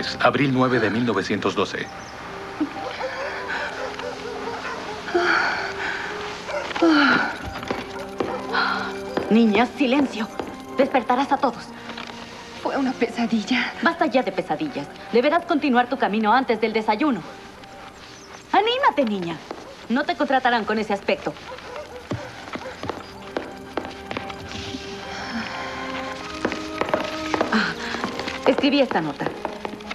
Londres, abril 9 de 1912. Niñas, silencio. Despertarás a todos. Fue una pesadilla. Basta ya de pesadillas. Deberás continuar tu camino antes del desayuno. Anímate, niña. No te contratarán con ese aspecto. Ah, escribí esta nota.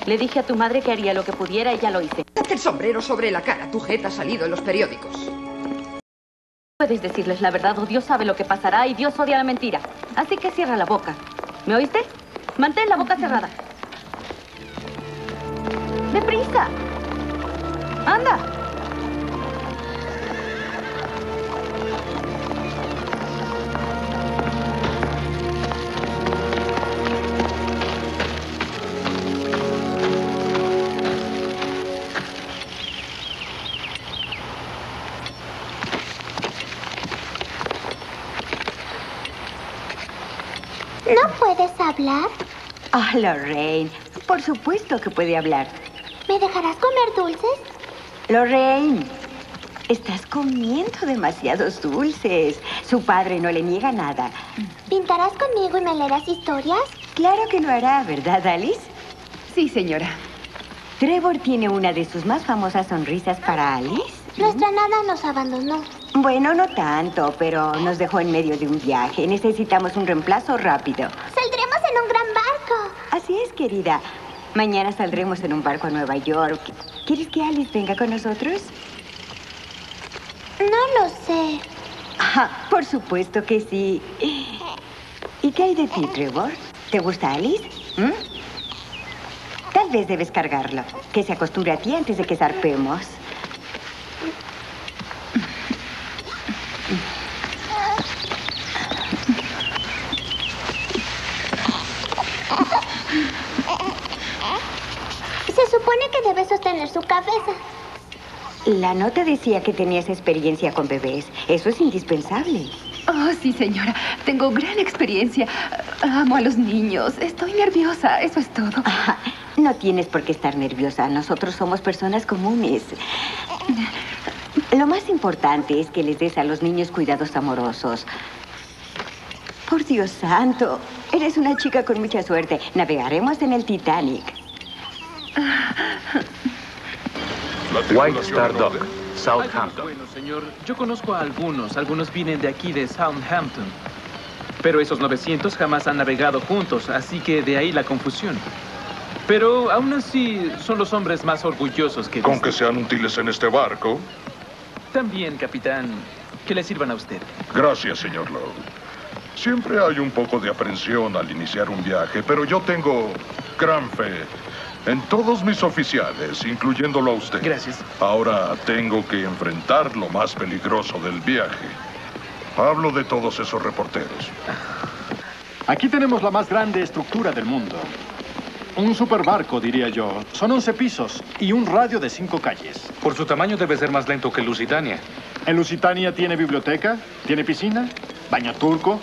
Le dije a tu madre que haría lo que pudiera y ya lo hice. El sombrero sobre la cara. Tu jeta ha salido en los periódicos. Puedes decirles la verdad o Dios sabe lo que pasará y Dios odia la mentira. Así que cierra la boca. ¿Me oíste? Mantén la boca cerrada. ¡Deprisa! ¡Anda! Hablar? Ah, Lorraine, por supuesto que puede hablar. ¿Me dejarás comer dulces? Lorraine, estás comiendo demasiados dulces. Su padre no le niega nada. ¿Pintarás conmigo y me leerás historias? Claro que lo hará, ¿verdad, Alice? Sí, señora. Trevor tiene una de sus más famosas sonrisas para Alice. Nuestra nada nos abandonó. Bueno, no tanto, pero nos dejó en medio de un viaje. Necesitamos un reemplazo rápido. Saldremos en un gran barco. Así es, querida. Mañana saldremos en un barco a Nueva York. ¿Quieres que Alice venga con nosotros? No lo sé. Ah, por supuesto que sí. ¿Y qué hay de ti, Trevor? ¿Te gusta Alice? ¿Mm? Tal vez debes cargarlo. Que se acostumbre a ti antes de que zarpemos. Se supone que debe sostener su cabeza. La nota decía que tenías experiencia con bebés. Eso es indispensable. Oh, sí, señora. Tengo gran experiencia. Amo a los niños. Estoy nerviosa. Eso es todo. Ah, no tienes por qué estar nerviosa. Nosotros somos personas comunes. Lo más importante es que les des a los niños cuidados amorosos. Por Dios santo, eres una chica con mucha suerte. Navegaremos en el Titanic. White Star Dock, Southampton. bueno, señor. Yo conozco a algunos. Algunos vienen de aquí, de Southampton. Pero esos 900 jamás han navegado juntos, así que de ahí la confusión. Pero aún así son los hombres más orgullosos que Con que sean útiles en este barco. También, capitán, que le sirvan a usted. Gracias, señor Lowe. Siempre hay un poco de aprensión al iniciar un viaje, pero yo tengo gran fe en todos mis oficiales, incluyéndolo a usted. Gracias. Ahora tengo que enfrentar lo más peligroso del viaje. Hablo de todos esos reporteros. Aquí tenemos la más grande estructura del mundo. Un superbarco, diría yo. Son 11 pisos y un radio de cinco calles. Por su tamaño debe ser más lento que Lusitania. ¿En Lusitania tiene biblioteca? ¿Tiene piscina? ¿Baño turco?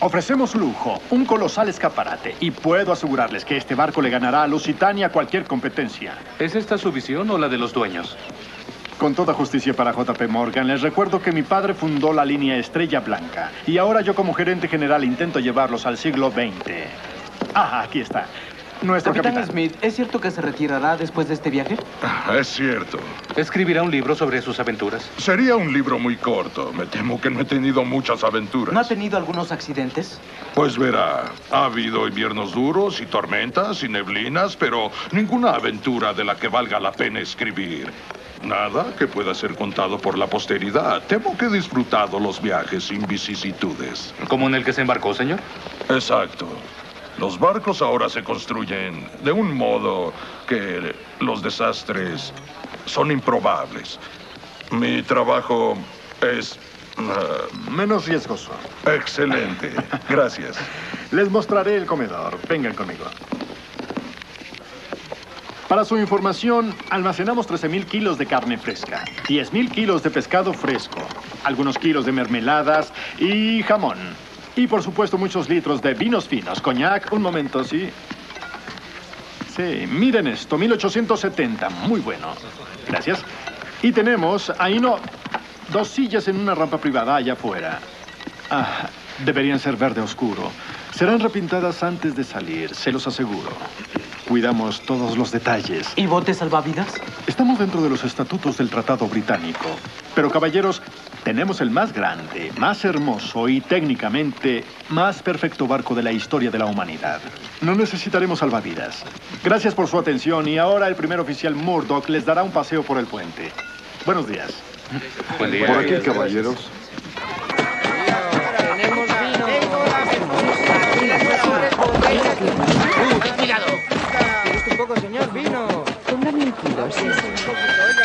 Ofrecemos lujo, un colosal escaparate, y puedo asegurarles que este barco le ganará a Lusitania cualquier competencia. ¿Es esta su visión o la de los dueños? Con toda justicia para JP Morgan, les recuerdo que mi padre fundó la línea Estrella Blanca, y ahora yo como gerente general intento llevarlos al siglo XX. Ah, aquí está. Nuestro Capitán, capitán. Smith, ¿es cierto que se retirará después de este viaje? Es cierto. ¿Escribirá un libro sobre sus aventuras? Sería un libro muy corto. Me temo que no he tenido muchas aventuras. ¿No ha tenido algunos accidentes? Pues verá, ha habido inviernos duros y tormentas y neblinas, pero ninguna aventura de la que valga la pena escribir. Nada que pueda ser contado por la posteridad. Temo que he disfrutado los viajes sin vicisitudes. ¿Como en el que se embarcó, señor? Exacto. Los barcos ahora se construyen de un modo que los desastres son improbables. Mi trabajo es ah, Menos riesgoso. excelente. Gracias. Les mostraré el comedor. Vengan conmigo. Para su información, almacenamos 13.000 kilos de carne fresca, 10.000 kilos de pescado fresco, algunos kilos de mermeladas y jamón. Y por supuesto muchos litros de vinos finos, coñac. Un momento, ¿sí? Sí, miren esto, 1870, muy bueno. Gracias. Y tenemos, ahí no, dos sillas en una rampa privada allá afuera. Ah, deberían ser verde oscuro. Serán repintadas antes de salir, se los aseguro. Cuidamos todos los detalles. ¿Y botes salvavidas? Estamos dentro de los estatutos del Tratado Británico. Pero, caballeros, tenemos el más grande, más hermoso y técnicamente más perfecto barco de la historia de la humanidad. No necesitaremos salvavidas. Gracias por su atención y ahora el primer oficial Murdoch les dará un paseo por el puente. Buenos días. Buen día. Por aquí, caballeros. Cuidado. ¿Quieres un poco, señor? Vino. Un.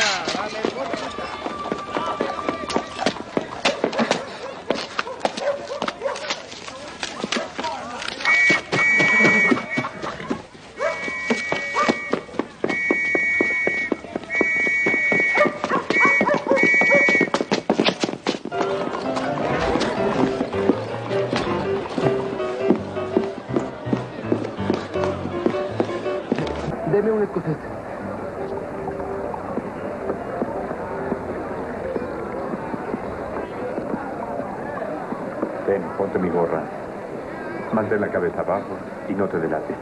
Escocés. Ten, ponte mi gorra. Mantén la cabeza abajo y no te delates.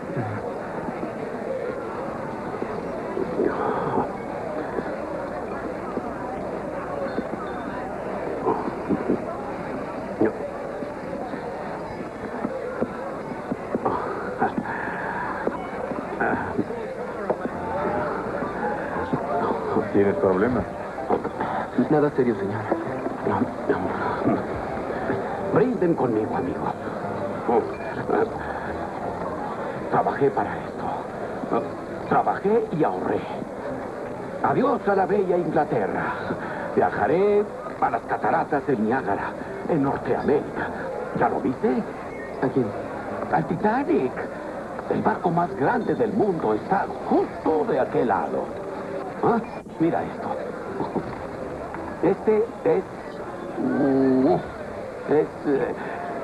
Y ahorré. Adiós a la bella Inglaterra. Viajaré a las cataratas del Niágara, en Norteamérica. ¿Ya lo viste? ¿A quién? Al Titanic. El barco más grande del mundo está justo de aquel lado. ¿Ah? Mira esto. Este es... mm, Es eh,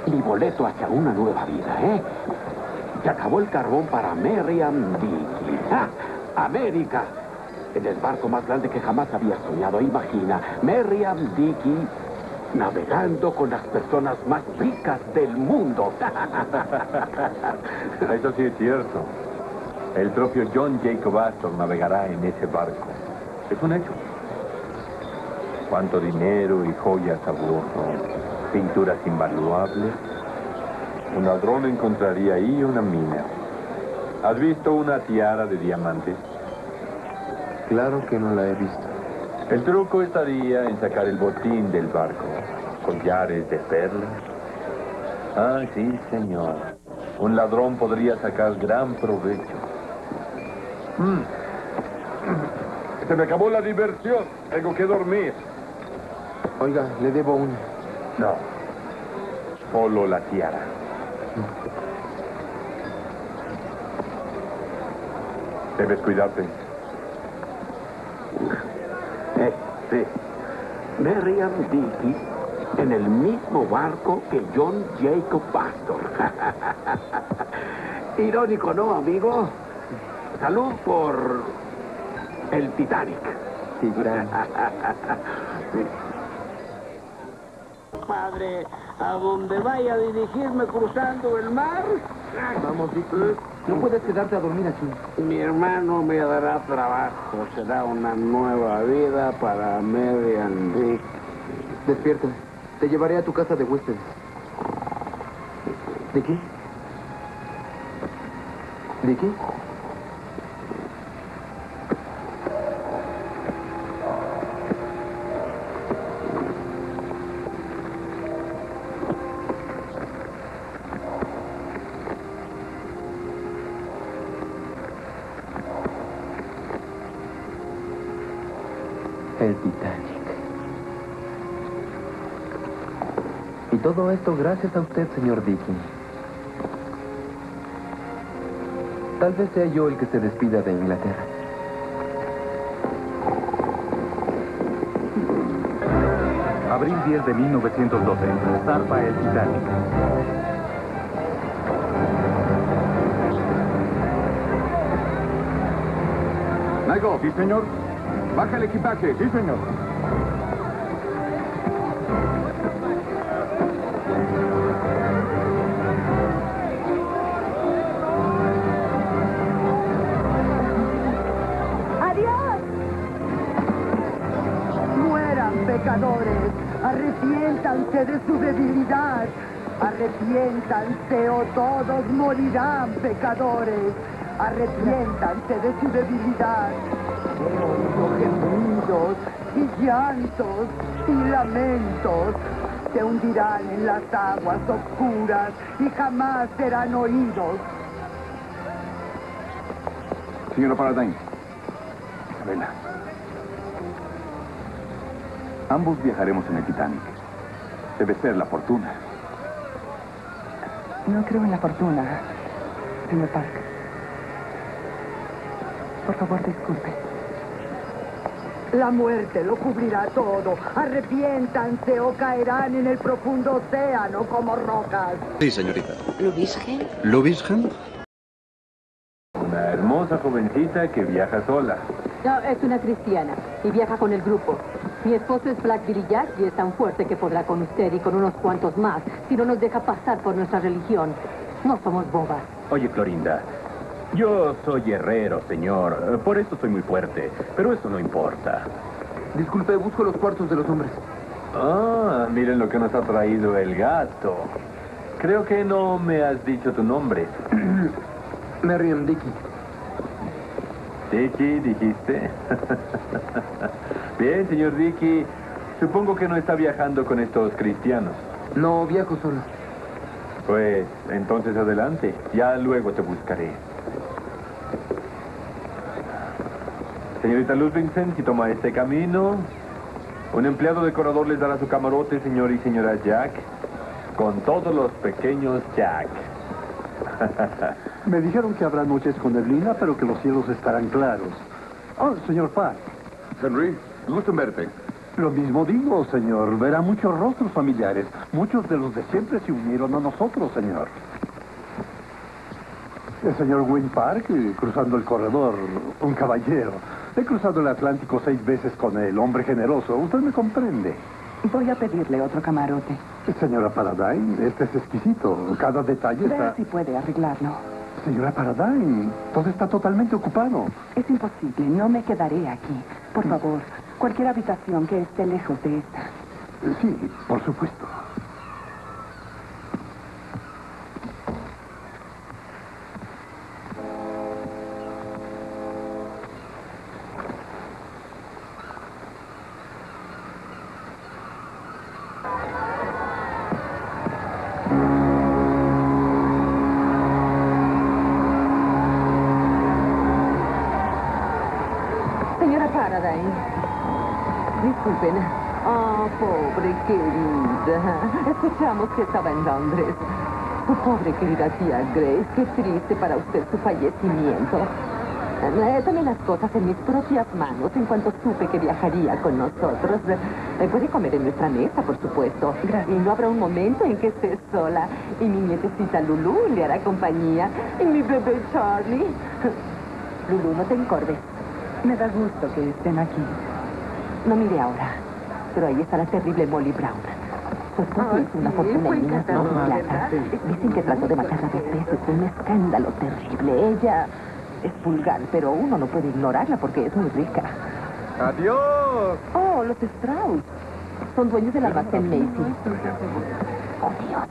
mi boleto hacia una nueva vida, ¿eh? Se acabó el carbón para Miriam Dickey. América. En el barco más grande que jamás había soñado. Imagina, Miriam Dickey navegando con las personas más ricas del mundo. Eso sí es cierto. El propio John Jacob Astor navegará en ese barco. Es un hecho. Cuánto dinero y joyas a. Pinturas invaluables. Un ladrón encontraría ahí una mina. ¿Has visto una tiara de diamantes? Claro que no la he visto. El truco estaría en sacar el botín del barco. Collares de perlas. Ah, sí, señor. Un ladrón podría sacar gran provecho. Mm. Se me acabó la diversión. Tengo que dormir. Oiga, le debo una. No. Solo la tiara. Debes cuidarte. Eh, sí. Miriam Dickey en el mismo barco que John Jacob Pastor. Irónico, ¿no, amigo? Salud por el Titanic. Padre, a donde vaya a dirigirme cruzando el mar. Vamos, Vicky. No puedes quedarte a dormir aquí. Mi hermano me dará trabajo. Será una nueva vida para Marian Dick. Despierta. Te llevaré a tu casa de huéspedes. ¿Vicky? ¿Vicky? El Titanic. Y todo esto gracias a usted, señor Dickey. Tal vez sea yo el que se despida de Inglaterra. Abril 10 de 1912. Zarpa el Titanic. Sí, señor. Baja el equipaje. Sí, señor. Arrepiéntanse de su debilidad. Arrepiéntanse o todos morirán, pecadores. Arrepiéntanse de su debilidad. He gemidos y llantos y lamentos. Se hundirán en las aguas oscuras y jamás serán oídos. Señora Paradine. Isabela. Ambos viajaremos en el Titanic. Debe ser la fortuna. No creo en la fortuna, señor Park. Por favor, disculpe. La muerte lo cubrirá todo. Arrepiéntanse o caerán en el profundo océano como rocas. Sí, señorita. ¿Lo Virgen? Una hermosa jovencita que viaja sola. No, es una cristiana y viaja con el grupo. Mi esposo es Black Billy Jack y es tan fuerte que podrá con usted y con unos cuantos más si no nos deja pasar por nuestra religión. No somos bobas. Oye, Clorinda, yo soy herrero, señor. Por eso soy muy fuerte. Pero eso no importa. Disculpe, busco los cuartos de los hombres. Ah, miren lo que nos ha traído el gato. Creo que no me has dicho tu nombre. Merriam Dickey. Dickey, dijiste. Bien, señor Dickey. Supongo que no está viajando con estos cristianos. No, viajo solo. Pues, entonces adelante. Ya luego te buscaré. Señorita Ludwigsen, si toma este camino, un empleado de corredor les dará su camarote, señor y señora Jack, con todos los pequeños Jack. Me dijeron que habrá noches con neblina, pero que los cielos estarán claros. Oh, señor Park. Henry, gusto en verte. Lo mismo digo, señor. Verá muchos rostros familiares. Muchos de los de siempre se unieron a nosotros, señor. El señor Wayne Park, eh, cruzando el corredor, un caballero. He cruzado el Atlántico seis veces con él, hombre generoso. Usted me comprende. Voy a pedirle otro camarote. Señora Paradine, este es exquisito. Cada detalle Vea está... si puede arreglarlo. Señora Paradine, todo está totalmente ocupado. Es imposible, no me quedaré aquí. Por favor, Cualquier habitación que esté lejos de esta. Sí, por supuesto. Señora Faraday disculpen. Ah, pobre querida. Escuchamos que estaba en Londres. Tu pobre querida tía Grace, qué triste para usted su fallecimiento. Eh, tomé las cosas en mis propias manos en cuanto supe que viajaría con nosotros. Eh, puede comer en nuestra mesa, por supuesto. Y no habrá un momento en que esté sola. Y mi nietecita Lulu le hará compañía. Y mi bebé Charlie. Lulu, no te encordes. Me da gusto que estén aquí. No mire ahora. Pero ahí está la terrible Molly Brown. Su esposo hizo una fortuna en minas de plata. Dicen que trató de matarla dos veces. Un escándalo terrible. Ella es vulgar, pero uno no puede ignorarla porque es muy rica. ¡Adiós! Oh, los Strauss. Son dueños del almacén Macy. Oh, Dios.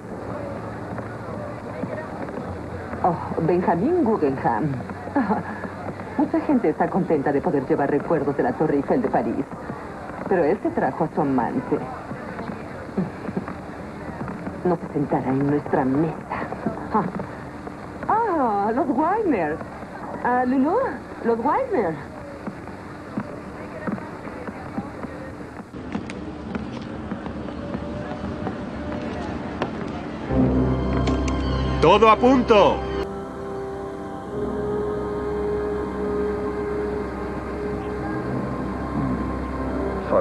Oh, Benjamín Guggenheim. Mucha gente está contenta de poder llevar recuerdos de la Torre Eiffel de París. Pero él se trajo a su amante. No se sentará en nuestra mesa. Ah, ah los Weimers. Ah, Lulu, los Weimers. Todo a punto.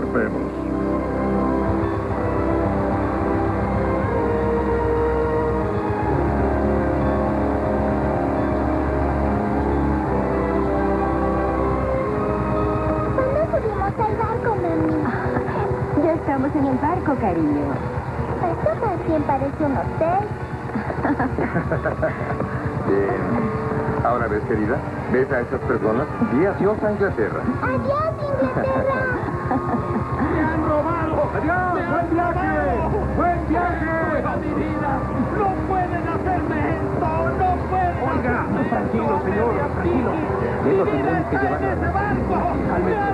Zarpemos. ¿Cuándo subimos al barco, mami? Ya estamos en el barco, cariño. Esto más bien parece un hotel. Bien. Ahora ves, querida, ves a esas personas y adiós a Inglaterra. ¡Adiós, Inglaterra! ¡Me han robado! ¡Adiós! ¡Buen viaje! ¡Buen viaje! mi vida! ¡No pueden hacerme esto! ¡No pueden! Oiga, tranquilo, señor, tranquilo. ¡Mi vida está en ese barco! ¡Me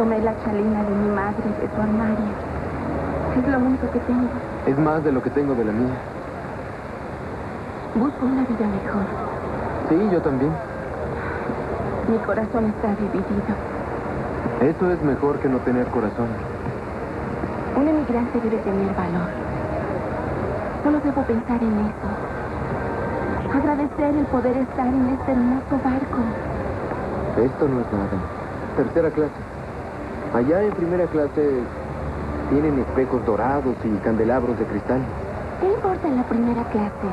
Tomé la chalina de mi madre de su armario. Es lo único que tengo. Es más de lo que tengo de la mía. Busco una vida mejor. Sí, yo también. Mi corazón está dividido. Eso es mejor que no tener corazón. Un emigrante debe tener valor. Solo debo pensar en eso. Agradecer el poder estar en este hermoso barco. Esto no es nada. Tercera clase. Allá en primera clase tienen espejos dorados y candelabros de cristal. ¿Qué importa en la primera clase?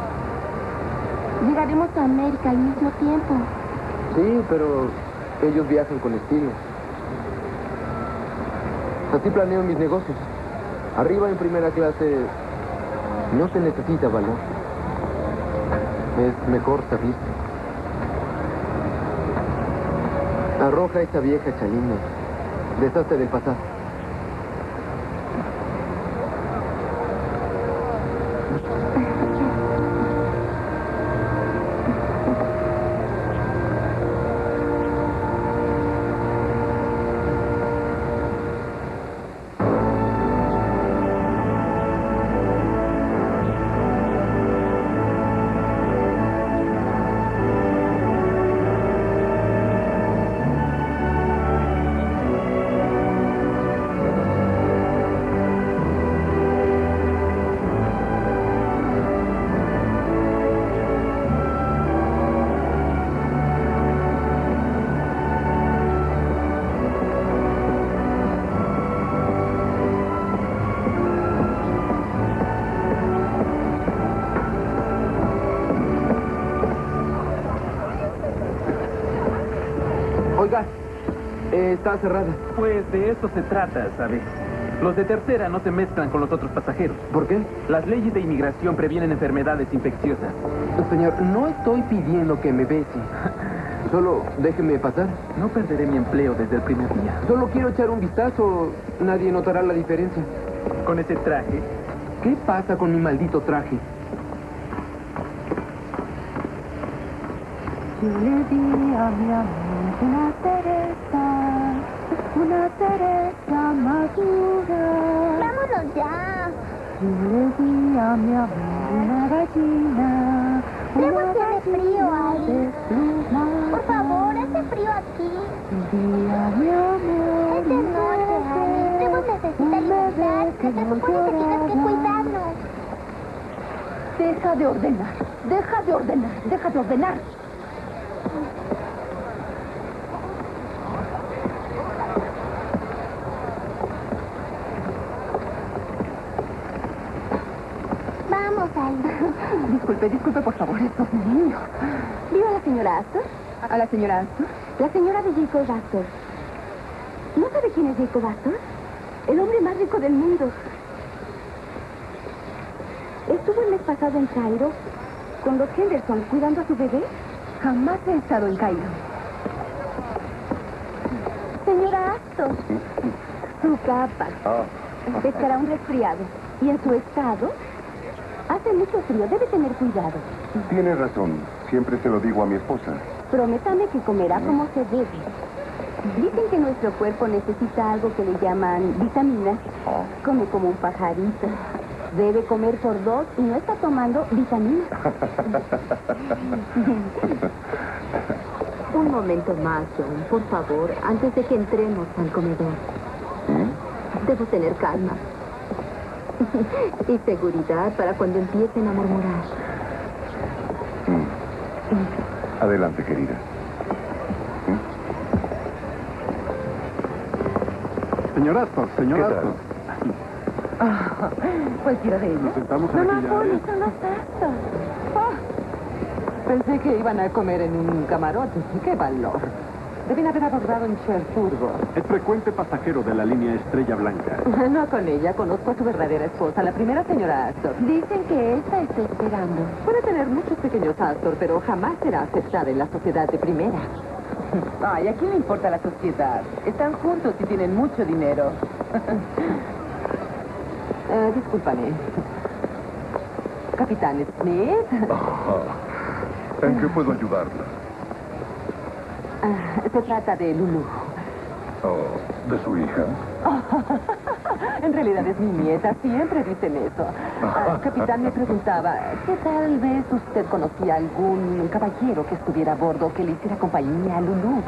Llegaremos a América al mismo tiempo. Sí, pero ellos viajan con estilo. Así planeo mis negocios. Arriba en primera clase no se necesita valor. Es mejor servirse. Arroja esta vieja chalina. Deshazte del pasado. Oiga, eh, está cerrada. Pues de eso se trata, ¿sabes? Los de tercera no se mezclan con los otros pasajeros. ¿Por qué? Las leyes de inmigración previenen enfermedades infecciosas. Señor, no estoy pidiendo que me bese. Solo déjeme pasar. No perderé mi empleo desde el primer día. Solo quiero echar un vistazo. Nadie notará la diferencia. Con ese traje. ¿Qué pasa con mi maldito traje? Yo le di a mi amor una cereza, una cereza madura. Vámonos ya. Yo le di a mi amor una gallina, Luego tiene frío ahí. Por favor, hace frío aquí. Di a mi amor Es de noche, Alice. Luego necesita libertad. Se supone que tienes que cuidarnos. Deja de ordenar, deja de ordenar, deja de ordenar. Vamos, Alice. Disculpe, disculpe, por favor, estos niños. ¿Vio a la señora Astor? ¿A la señora Astor? La señora de Jacob Astor. ¿No sabe quién es Jacob Astor? El hombre más rico del mundo. Estuvo el mes pasado en Cairo con los Henderson cuidando a su bebé. Jamás he estado en Cairo. Señora Astor, su capa. Estará un resfriado. Y en su estado, hace mucho frío. Debe tener cuidado. Tiene razón. Siempre se lo digo a mi esposa. Prométame que comerá como se debe. Dicen que nuestro cuerpo necesita algo que le llaman vitaminas. Come como un pajarito. Debe comer por dos y no está tomando vitaminas. Un momento más, John, por favor, antes de que entremos al comedor. Debo tener calma. y seguridad para cuando empiecen a murmurar. Adelante, querida. Señor Astor, señor ¿Qué tal? Astor. Ah, cualquiera de ellos. Nos sentamos en Mamá área. son los Astor. Oh, pensé que iban a comer en un camarote. ¡Qué valor! Deben haber abordado en Cherturgo. Es frecuente pasajero de la línea Estrella Blanca. No con ella, conozco a su verdadera esposa, la primera señora Astor. Dicen que esta está esperando. Puede tener muchos pequeños Astor, pero jamás será aceptada en la sociedad de primera. Ay, ¿a quién le importa la sociedad? Están juntos y tienen mucho dinero. Eh, discúlpame. Capitán Smith. ¿En qué puedo ayudarla? Ah, se trata de Lulu. Oh, ¿De su hija? en realidad es mi nieta, siempre dicen eso. Ah, capitán me preguntaba que tal vez usted conocía algún caballero que estuviera a bordo que le hiciera compañía a Lulu.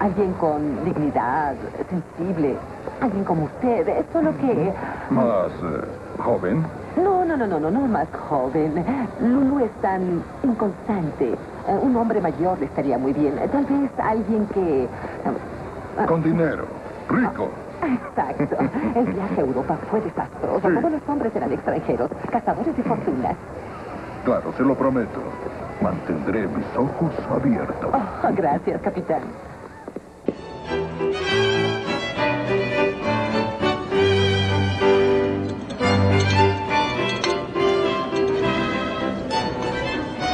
Alguien con dignidad, sensible, alguien como usted. Solo que... ¿Más eh, joven? No, no, no, no, no, no más joven. Lulu es tan inconstante. Eh, un hombre mayor le estaría muy bien. Tal vez alguien que... eh, Con dinero. Rico. Exacto. El viaje a Europa fue desastroso. Todos los hombres eran extranjeros, cazadores de fortunas. Claro, se lo prometo. Mantendré mis ojos abiertos. Oh, gracias, capitán.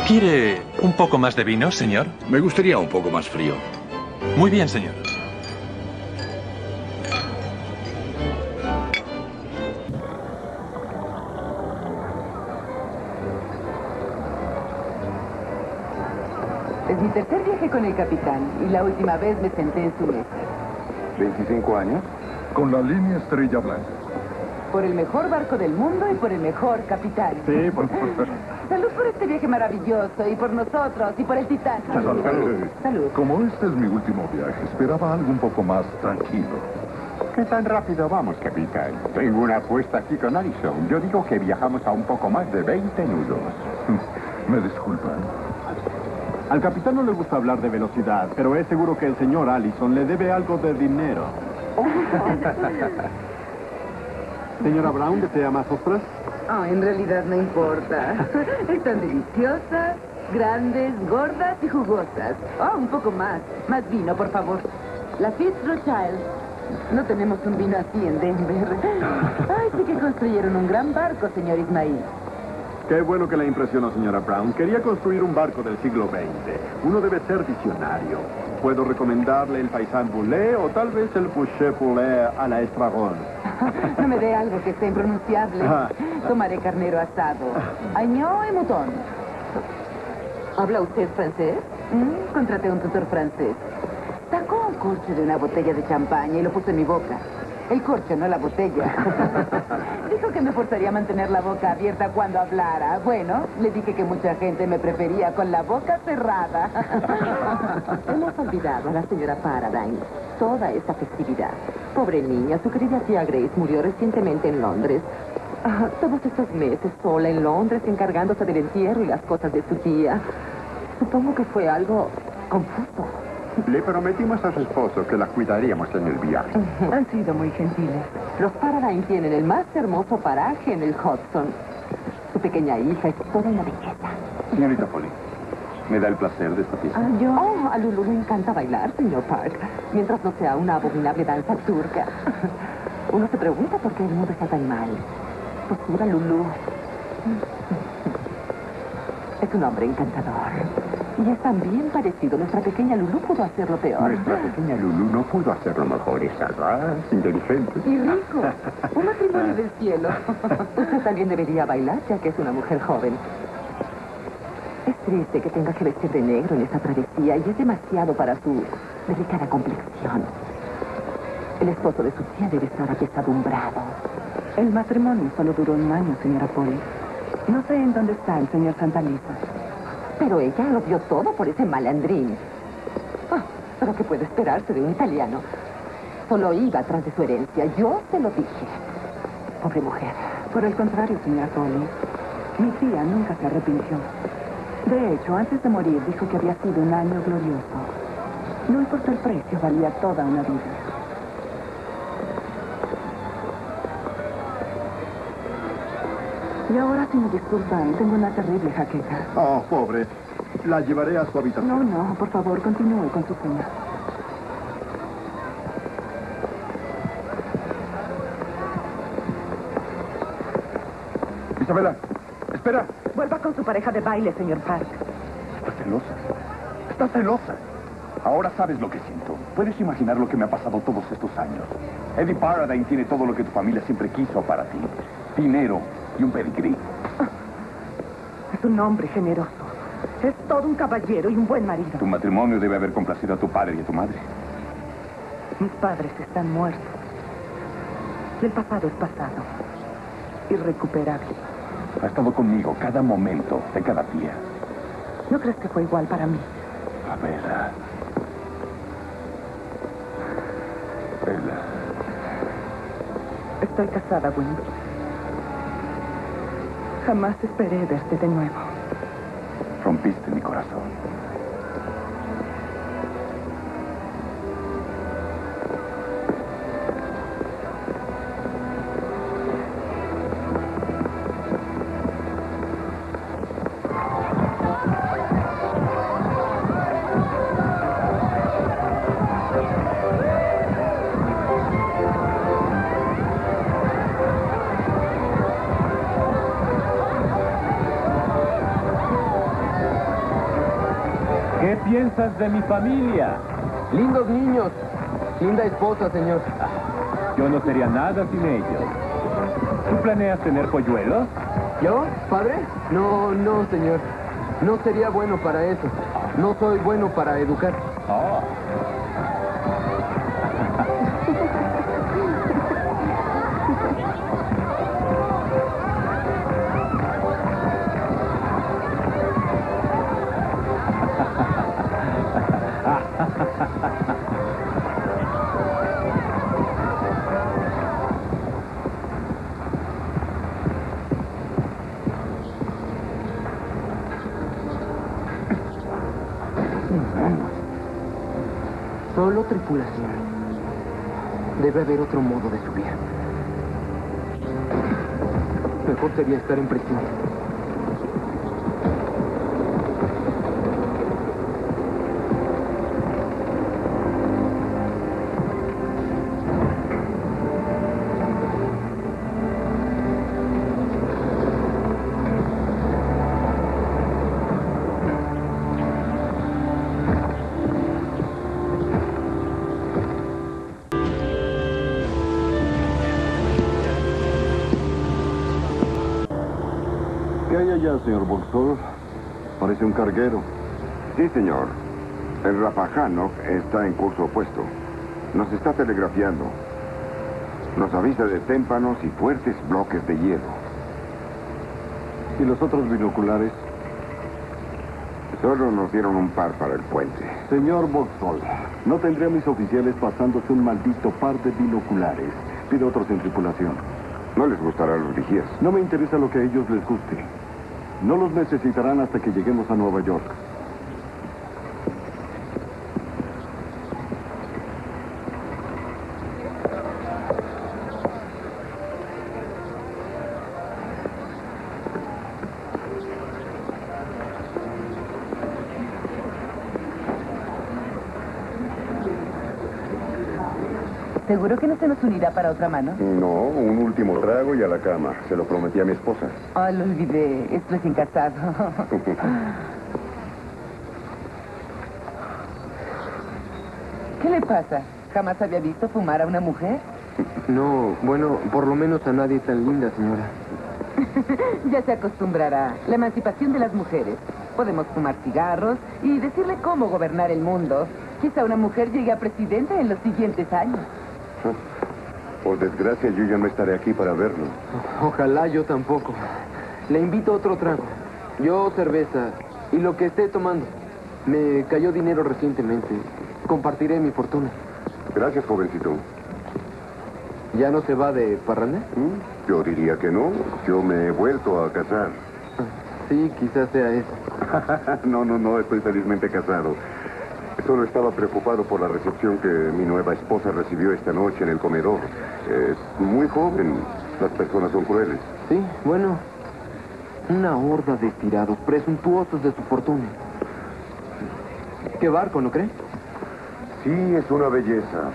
¿Quiere un poco más de vino, señor? Me gustaría un poco más frío. Muy bien, señor. Es mi tercer viaje con el capitán y la última vez me senté en su mesa. ¿25 años? Con la línea Estrella Blanca. Por el mejor barco del mundo y por el mejor capitán. Sí, por favor. Salud por este viaje maravilloso y por nosotros y por el titán. Salud. Como este es mi último viaje, esperaba algo un poco más tranquilo. ¿Qué tan rápido vamos, capitán? Tengo una apuesta aquí con Allison. Yo digo que viajamos a un poco más de 20 nudos. Me disculpan. Al capitán no le gusta hablar de velocidad, pero es seguro que el señor Allison le debe algo de dinero. Señora Brown, ¿desea más ostras? Oh, en realidad no importa. Están deliciosas Grandes, gordas y jugosas. Oh, un poco más. Más vino, por favor. La Fitzrothschild. No tenemos un vino así en Denver. Ay, sí que construyeron un gran barco, señor Ismail. Qué bueno que la impresionó, señora Brown. Quería construir un barco del siglo XX. Uno debe ser visionario. Puedo recomendarle el Paysan Boulet o tal vez el Boucher Poulet a la Estragon. No me dé algo que sea impronunciable. Tomaré carnero asado. Añó y mutón. ¿Habla usted francés? Mm, contraté un tutor francés. Sacó un corcho de una botella de champaña y lo puso en mi boca. El corcho, no la botella. Dijo que me forzaría a mantener la boca abierta cuando hablara. Bueno, le dije que mucha gente me prefería con la boca cerrada. Hemos olvidado a la señora Paradine toda esta festividad. Pobre niña, su querida tía Grace murió recientemente en Londres. Ah, todos estos meses sola en Londres encargándose del entierro y las cosas de su tía. Supongo que fue algo confuso. Le prometimos a su esposo que la cuidaríamos en el viaje. Han sido muy gentiles. Los Paradine tienen el más hermoso paraje en el Hudson. Su pequeña hija es toda una belleza. Señorita Polly, me da el placer de esta pieza. Ah, yo... Oh, a Lulu le encanta bailar, señor Park. Mientras no sea una abominable danza turca. Uno se pregunta por qué el mundo está tan mal. Postura Lulu. Es un hombre encantador. Y es tan bien parecido. Nuestra pequeña Lulu pudo hacerlo peor. Nuestra pequeña Lulu no pudo hacerlo mejor. Es salvaje, inteligente. Y rico. Un matrimonio del cielo. Usted también debería bailar, ya que es una mujer joven. Es triste que tenga que vestir de negro en esta travesía y es demasiado para su delicada complexión. El esposo de su tía debe estar apesadumbrado. El matrimonio solo duró un año, señora Polly. No sé en dónde está el señor Santaliza. Pero ella lo vio todo por ese malandrín. Ah, pero ¿qué puede esperarse de un italiano? Solo iba atrás de su herencia. Yo se lo dije. Pobre mujer. Por el contrario, señora Polly. Mi tía nunca se arrepintió. De hecho, antes de morir dijo que había sido un año glorioso. No importa el precio, valía toda una vida. Y ahora, si me disculpan, tengo una terrible jaqueca. Oh, pobre. La llevaré a su habitación. No, no, por favor, continúe con su cena. Isabela, espera. Vuelva con su pareja de baile, señor Park. Estás celosa. Estás celosa. Ahora sabes lo que siento. Puedes imaginar lo que me ha pasado todos estos años. Eddie Paradine tiene todo lo que tu familia siempre quiso para ti. Dinero y un pedigrí. Es un hombre generoso. Es todo un caballero y un buen marido. Tu matrimonio debe haber complacido a tu padre y a tu madre. Mis padres están muertos. Y el pasado es pasado. Irrecuperable. Ha estado conmigo cada momento de cada día. ¿No crees que fue igual para mí? A ver. ah. Ella. Estoy casada, Wendy. Jamás esperé verte de nuevo. Rompiste mi corazón. De mi familia? Lindos niños. Linda esposa, señor. Yo no sería nada sin ellos. ¿Tú planeas tener polluelos? ¿Yo? ¿Padre? No, no, señor. No sería bueno para eso. No soy bueno para educar. Debe haber otro modo de subir. Mejor sería estar en prisión. ¿Qué hay allá, señor Boxall? Parece un carguero. Sí, señor. El Rappahannock está en curso opuesto. Nos está telegrafiando. Nos avisa de témpanos y fuertes bloques de hielo. ¿Y los otros binoculares? Solo nos dieron un par para el puente. Señor Boxall, no tendría a mis oficiales pasándose un maldito par de binoculares. Pide otros en tripulación. No les gustará a los vigías. No me interesa lo que a ellos les guste. No los necesitarán hasta que lleguemos a Nueva York. ¿Seguro que unirá para otra mano? No, un último trago y a la cama. Se lo prometí a mi esposa. Oh, lo olvidé. Esto es sin casado. ¿Qué le pasa? ¿Jamás había visto fumar a una mujer? No, bueno, por lo menos a nadie tan linda, señora. ya se acostumbrará. La emancipación de las mujeres. Podemos fumar cigarros y decirle cómo gobernar el mundo. Quizá una mujer llegue a presidente en los siguientes años. Por desgracia, yo ya no estaré aquí para verlo. Ojalá yo tampoco. Le invito a otro trago. Yo cerveza y lo que esté tomando. Me cayó dinero recientemente. Compartiré mi fortuna. Gracias, jovencito. ¿Ya no se va de parranda? ¿Mm? Yo diría que no. Yo me he vuelto a casar. Sí, quizás sea eso. no, no, no, estoy felizmente casado. Solo estaba preocupado por la recepción que mi nueva esposa recibió esta noche en el comedor. Es muy joven. Las personas son crueles. Sí, bueno. Una horda de tirados presuntuosos de su fortuna. ¿Qué barco, no cree? Sí, es una belleza.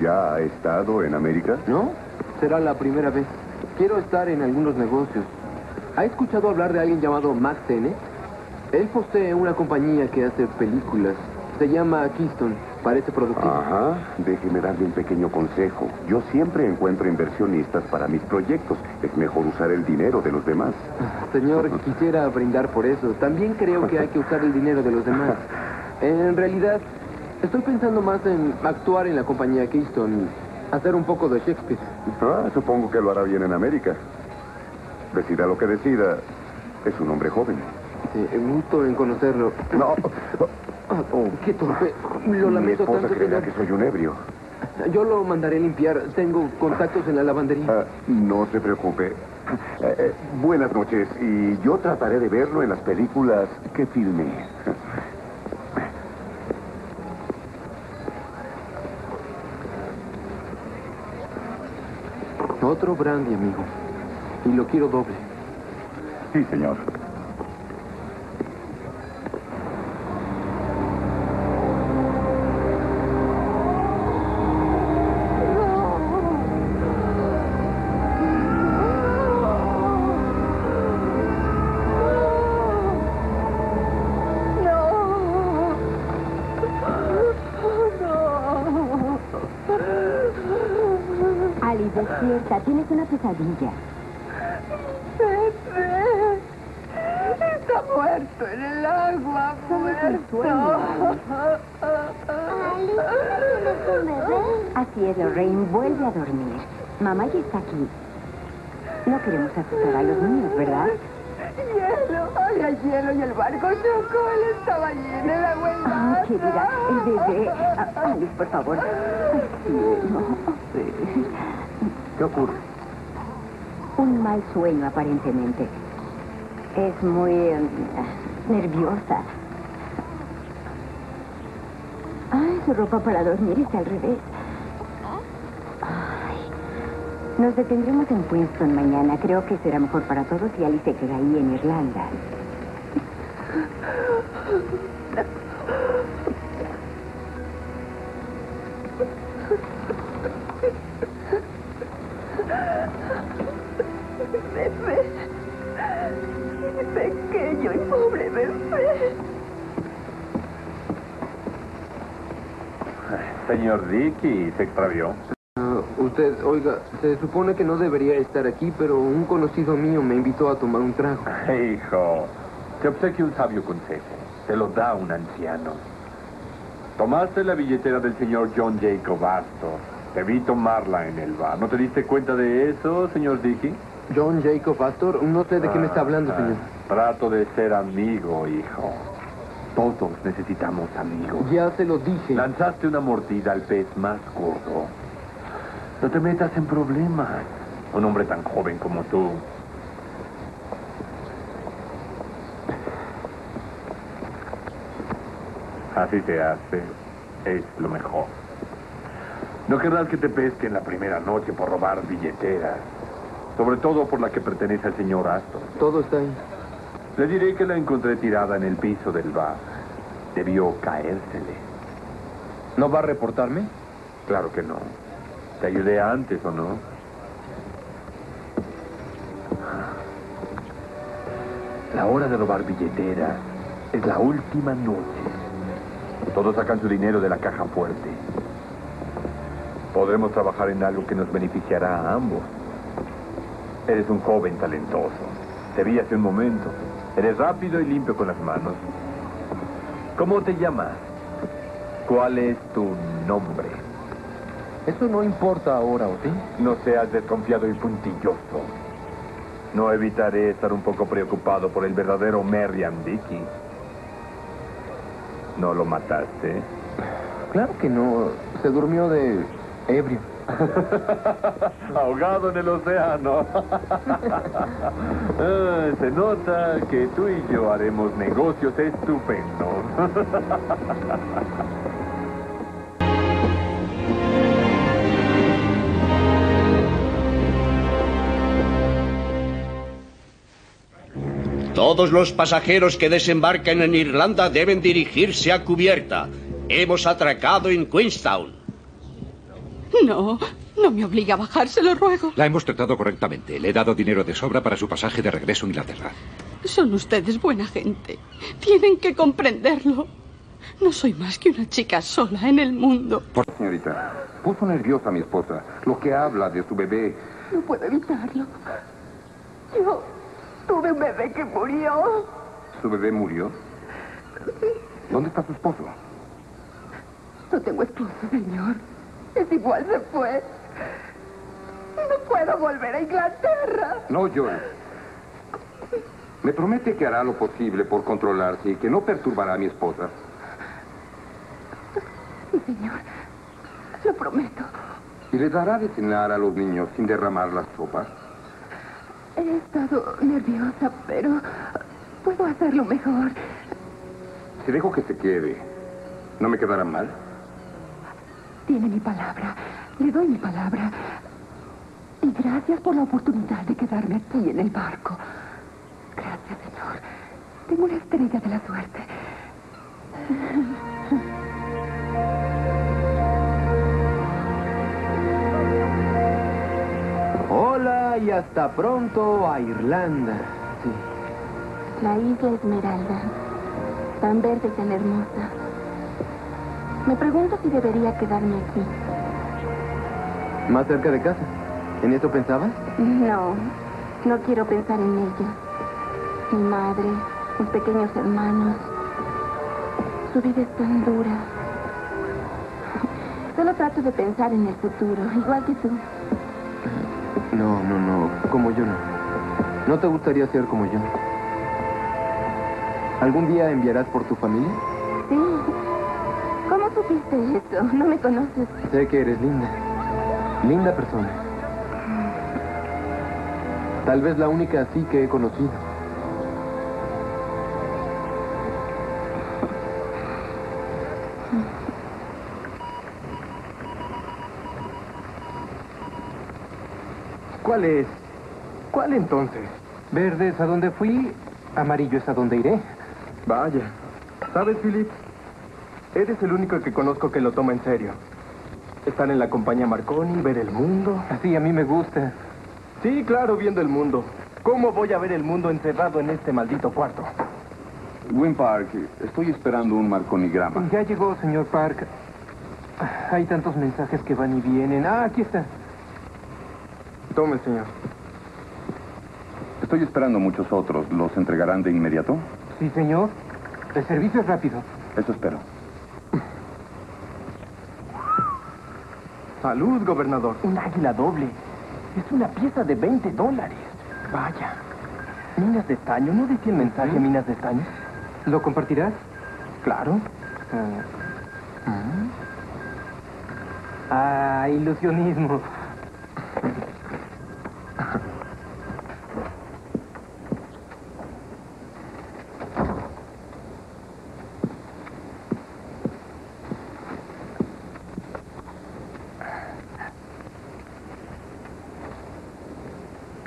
¿Ya ha estado en América? No, será la primera vez. Quiero estar en algunos negocios. ¿Ha escuchado hablar de alguien llamado Max Sennett? Él posee una compañía que hace películas. Se llama Keystone. Parece productivo. Ajá. Déjeme darle un pequeño consejo. Yo siempre encuentro inversionistas para mis proyectos. Es mejor usar el dinero de los demás. Señor, quisiera brindar por eso. También creo que hay que usar el dinero de los demás. En realidad, estoy pensando más en actuar en la compañía Keystone. Hacer un poco de Shakespeare. Ah, supongo que lo hará bien en América. Decida lo que decida. Es un hombre joven. Sí, gusto en conocerlo. No. Oh, qué torpe. Lo Mi lamento esposa tanto, creerá señor. que soy un ebrio. Yo lo mandaré limpiar. Tengo contactos en la lavandería. Ah, no se preocupe. Eh, eh, buenas noches. Y yo trataré de verlo en las películas que filme. Otro brandy, amigo. Y lo quiero doble. Sí, señor. Aquí. No queremos asustar a los niños, ¿verdad? Hielo, había hielo y el barco chocó. Él estaba allí en el agua Ah, querida, el bebé. Ah, Alice, por favor. ¿Qué ocurre? Un mal sueño, aparentemente. Es muy eh, nerviosa. Ay, su ropa para dormir está al revés. Ay. Nos detendremos en Winston mañana. Creo que será mejor para todos si Alice se queda ahí en Irlanda. Pepe. Pequeño y pobre bebé. Señor Dicky, se extravió. Ah, usted, oiga, se supone que no debería estar aquí, pero un conocido mío me invitó a tomar un trago. Hijo, te obsequio un sabio consejo. Te lo da un anciano. Tomaste la billetera del señor John Jacob Astor. Te vi tomarla en el bar. ¿No te diste cuenta de eso, señor Dickey? John Jacob Astor, no sé de qué me está hablando, Ah, señor. Trato de ser amigo, hijo. Todos necesitamos amigos. Ya se lo dije. Lanzaste una mordida al pez más gordo. No te metas en problemas. Un hombre tan joven como tú. Así se hace. Es lo mejor. No querrás que te pesquen la primera noche por robar billeteras. Sobre todo por la que pertenece al señor Astor. Todo está ahí. Le diré que la encontré tirada en el piso del bar. Debió caérsele. ¿No va a reportarme? Claro que no. Te ayudé antes, ¿o no? La hora de robar billeteras es la última noche. Todos sacan su dinero de la caja fuerte. Podremos trabajar en algo que nos beneficiará a ambos. Eres un joven talentoso. Te vi hace un momento. Eres rápido y limpio con las manos. ¿Cómo te llamas? ¿Cuál es tu nombre? Eso no importa ahora, ¿o sí? No seas desconfiado y puntilloso. No evitaré estar un poco preocupado por el verdadero Merriam Dickey. ¿No lo mataste? Claro que no. Se durmió de ebrio. Ahogado en el océano. Ah, se nota que tú y yo haremos negocios estupendos. Todos los pasajeros que desembarquen en Irlanda deben dirigirse a cubierta. Hemos atracado en Queenstown. No, no me obliga a bajar, se lo ruego. La hemos tratado correctamente. Le he dado dinero de sobra para su pasaje de regreso a Inglaterra. Son ustedes buena gente. Tienen que comprenderlo. No soy más que una chica sola en el mundo. Señorita, puso nerviosa a mi esposa. Lo que habla de su bebé. No puedo evitarlo. Yo tuve un bebé que murió. ¿Su bebé murió? ¿Dónde está su esposo? No tengo esposo, señor. Es igual, se fue. No puedo volver a Inglaterra. No, Joel. Me promete que hará lo posible por controlarse y que no perturbará a mi esposa. Sí, señor. Lo prometo. ¿Y le dará de cenar a los niños sin derramar la sopa? He estado nerviosa, pero puedo hacerlo mejor. Si dejo que se quede, ¿no me quedará mal? Tiene mi palabra. Le doy mi palabra. Y gracias por la oportunidad de quedarme aquí en el barco. Gracias, señor. Tengo una estrella de la suerte. Hola y hasta pronto a Irlanda. Sí. La isla Esmeralda. Tan verde y tan hermosa. Me pregunto si debería quedarme aquí. ¿Más cerca de casa? ¿En eso pensabas? No, no quiero pensar en ella. Mi madre, mis pequeños hermanos. Su vida es tan dura. Solo trato de pensar en el futuro, igual que tú. No, no, no. Como yo no. ¿No te gustaría ser como yo? ¿Algún día enviarás por tu familia? Sí. ¿Cómo supiste eso? No me conoces. Sé que eres linda. Linda persona. Tal vez la única así que he conocido. ¿Cuál es? ¿Cuál entonces? Verde es a donde fui, amarillo es a donde iré. Vaya. ¿Sabes, Philip? Eres el único que conozco que lo toma en serio. Estar en la compañía Marconi, ver el mundo. Así a mí me gusta. Sí, claro, viendo el mundo. ¿Cómo voy a ver el mundo encerrado en este maldito cuarto? Win Park, estoy esperando un marconigrama. Ya llegó, señor Park. Hay tantos mensajes que van y vienen. Ah, aquí está. Tome, señor. Estoy esperando muchos otros. ¿Los entregarán de inmediato? Sí, señor. El servicio es rápido. Eso espero. Salud, gobernador. Un águila doble. Es una pieza de 20 dólares. Vaya. Minas de estaño. ¿No decía el mensaje minas de estaño? ¿Lo compartirás? Claro. Ah, ah ilusionismo.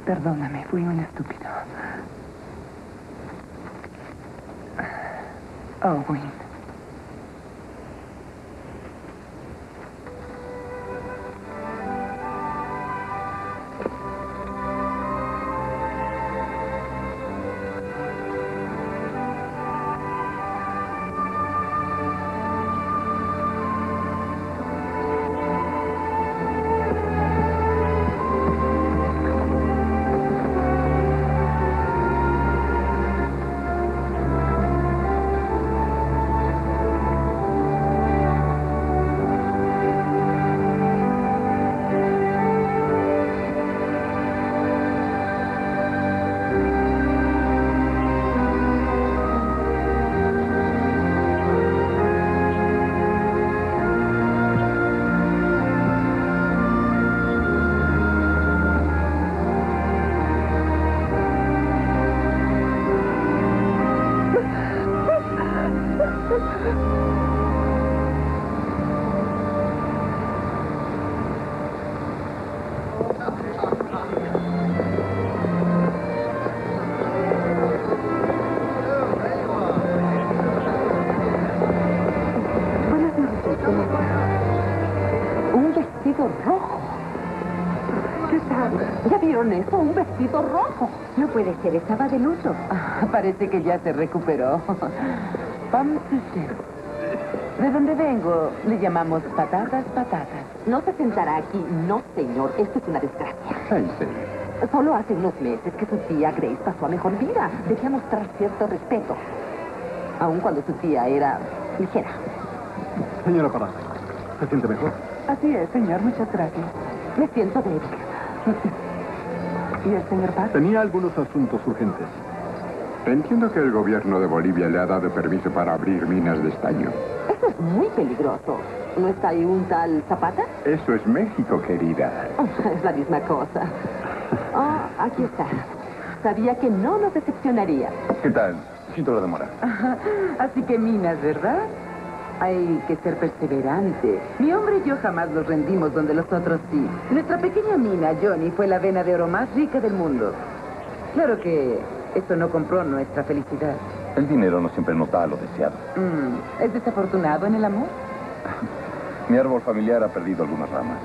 Perdóname, fui un estúpido. Oh, Wayne. puede ser, estaba de luto. Ah, parece que ya se recuperó. Vamos ¿De dónde vengo? Le llamamos patatas, patatas. No se sentará aquí. No, señor. Esto es una desgracia. Ay, sí. Solo hace unos meses que su tía Grace pasó a mejor vida. Debía mostrar cierto respeto. Aun cuando su tía era ligera. Señora Parada, ¿se siente mejor? Así es, señor. Muchas gracias. Me siento débil. ¿Y el señor Paz? Tenía algunos asuntos urgentes. Entiendo que el gobierno de Bolivia le ha dado permiso para abrir minas de estaño. Eso es muy peligroso. ¿No está ahí un tal Zapata? Eso es México, querida. es la misma cosa. Oh, aquí está. Sabía que no nos decepcionaría. ¿Qué tal? Siento la demora. Así que minas, ¿verdad? Hay que ser perseverante. Mi hombre y yo jamás los rendimos donde los otros sí. Nuestra pequeña mina, Johnny, fue la vena de oro más rica del mundo. Claro que eso no compró nuestra felicidad. El dinero no siempre nos da lo deseado. Mm, ¿Es desafortunado en el amor? Mi árbol familiar ha perdido algunas ramas.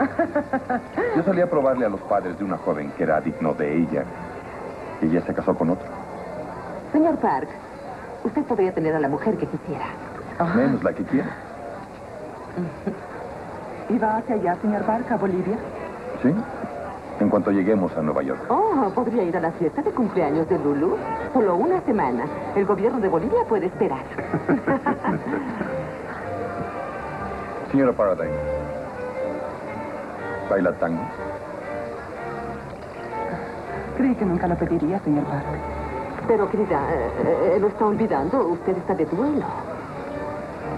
Yo salí a probarle a los padres de una joven que era digno de ella. Y ella se casó con otro. Señor Park, usted podría tener a la mujer que quisiera. Menos la que quiere. ¿Y va hacia allá, señor Barca, Bolivia? Sí, en cuanto lleguemos a Nueva York. Oh, podría ir a la fiesta de cumpleaños de Lulu. Solo una semana. El gobierno de Bolivia puede esperar. Señora Paradine, ¿baila tango? Creí que nunca lo pediría, señor Park. Pero, querida, eh, eh, lo está olvidando. Usted está de duelo.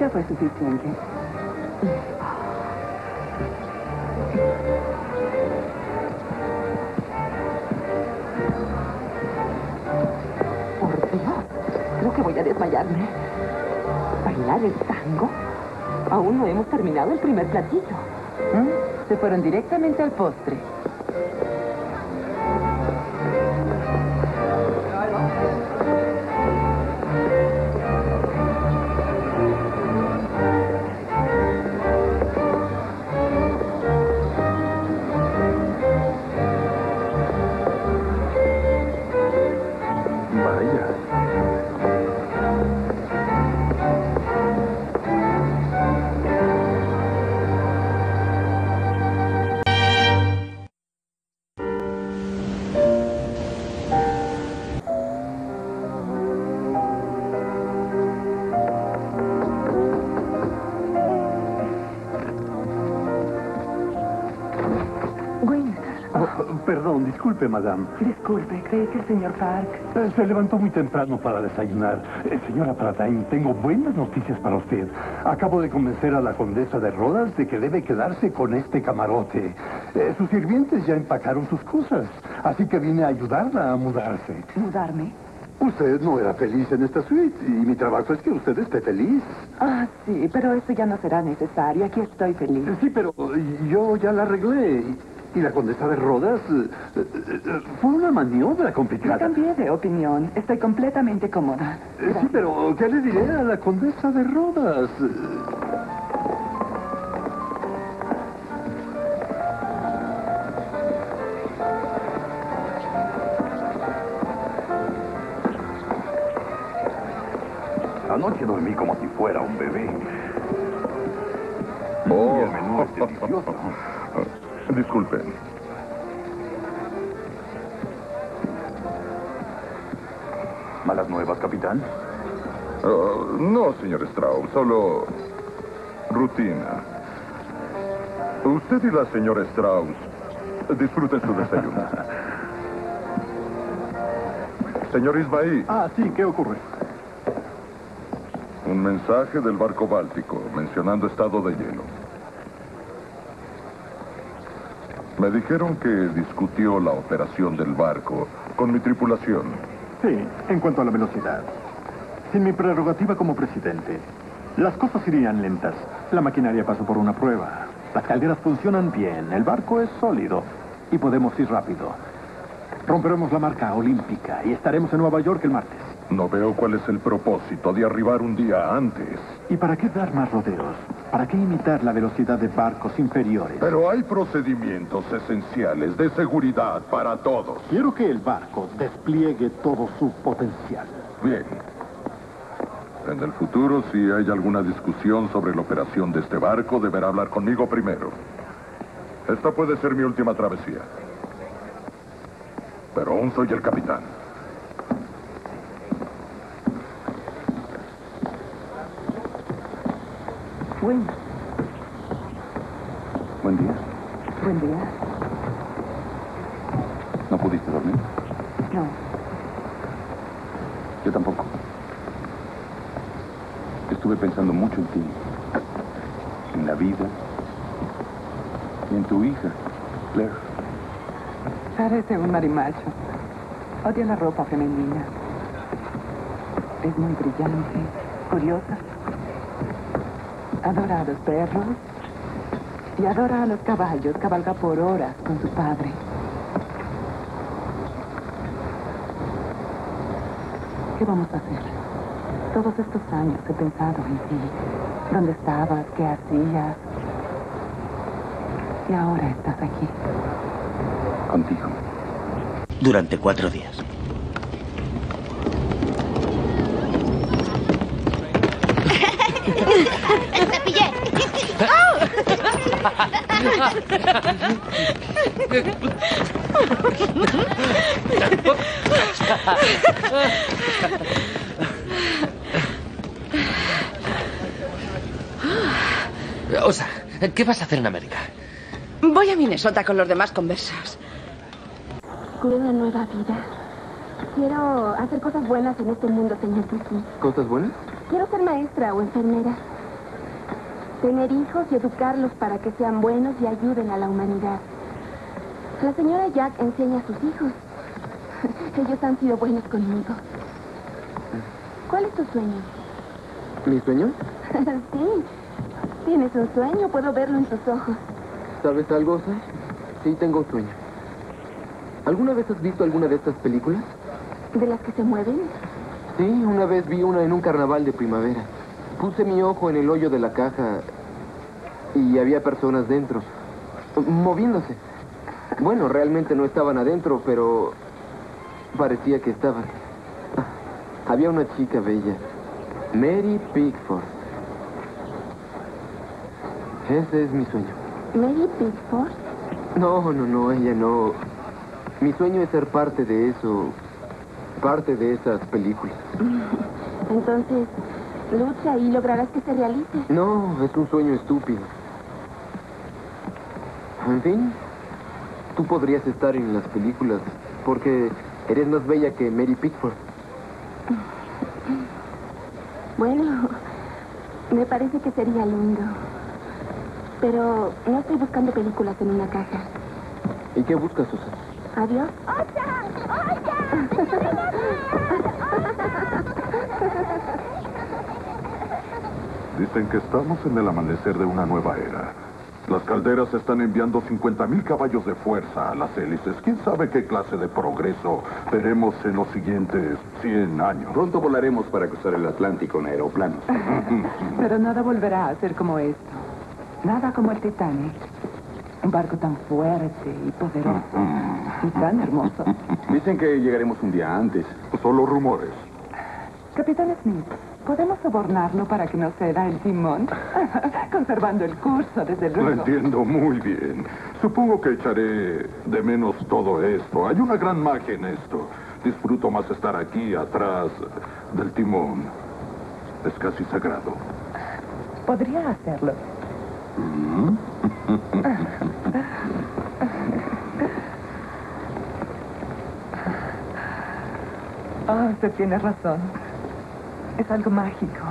Ya fue suficiente. Por Dios, creo que voy a desmayarme. ¿Bailar el tango? Aún no hemos terminado el primer platillo. ¿Mm? Se fueron directamente al postre. Perdón, disculpe, madame. Disculpe, creí que el señor Park... Eh, Se levantó muy temprano para desayunar. Eh, señora Pratine, tengo buenas noticias para usted. Acabo de convencer a la condesa de Rodas de que debe quedarse con este camarote. Eh, sus sirvientes ya empacaron sus cosas, así que vine a ayudarla a mudarse. ¿Mudarme? Usted no era feliz en esta suite y mi trabajo es que usted esté feliz. Ah, sí, pero eso ya no será necesario. Aquí estoy feliz. Sí, pero yo ya la arreglé. Y, la condesa de Rodas eh, eh, eh, fue una maniobra Yo complicada. cambié de opinión. Estoy completamente cómoda. Sí, pero ¿qué le diré a la condesa de Rodas? Anoche dormí como si fuera un bebé. Oh. Y el menú es delicioso. Disculpen. ¿Malas nuevas, capitán? Oh, no, señor Strauss, solo rutina. Usted y la señora Strauss disfruten su desayuno. Señor Ismaí, Ah, sí, ¿qué ocurre? un mensaje del barco báltico mencionando estado de hielo. Me dijeron que discutió la operación del barco con mi tripulación. Sí, en cuanto a la velocidad. Sin mi prerrogativa como presidente, las cosas irían lentas. La maquinaria pasó por una prueba. Las calderas funcionan bien, el barco es sólido y podemos ir rápido. Romperemos la marca olímpica y estaremos en Nueva York el martes. No veo cuál es el propósito de arribar un día antes. ¿Y para qué dar más rodeos? ¿Para qué imitar la velocidad de barcos inferiores? Pero hay procedimientos esenciales de seguridad para todos. Quiero que el barco despliegue todo su potencial. Bien. En el futuro, si hay alguna discusión sobre la operación de este barco, deberá hablar conmigo primero. Esta puede ser mi última travesía. Pero aún soy el capitán. Win, Buen día. buen día. ¿No pudiste dormir? No, Yo tampoco. Estuve pensando mucho en ti. En la vida. Y en tu hija, Claire. parece un marimacho. Odio la ropa femenina. Es muy brillante, curiosa. Adora a los perros y adora a los caballos. Cabalga por horas con su padre. ¿Qué vamos a hacer? Todos estos años he pensado en ti. ¿Dónde estabas? ¿Qué hacías? Y ahora estás aquí. Contigo. Durante cuatro días. ¡Te pillé! Osa, ¿qué vas a hacer en América? Voy a Minnesota con los demás conversos. Una nueva vida. Quiero hacer cosas buenas en este mundo, señor Tuki. ¿Cosas buenas? Quiero ser maestra o enfermera. Tener hijos y educarlos para que sean buenos y ayuden a la humanidad. La señora Jack enseña a sus hijos. Ellos han sido buenos conmigo. ¿Cuál es tu sueño? ¿Mi sueño? sí, tienes un sueño, puedo verlo en tus ojos. ¿Sabes algo, Osa? Sí, tengo un sueño. ¿Alguna vez has visto alguna de estas películas? ¿De las que se mueven? Sí, una vez vi una en un carnaval de primavera. Puse mi ojo en el hoyo de la caja y había personas dentro, moviéndose. Bueno, realmente no estaban adentro, pero parecía que estaban. Había una chica bella, Mary Pickford. Ese es mi sueño. Mary Pickford. No, no, no, ella no. Mi sueño es ser parte de eso, parte de esas películas. Entonces, lucha y lograrás que se realice. No, es un sueño estúpido. En fin, tú podrías estar en las películas porque eres más bella que Mary Pickford. Bueno, me parece que sería lindo. Pero no estoy buscando películas en una casa. ¿Y qué buscas, Susan? Adiós. Dicen que estamos en el amanecer de una nueva era. Las calderas están enviando 50.000 caballos de fuerza a las hélices. ¿Quién sabe qué clase de progreso veremos en los siguientes 100 años? Pronto volaremos para cruzar el Atlántico en aeroplanos. Pero nada volverá a ser como esto. Nada como el Titanic. Un barco tan fuerte y poderoso. Y tan hermoso. Dicen que llegaremos un día antes. Solo rumores. Capitán Smith, ¿podemos sobornarlo para que nos ceda el timón? Conservando el curso, desde Lo luego. entiendo muy bien. Supongo que echaré de menos todo esto. Hay una gran magia en esto. Disfruto más estar aquí, atrás del timón. Es casi sagrado. Podría hacerlo. Ah, usted tiene razón. Es algo mágico.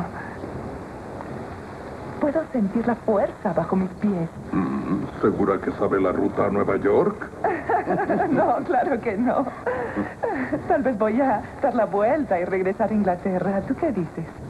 Puedo sentir la fuerza bajo mis pies. Mm, ¿Segura que sabe la ruta a Nueva York? no, claro que no. Tal vez voy a dar la vuelta y regresar a Inglaterra. ¿Tú qué dices?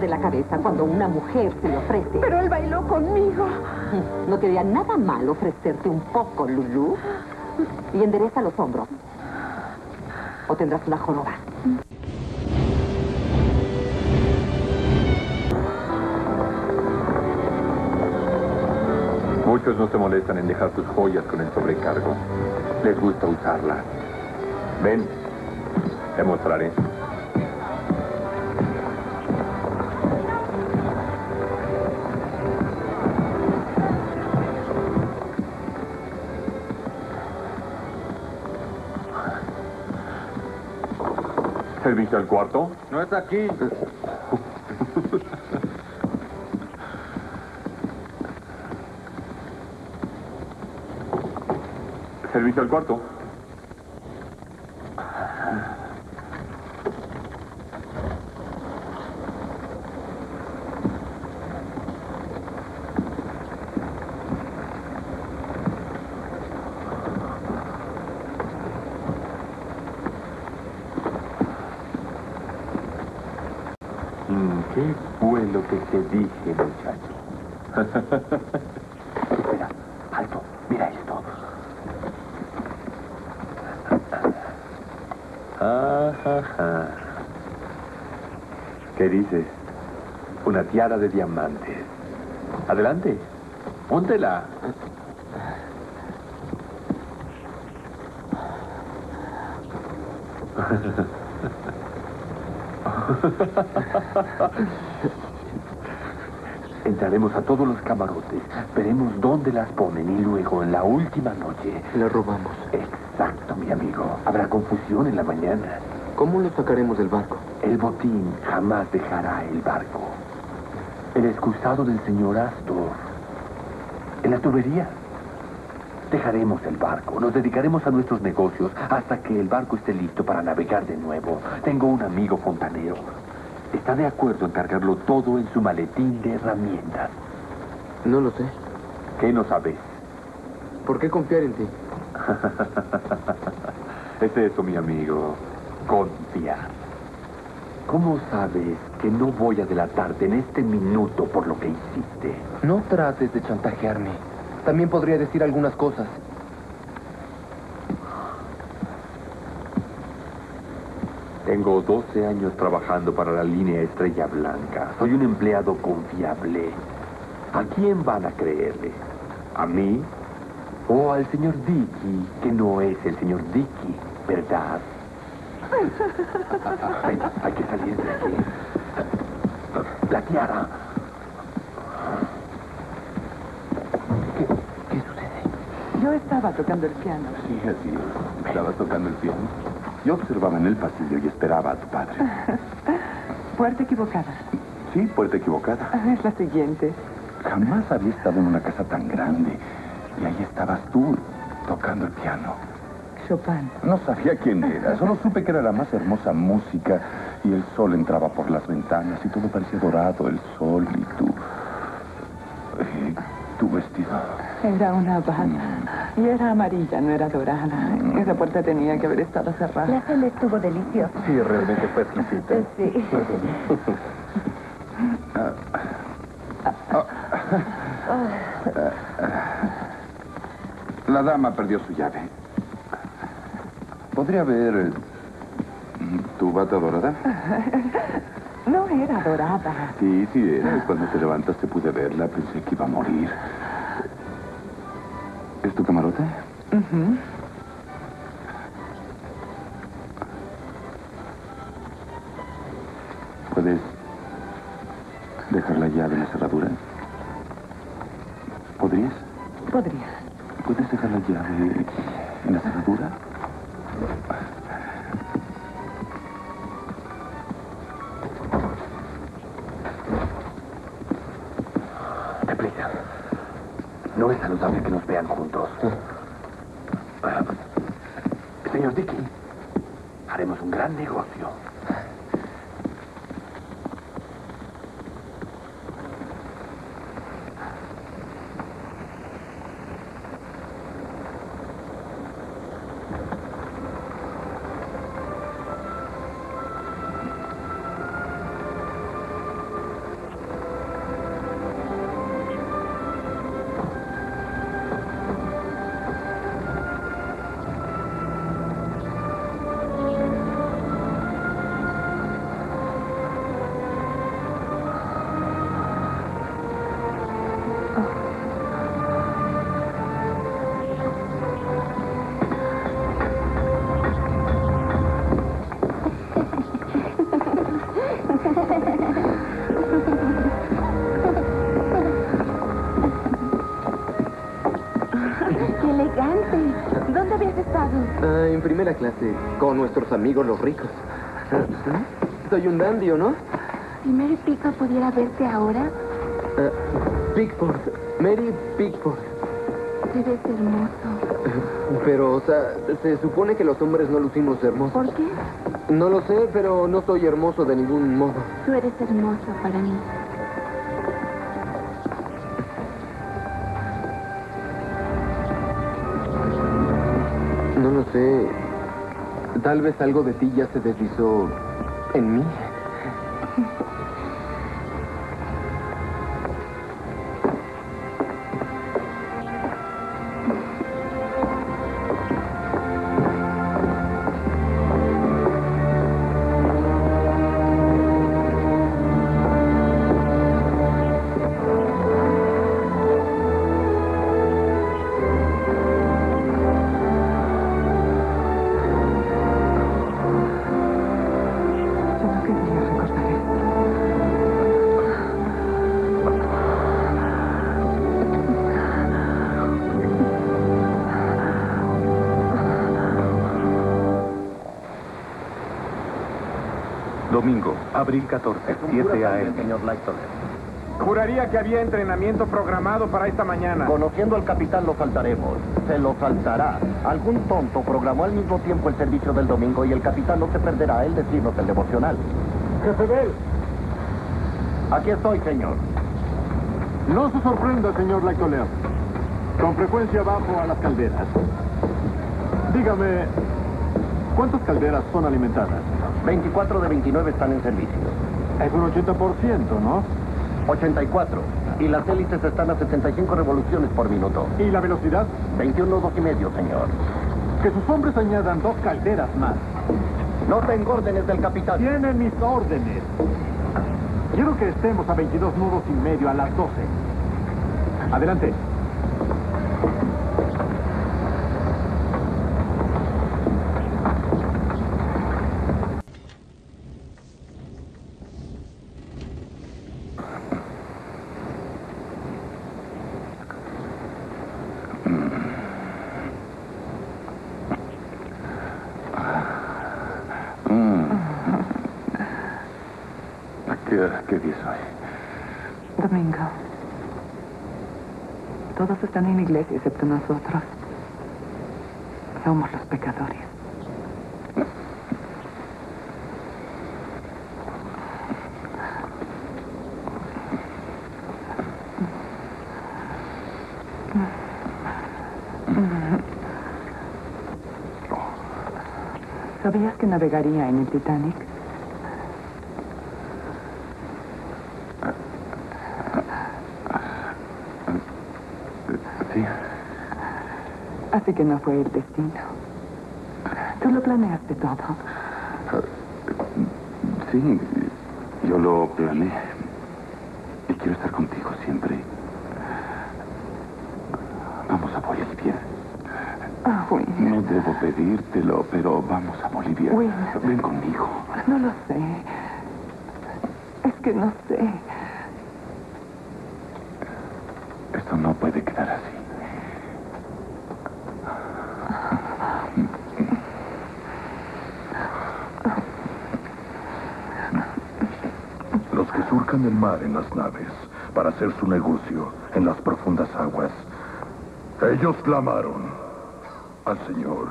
Pierde la cabeza cuando una mujer se le ofrece. Pero él bailó conmigo. No te haría nada mal ofrecerte un poco, Lulú. Y endereza los hombros. O tendrás una joroba. Muchos no se molestan en dejar sus joyas con el sobrecargo. Les gusta usarla. Ven, te mostraré. ¿Servicio al cuarto? No está aquí. ¿Servicio al cuarto? Mm, ¿Qué fue lo que te dije, muchacho? Espera, alto, mira esto. Ajá. ¿Qué dices? Una tiara de diamantes. Adelante, póntela. Entraremos a todos los camarotes, veremos dónde las ponen y luego en la última noche... La robamos. Exacto, mi amigo. Habrá confusión en la mañana. ¿Cómo lo sacaremos del barco? El botín jamás dejará el barco. El excusado del señor Astor. En la tubería. Dejaremos el barco, nos dedicaremos a nuestros negocios hasta que el barco esté listo para navegar de nuevo. Tengo un amigo fontanero. Está de acuerdo en cargarlo todo en su maletín de herramientas. No lo sé. ¿Qué no sabes? ¿Por qué confiar en ti? es eso, mi amigo. Confiar. ¿Cómo sabes que no voy a delatarte en este minuto por lo que hiciste? No trates de chantajearme. También podría decir algunas cosas. Tengo 12 años trabajando para la línea Estrella Blanca. Soy un empleado confiable. ¿A quién van a creerle? ¿A mí? ¿O al señor Dicky, que no es el señor Dicky, verdad? Ven, hay que salir de aquí. La tiara. Yo estaba tocando el piano. Sí, así es. Estabas tocando el piano. Yo observaba en el pasillo y esperaba a tu padre. Puerta equivocada. Sí, puerta equivocada. Es la siguiente. Jamás había estado en una casa tan grande. Y ahí estabas tú, tocando el piano. Chopin. No sabía quién era. Solo supe que era la más hermosa música. Y el sol entraba por las ventanas y todo parecía dorado, el sol y tú. y tu vestido. Era una bata. Y era amarilla, no era dorada. Esa puerta tenía que haber estado cerrada. La cena estuvo deliciosa. Sí, realmente fue exquisita. Sí. La dama perdió su llave. ¿Podría ver eh, tu bata dorada? No era dorada. Sí, sí era. Cuando te levantaste pude verla. Pensé que iba a morir. ¿Es tu camarote? Ujú. ¿Puedes dejar la llave en la cerradura? ¿Podrías? Podría. ¿Puedes dejar la llave en la cerradura? Deprisa. No es saludable que nos vean juntos. Ah, señor Dicky, haremos un gran negocio. Primera clase, con nuestros amigos los ricos. Soy un dandy, ¿o no? Si Mary Pickle pudiera verte ahora, Ah, Pickford. Mary Pickford. te ves hermoso. Pero, o sea, se supone que los hombres no lucimos hermosos. ¿Por qué? No lo sé, pero no soy hermoso de ningún modo. Tú eres hermoso para mí. No lo sé. Tal vez algo de ti ya se deslizó en mí. Abril 14, 7 a.m. señor Lightoner. Juraría que había entrenamiento programado para esta mañana. Conociendo al capitán lo saltaremos. Se lo saltará. Algún tonto programó al mismo tiempo el servicio del domingo y el capitán no se perderá el decirnos el devocional. Jefe Bell, Aquí estoy, señor. no se sorprenda, señor Lightoner. Con frecuencia bajo a las calderas. Dígame, ¿cuántas calderas son alimentadas? 24 de 29 están en servicio. Es un 80%, ¿no? 84. Y las hélices están a 75 revoluciones por minuto. ¿Y la velocidad? 21 nudos y medio, señor. Que sus hombres añadan dos calderas más. No tengo órdenes del capitán. Tiene mis órdenes. Quiero que estemos a 22 nudos y medio a las 12. Adelante. ¿Qué, qué día es hoy? Domingo. Todos están en la iglesia excepto nosotros. Somos los pecadores. ¿Sabías que navegaría en el Titanic? Que no fue el destino. Tú lo planeaste todo. Sí, yo lo planeé. Y quiero estar contigo siempre. Vamos a Bolivia. Ah, Will. No debo pedírtelo, pero vamos a Bolivia. Will. Ven conmigo. No lo sé. Es que no sé. Esto no puede quedar así. Los que surcan el mar en las naves para hacer su negocio en las profundas aguas, ellos clamaron al Señor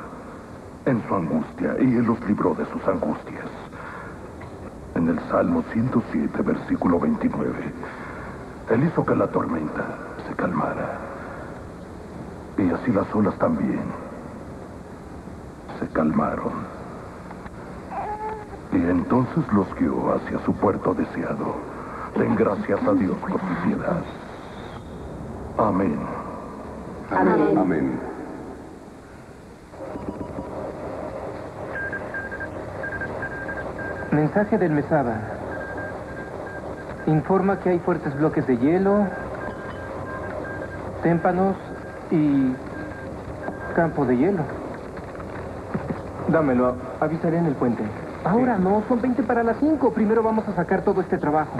en su angustia y Él los libró de sus angustias. En el Salmo 107, versículo 29, Él hizo que la tormenta se calmara. Y así las olas también se calmaron. Y entonces los guió hacia su puerto deseado. Den gracias a Dios por su piedad. Amén. Amén. Amén. Mensaje del Mesaba. Informa que hay fuertes bloques de hielo, témpanos y campo de hielo. Dámelo, avisaré en el puente. Ahora no, son 20 para las 5. Primero vamos a sacar todo este trabajo.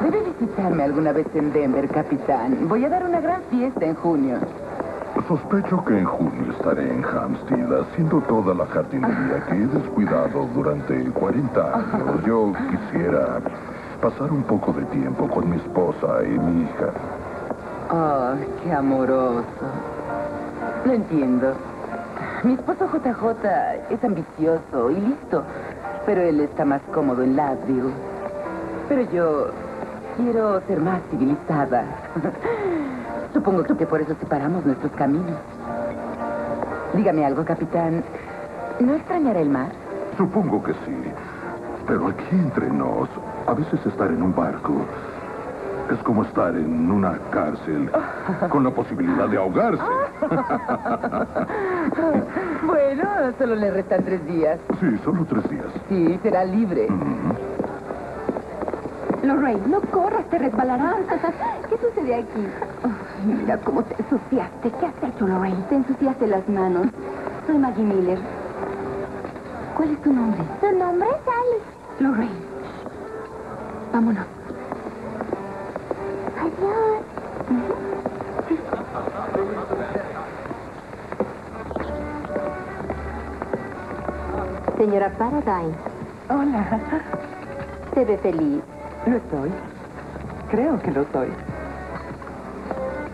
Debe visitarme alguna vez en Denver, capitán. Voy a dar una gran fiesta en junio. Sospecho que en junio estaré en Hampstead haciendo toda la jardinería que he descuidado durante 40 años. Yo quisiera pasar un poco de tiempo con mi esposa y mi hija. Oh, qué amoroso. Lo entiendo. Mi esposo JJ es ambicioso y listo, pero él está más cómodo en Ladville. Pero yo quiero ser más civilizada. Supongo que por eso separamos nuestros caminos. Dígame algo, capitán. ¿No extrañará el mar? Supongo que sí. Pero aquí entre nos, a veces estar en un barco es como estar en una cárcel con la posibilidad de ahogarse. bueno, solo le restan tres días. Sí, solo tres días. Sí, será libre. Lorraine, no corras, te resbalarás. ¿Qué sucede aquí? mira cómo te ensuciaste. ¿Qué has hecho, Lorraine? Te ensuciaste las manos. Soy Maggie Miller. ¿Cuál es tu nombre? Su nombre es Alice. Lorraine. Vámonos. Señora Paradine, Hola. se ve feliz. Lo estoy. Creo que lo soy.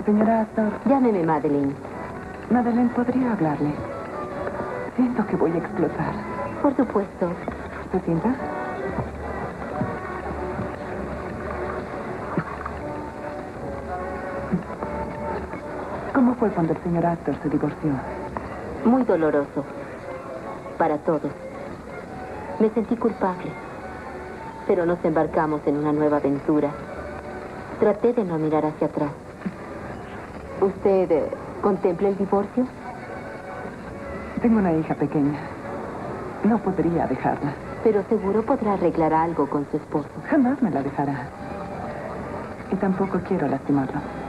Señora Astor. Llámeme Madeline. Madeleine, ¿podría hablarle? Siento que voy a explotar. Por supuesto. ¿Se sienta? Fue cuando el señor Astor se divorció? Muy doloroso. Para todos. Me sentí culpable. Pero nos embarcamos en una nueva aventura. Traté de no mirar hacia atrás. ¿Usted eh, contempla el divorcio? Tengo una hija pequeña. No podría dejarla. Pero seguro podrá arreglar algo con su esposo. Jamás me la dejará. Y tampoco quiero lastimarlo.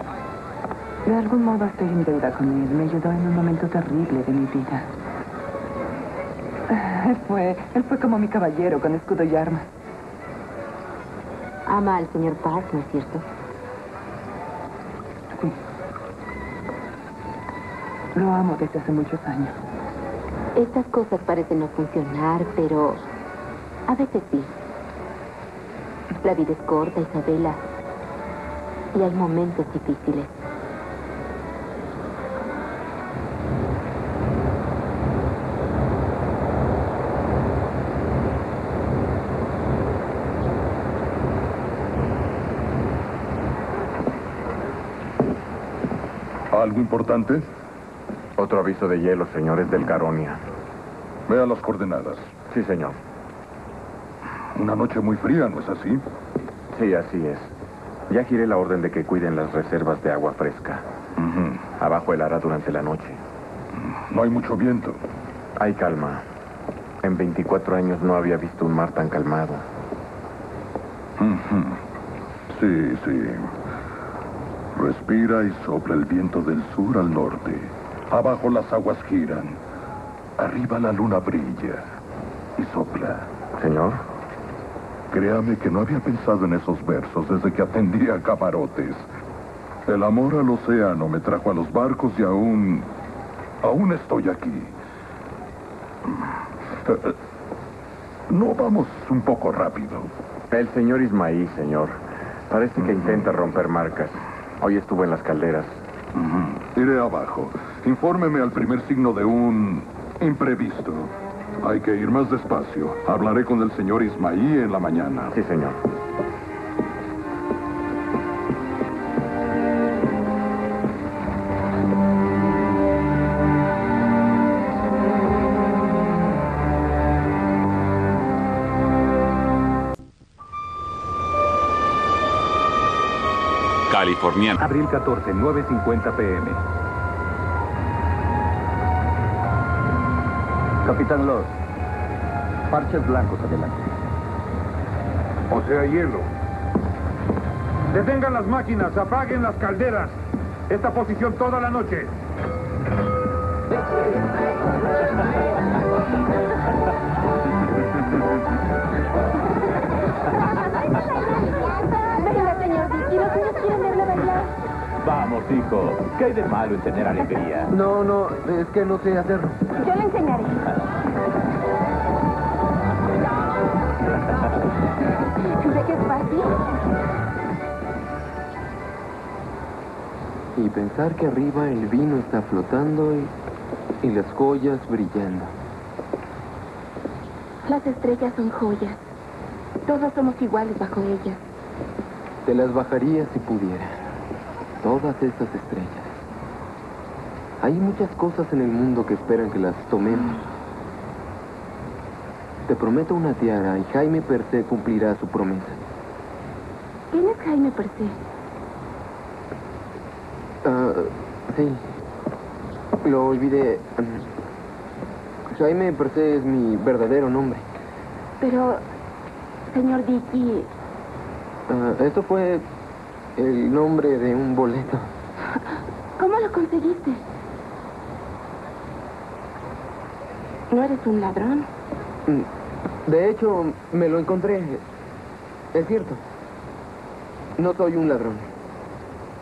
De algún modo estoy en deuda con él. Me ayudó en un momento terrible de mi vida. Él fue, él fue como mi caballero con escudo y armas. Ama al señor Park, ¿no es cierto? Sí. Lo amo desde hace muchos años. Estas cosas parecen no funcionar, pero a veces sí. La vida es corta, Isabela. Y hay momentos difíciles. ¿Algo importante? Otro aviso de hielo, señores del Caronia. Vea las coordenadas. Sí, señor. Una noche muy fría, ¿no es así? Sí, así es. Ya giré la orden de que cuiden las reservas de agua fresca. Abajo helará durante la noche. No hay mucho viento. Hay calma. En 24 años no había visto un mar tan calmado. Sí, sí. Respira y sopla el viento del sur al norte. Abajo las aguas giran. Arriba la luna brilla y sopla. Señor. Créame que no había pensado en esos versos desde que atendía a camarotes. El amor al océano me trajo a los barcos y aún... aún estoy aquí. No vamos un poco rápido. El señor Ismaí, señor. Parece que intenta romper marcas. Hoy estuvo en las calderas. Iré abajo. Infórmeme al primer signo de un imprevisto. Hay que ir más despacio. Hablaré con el señor Ismaí en la mañana. Sí, señor. Californiano. Abril 14, 9.50 pm. Capitán Loss. Parches blancos adelante. O sea, hielo. Detengan las máquinas, apaguen las calderas. Esta posición toda la noche. hijo. ¿Qué hay de malo en tener alegría? No, no, es que no sé hacerlo. Yo le enseñaré. ¿Ve que es fácil? Y pensar que arriba el vino está flotando y, y las joyas brillando. Las estrellas son joyas. Todos somos iguales bajo ellas. Te las bajaría si pudiera. Todas esas estrellas. Hay muchas cosas en el mundo que esperan que las tomemos. Te prometo una tiara y Jaime Percé cumplirá su promesa. ¿Quién es Jaime Percé? Ah, sí. Lo olvidé. Jaime Percé es mi verdadero nombre. Pero, señor Dicky, Ah, esto fue el nombre de un boleto. ¿cómo lo conseguiste? ¿No eres un ladrón? Mm, De hecho, me lo encontré. Es cierto. No soy un ladrón.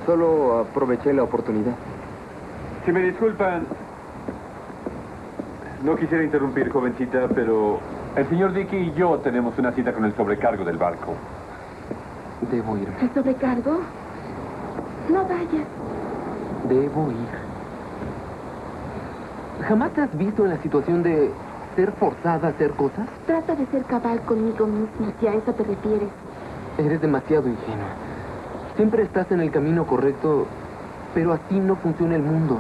Solo aproveché la oportunidad. Si me disculpan, no quisiera interrumpir, jovencita, pero el señor Dicky y yo tenemos una cita con el sobrecargo del barco. Debo irme. ¿El sobrecargo? No vayas. Debo ir. ¿Jamás te has visto en la situación de ser forzada a hacer cosas? Trata de ser cabal conmigo misma, si a eso te refieres. Eres demasiado ingenua. Siempre estás en el camino correcto, pero así no funciona el mundo.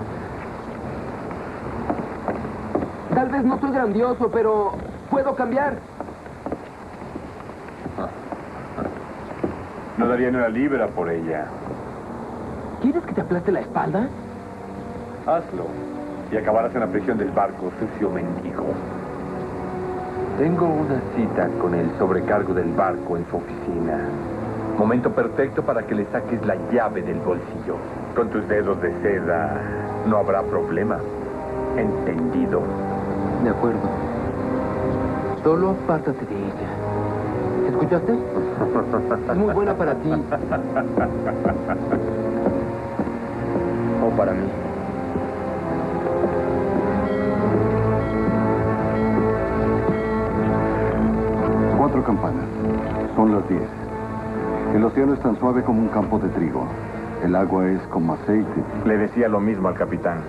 Tal vez no soy grandioso, pero puedo cambiar. No daría ni una libra por ella. ¿Quieres que te aplaste la espalda? Hazlo. Y acabarás en la prisión del barco, sucio mendigo. Tengo una cita con el sobrecargo del barco en su oficina. Momento perfecto para que le saques la llave del bolsillo. Con tus dedos de seda No habrá problema. Entendido. De acuerdo. Solo apártate de ella. ¿Escuchaste? Es muy buena para ti. O para mí. Cuatro campanas. Son las diez. El océano es tan suave como un campo de trigo. El agua es como aceite. Le decía lo mismo al capitán.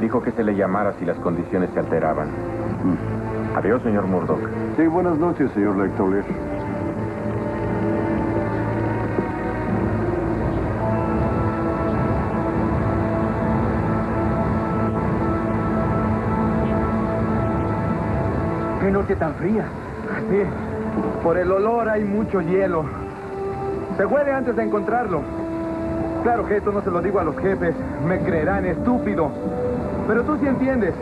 Dijo que se le llamara si las condiciones se alteraban. Adiós, señor Murdoch. Sí, buenas noches, señor Lector. ¡Qué noche tan fría! Sí, por el olor hay mucho hielo. Se huele antes de encontrarlo. Claro que esto no se lo digo a los jefes. Me creerán estúpido. Pero tú sí entiendes.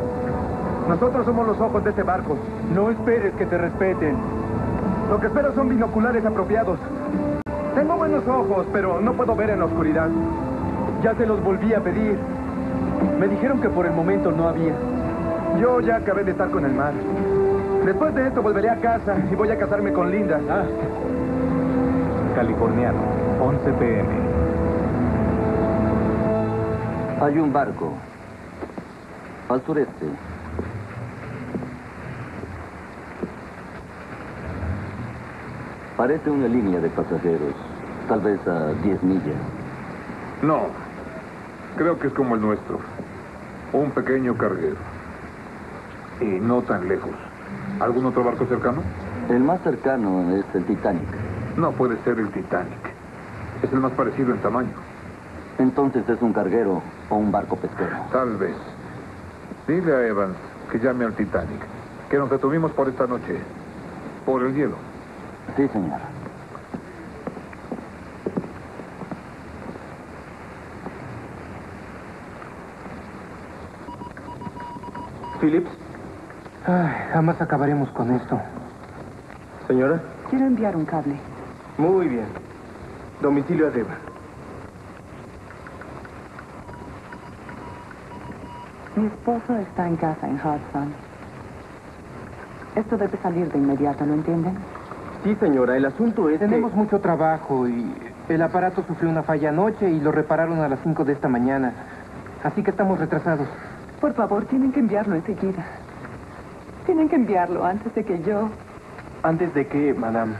Nosotros somos los ojos de este barco. No esperes que te respeten. Lo que espero son binoculares apropiados. Tengo buenos ojos, pero no puedo ver en la oscuridad. Ya se los volví a pedir. Me dijeron que por el momento no había. Yo ya acabé de estar con el mar. Después de esto volveré a casa y voy a casarme con Linda. Ah. Californiano, 11 pm. Hay un barco. Al sureste. Parece una línea de pasajeros. Tal vez a 10 millas. No. Creo que es como el nuestro. Un pequeño carguero. Y no tan lejos. ¿Algún otro barco cercano? El más cercano es el Titanic. No puede ser el Titanic. Es el más parecido en tamaño. Entonces es un carguero o un barco pesquero. Tal vez. Dile a Evans que llame al Titanic. Que nos detuvimos por esta noche. Por el hielo. Sí, señor. Phillips. Ay, jamás acabaremos con esto. Señora. Quiero enviar un cable. Muy bien. Domicilio arriba. Mi esposo está en casa en Hudson. Esto debe salir de inmediato, ¿lo entienden? Sí, señora. El asunto es Tenemos mucho trabajo y el aparato sufrió una falla anoche y lo repararon a las 5 de esta mañana. Así que estamos retrasados. Por favor, tienen que enviarlo enseguida. Tienen que enviarlo antes de que yo... ¿Antes de qué, madame?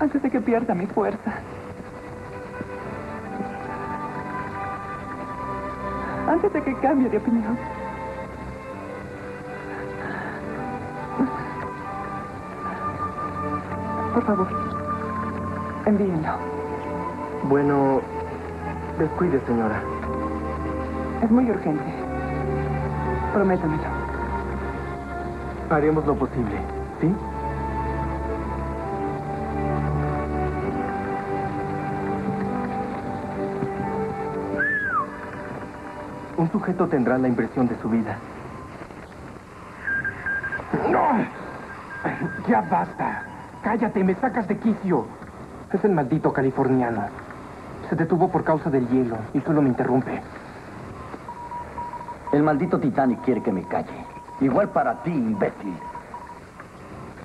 Antes de que pierda mi fuerza. Antes de que cambie de opinión. Por favor, envíenlo. Bueno, descuide, señora. Es muy urgente. Prométamelo. Haremos lo posible, ¿sí? Un sujeto tendrá la impresión de su vida. ¡No! ¡Ya basta! ¡Cállate! ¡Me sacas de quicio! Es el maldito californiano. Se detuvo por causa del hielo y solo me interrumpe. El maldito Titanic quiere que me calle. Igual para ti, imbécil.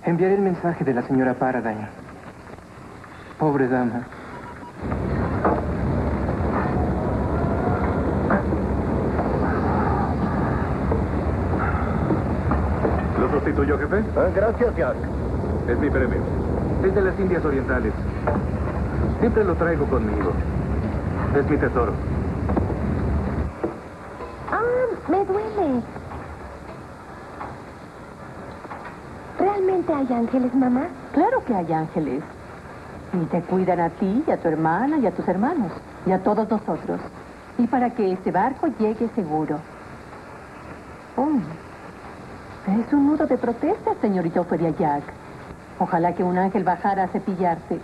Enviaré el mensaje de la señora Paradine. Pobre dama. ¿Lo sustituyo, jefe? gracias, Jack. Es mi premio. Es de las Indias Orientales. Siempre lo traigo conmigo. Es mi tesoro. Ah, me duele. ¿Realmente hay ángeles, mamá? Claro que hay ángeles. Y te cuidan a ti, y a tu hermana, y a tus hermanos, y a todos nosotros. Y para que este barco llegue seguro. Oh, es un nudo de protesta, señorita Ofelia Jack. Ojalá que un ángel bajara a cepillarte.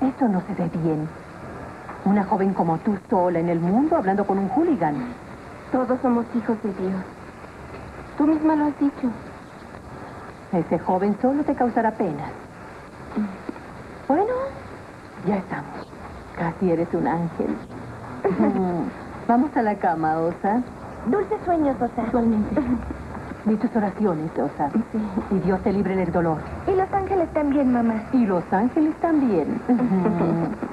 Esto no se ve bien. Una joven como tú sola en el mundo hablando con un hooligan. Todos somos hijos de Dios. Tú misma lo has dicho. Ese joven solo te causará pena. Bueno, ya estamos. Casi eres un ángel. Mm, Vamos a la cama, Osa. Dulces sueños, Osa. Igualmente. Di tus oraciones, Osa. Y Dios te libre del dolor. Y los ángeles también, mamá. Y los ángeles también.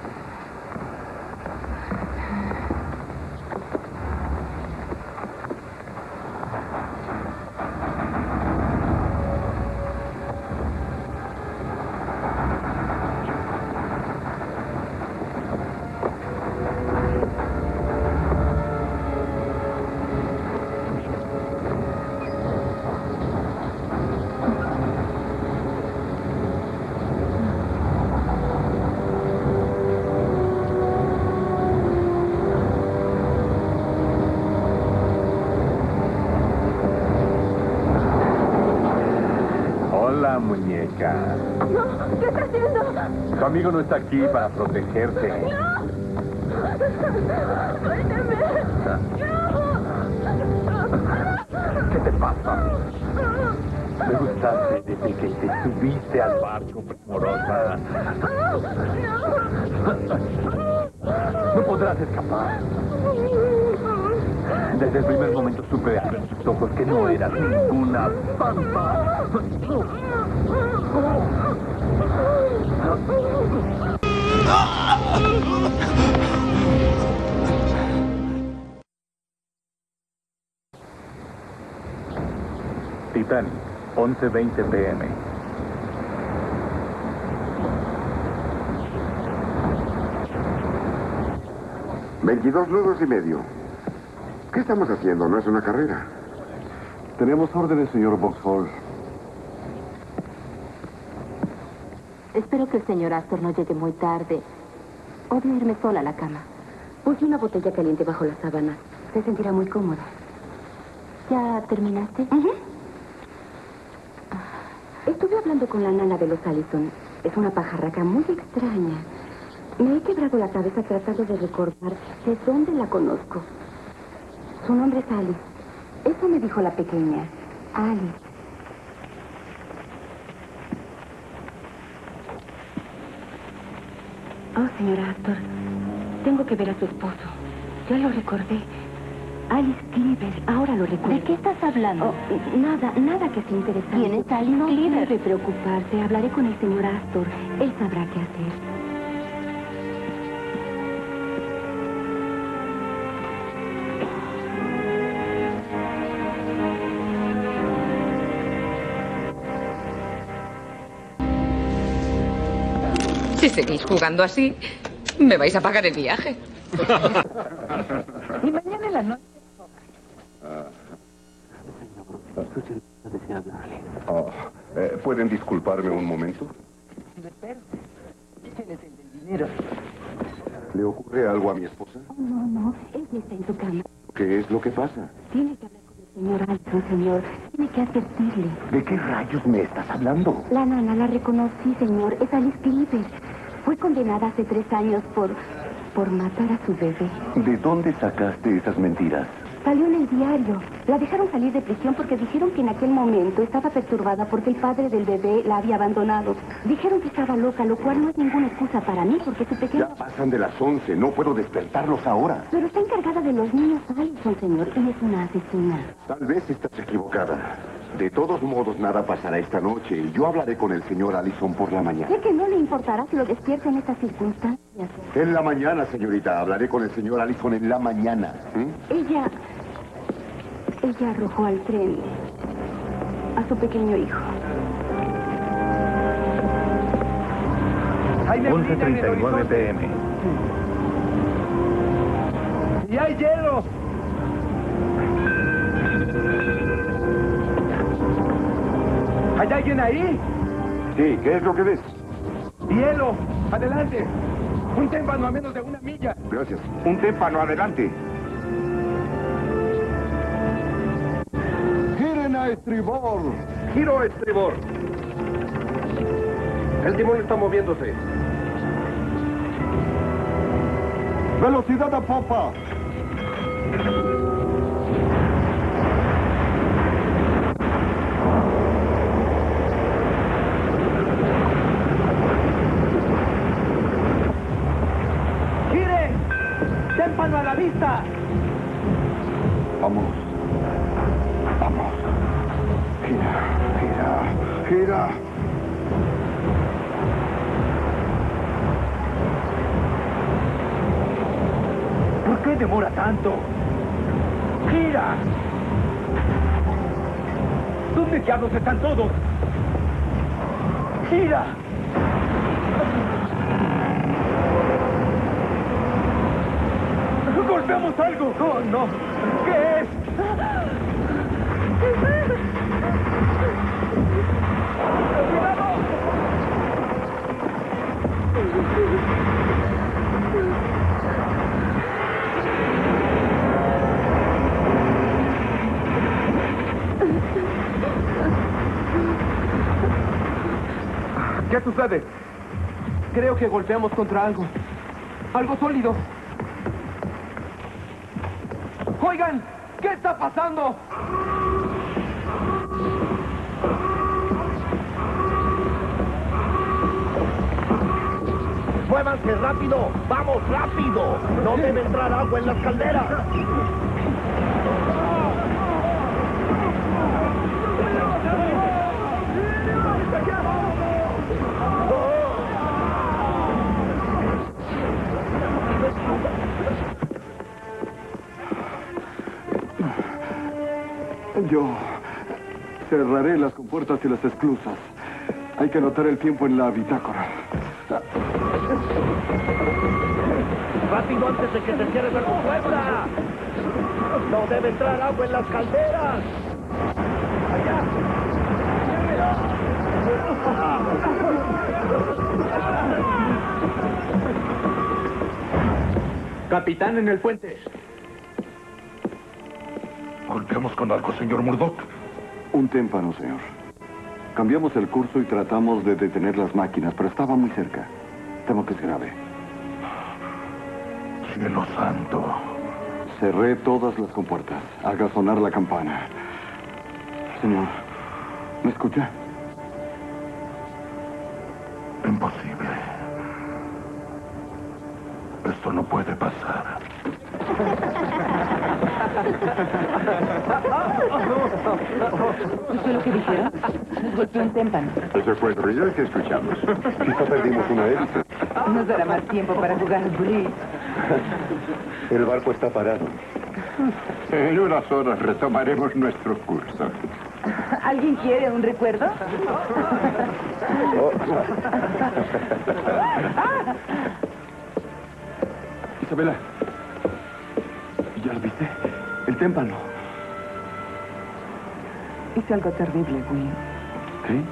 amigo no está aquí para protegerte. ¿Qué te pasa? Me gustaste desde que te subiste al barco, primorosa. No podrás escapar. Desde el primer momento supe ver sus ojos que no eras ninguna pampa. 11.20 pm. Veintidós nudos y medio. ¿Qué estamos haciendo? No es una carrera. Tenemos órdenes, señor Boxhall. Espero que el señor Astor no llegue muy tarde. Odio irme sola a la cama. Puse una botella caliente bajo las sábanas. Se sentirá muy cómoda. ¿Ya terminaste? Estuve hablando con la nana de los Allison. Es una pajarraca muy extraña. Me he quebrado la cabeza tratando de recordar de dónde la conozco. Su nombre es Alice. Eso me dijo la pequeña. Alice. Oh, señora Astor. Tengo que ver a su esposo. Ya lo recordé. Alice Cleaver, ahora lo recuerdo. ¿De qué estás hablando? Oh, nada, nada que sea interesante. ¿Quién es Alice no Cleaver? debe preocuparse. Hablaré con el señor Astor. Él sabrá qué hacer. Si seguís jugando así, me vais a pagar el viaje. Y mañana en la noche. Desea hablarle. Oh, eh, ¿Pueden disculparme un momento? dinero. ¿Le ocurre algo a mi esposa? Oh, no, no. Ella está en su cama. ¿Qué es lo que pasa? Tiene que hablar con el señor Alton, señor. Tiene que advertirle. ¿De qué rayos me estás hablando? La nana la reconocí, señor. Es Alice Cleaver. Fue condenada hace tres años por... por matar a su bebé. ¿De dónde sacaste esas mentiras? Salió en el diario. La dejaron salir de prisión porque dijeron que en aquel momento estaba perturbada porque el padre del bebé la había abandonado. Dijeron que estaba loca, lo cual no es ninguna excusa para mí porque su pequeño... Ya pasan de las once, no puedo despertarlos ahora. Pero está encargada de los niños Allison, señor. Ella es una asesina. Tal vez estás equivocada. De todos modos, nada pasará esta noche y yo hablaré con el señor Allison por la mañana. Sé que no le importará si lo despierta en estas circunstancias. En la mañana, señorita. Hablaré con el señor Allison en la mañana. ¿Mm? Ella... Ella arrojó al tren a su pequeño hijo. 11.39 pm. ¡Y hay hielo! Alguien ahí? Sí, ¿qué es lo que ves? ¡Hielo! ¡Adelante! Un témpano a menos de una milla. Gracias. Un témpano, adelante. ¡Giren a estribor! Giro a estribor. El timón está moviéndose. ¡Velocidad a popa! ¡Témpano a la vista! Vamos. Vamos. Gira, gira, gira. ¿Por qué demora tanto? ¡Gira! ¿Dónde diablos están todos? ¡Gira! ¡Golpeamos algo! ¡Oh, no! ¿Qué es? ¿Qué sucede? Creo que golpeamos contra algo. Algo sólido. Oigan, ¿qué está pasando? ¡Muévanse rápido! ¡Vamos, rápido! ¡No debe entrar agua en las calderas! Yo cerraré las compuertas y las esclusas. Hay que anotar el tiempo en la bitácora. ¡Rápido antes de que se cierre la compuerta! ¡No debe entrar agua en las calderas! Capitán en el puente. Golpeamos con algo, señor Murdoch. Un témpano, señor. Cambiamos el curso y tratamos de detener las máquinas, pero estaba muy cerca. Temo que es grave. Cielo santo. Cerré todas las compuertas. Haga sonar la campana. Señor, ¿me escucha? Imposible. Esto no puede pasar. ¿Eso fue lo que dijeron? Golpeó un témpano. Eso fue el ruido que escuchamos. Quizá perdimos una hélice. Nos dará más tiempo para jugar al bridge. El barco está parado. En unas horas retomaremos nuestro curso. ¿Alguien quiere un recuerdo? Isabela. ¿Ya lo viste? El témpano. Hice algo terrible, Will. ¿Sí?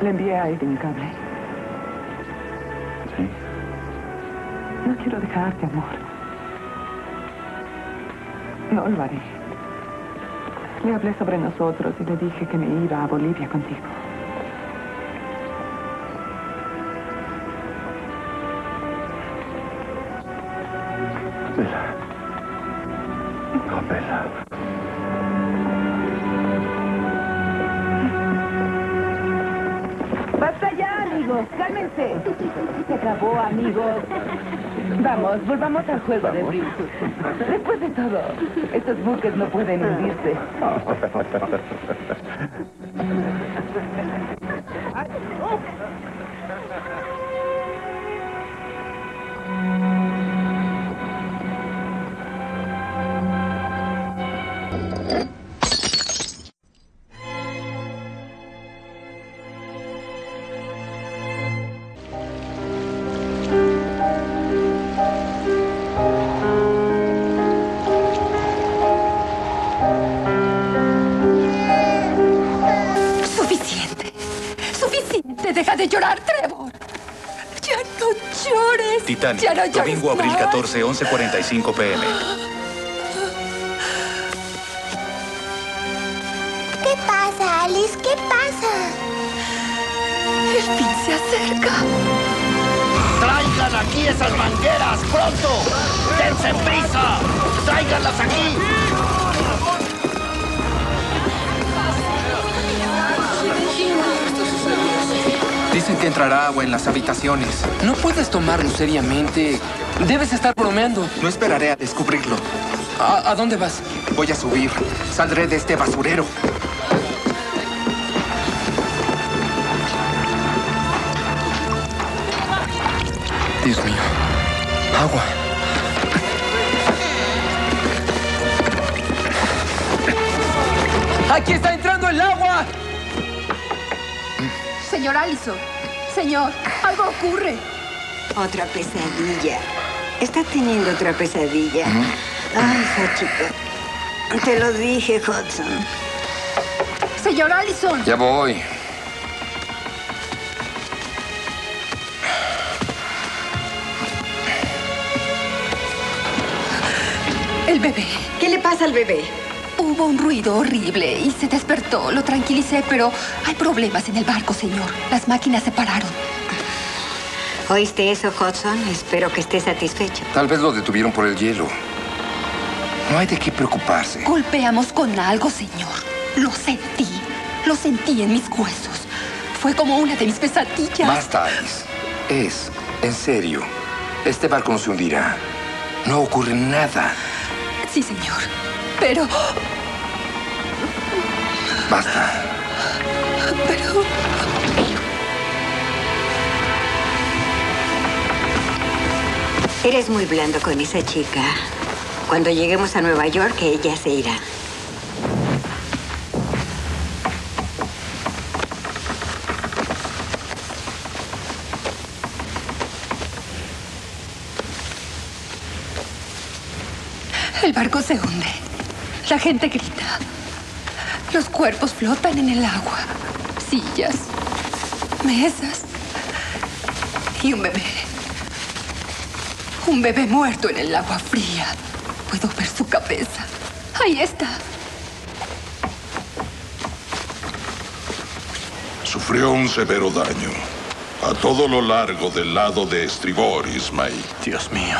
Le envié a Aiden el cable. Sí. No quiero dejarte, amor. No lo haré. Le hablé sobre nosotros y le dije que me iba a Bolivia contigo. Vamos, volvamos al juego de bridge. Después de todo, estos buques no pueden hundirse. Ya no domingo abril más. 14, 11.45 pm. ¿Qué pasa, Alice? ¿Qué pasa? El fin se acerca. ¡Traigan aquí esas mangueras! ¡Pronto! ¡Dense prisa! ¡Tráiganlas aquí! Que entrará agua en las habitaciones. No puedes tomarlo seriamente. Debes estar bromeando. No esperaré a descubrirlo. ¿A, a dónde vas? Voy a subir. Saldré de este basurero. Dios mío. Agua. ¡Aquí está entrando el agua! Señor Allison. Señor, algo ocurre. Otra pesadilla. Está teniendo otra pesadilla. Ay, esa chica. Te lo dije, Hudson. Señor Allison. Ya voy. El bebé. ¿Qué le pasa al bebé? Hubo un ruido horrible y se despertó. Lo tranquilicé, pero hay problemas en el barco, señor. Las máquinas se pararon. ¿Oíste eso, Hudson? Espero que esté satisfecho. Tal vez lo detuvieron por el hielo. No hay de qué preocuparse. Golpeamos con algo, señor. Lo sentí. Lo sentí en mis huesos. Fue como una de mis pesadillas. Basta, Alice. Es, en serio. Este barco no se hundirá. No ocurre nada. Sí, señor. Pero... Basta. Pero... Eres muy blando con esa chica. Cuando lleguemos a Nueva York, ella se irá. El barco se hunde. La gente grita. Cuerpos flotan en el agua. Sillas, mesas y un bebé. Un bebé muerto en el agua fría. Puedo ver su cabeza. Ahí está. Sufrió un severo daño. A todo lo largo del lado de estribor, Ismail. Dios mío.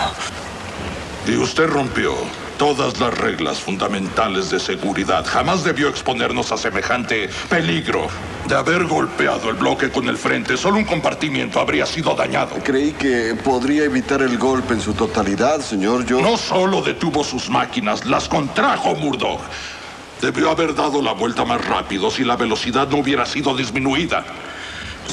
Y usted rompió todas las reglas fundamentales de seguridad. Jamás debió exponernos a semejante peligro. De haber golpeado el bloque con el frente, solo un compartimiento habría sido dañado. Creí que podría evitar el golpe en su totalidad, señor. Yo... No solo detuvo sus máquinas, las contrajo Murdoch. Debió haber dado la vuelta más rápido si la velocidad no hubiera sido disminuida.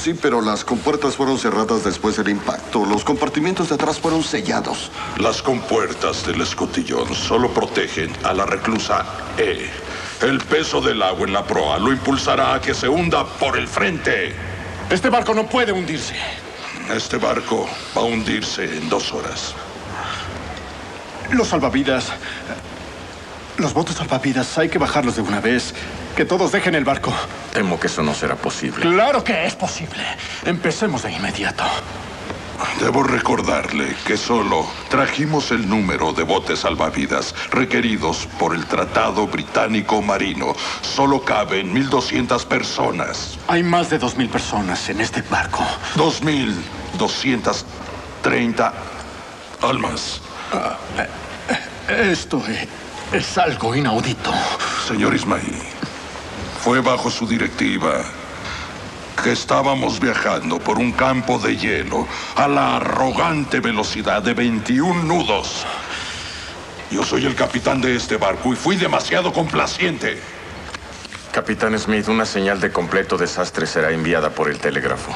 Sí, pero las compuertas fueron cerradas después del impacto. Los compartimientos de atrás fueron sellados. Las compuertas del escotillón solo protegen a la reclusa E. El peso del agua en la proa lo impulsará a que se hunda por el frente. Este barco no puede hundirse. Este barco va a hundirse en dos horas. Los salvavidas. Los botes salvavidas hay que bajarlos de una vez. Que todos dejen el barco. Temo que eso no será posible. Claro que es posible. Empecemos de inmediato. Debo recordarle que solo trajimos el número de botes salvavidas requeridos por el Tratado Británico Marino. Solo caben 1.200 personas. Hay más de 2.000 personas en este barco. 2.230 almas. Uh, esto es, es algo inaudito. Señor Ismail, fue bajo su directiva que estábamos viajando por un campo de hielo a la arrogante velocidad de 21 nudos. Yo soy el capitán de este barco y fui demasiado complaciente. Capitán Smith, una señal de completo desastre será enviada por el telégrafo.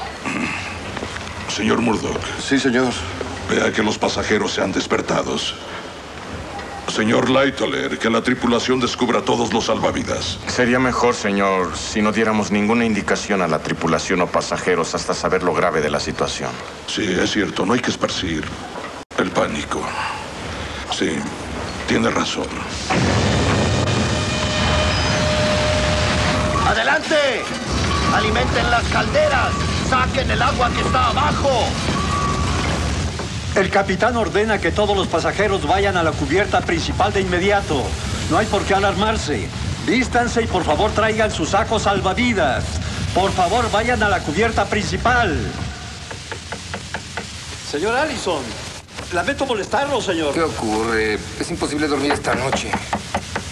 Señor Murdoch. Sí, señor. Vea que los pasajeros sean despertados. Señor Lightoller, que la tripulación descubra todos los salvavidas. Sería mejor, señor, si no diéramos ninguna indicación a la tripulación o pasajeros hasta saber lo grave de la situación. Sí, es cierto, no hay que esparcir el pánico. Sí, tiene razón. ¡Adelante! ¡Alimenten las calderas! ¡Saquen el agua que está abajo! El capitán ordena que todos los pasajeros vayan a la cubierta principal de inmediato. No hay por qué alarmarse. Vístanse y por favor traigan sus sacos salvavidas. Por favor, vayan a la cubierta principal. Señor Allison, lamento molestarlo, señor. ¿Qué ocurre? Es imposible dormir esta noche.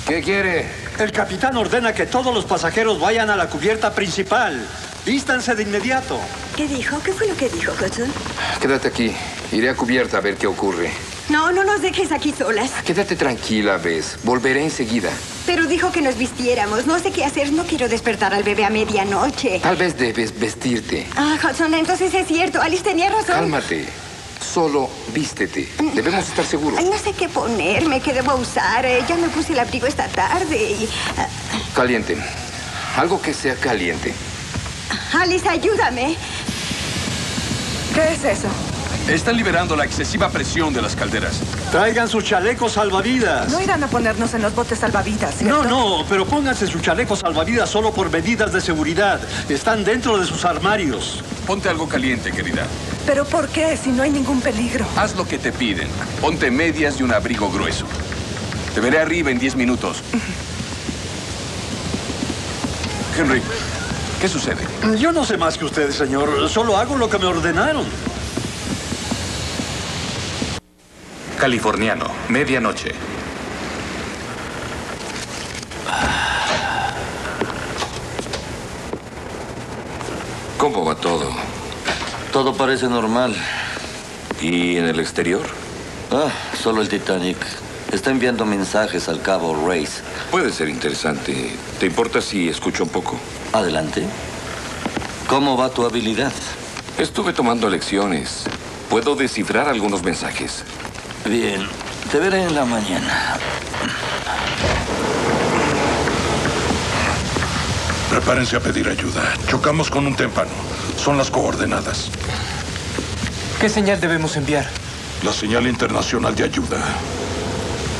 ¿Qué quiere? El capitán ordena que todos los pasajeros vayan a la cubierta principal. Vístanse de inmediato. ¿Qué dijo? ¿Qué fue lo que dijo, Hudson? Quédate aquí. Iré a cubierta a ver qué ocurre. No, no nos dejes aquí solas. Quédate tranquila, Bess. Volveré enseguida. Pero dijo que nos vistiéramos. No sé qué hacer. No quiero despertar al bebé a medianoche. Tal vez debes vestirte. Ah, Hudson, entonces es cierto. Alice tenía razón. Cálmate. Solo vístete. Debemos estar seguros. Ay, no sé qué ponerme, qué debo usar. Eh, ya me puse el abrigo esta tarde y... ah, Caliente. Algo que sea caliente. Alice, ayúdame. ¿Qué es eso? Están liberando la excesiva presión de las calderas. Traigan sus chalecos salvavidas. No irán a ponernos en los botes salvavidas, No, ¿cierto? no, pero pónganse sus chalecos salvavidas solo por medidas de seguridad. Están dentro de sus armarios. Ponte algo caliente, querida. ¿Pero por qué si no hay ningún peligro? Haz lo que te piden. Ponte medias y un abrigo grueso. Te veré arriba en 10 minutos. Henry, ¿qué sucede? Yo no sé más que ustedes, señor. Solo hago lo que me ordenaron. Californiano, medianoche. ¿Cómo va todo? Todo parece normal. ¿Y en el exterior? Ah, solo el Titanic. Está enviando mensajes al cabo Race. Puede ser interesante. ¿Te importa si escucho un poco? Adelante. ¿Cómo va tu habilidad? Estuve tomando lecciones. Puedo descifrar algunos mensajes. Bien. Te veré en la mañana. Prepárense a pedir ayuda. Chocamos con un témpano. Son las coordenadas. ¿Qué señal debemos enviar? La señal internacional de ayuda.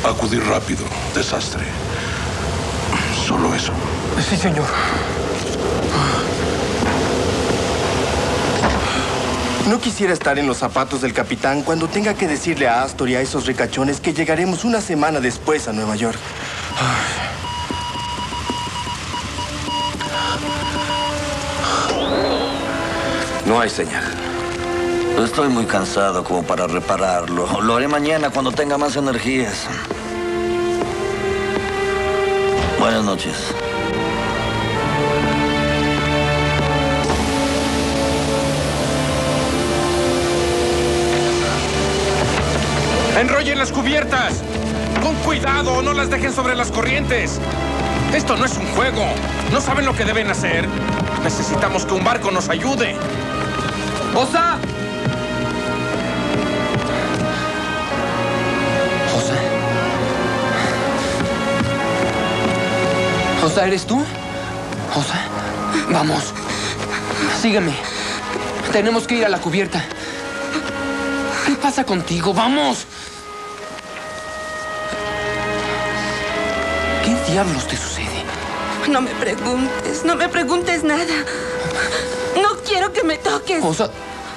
Acudir rápido. Desastre. Solo eso. Sí, señor. No quisiera estar en los zapatos del capitán cuando tenga que decirle a Astor y a esos ricachones que llegaremos una semana después a Nueva York. No hay señal. Estoy muy cansado como para repararlo. Lo haré mañana cuando tenga más energías. Buenas noches. ¡Enrollen las cubiertas! ¡Con cuidado! ¡No las dejen sobre las corrientes! Esto no es un juego. ¿No saben lo que deben hacer? Necesitamos que un barco nos ayude. ¡Osa! ¿Osa, eres tú? Osa, vamos. Sígueme. Tenemos que ir a la cubierta. ¿Qué pasa contigo? ¡Vamos! Diablos te sucede? No me preguntes, no me preguntes nada. No quiero que me toques. Osa,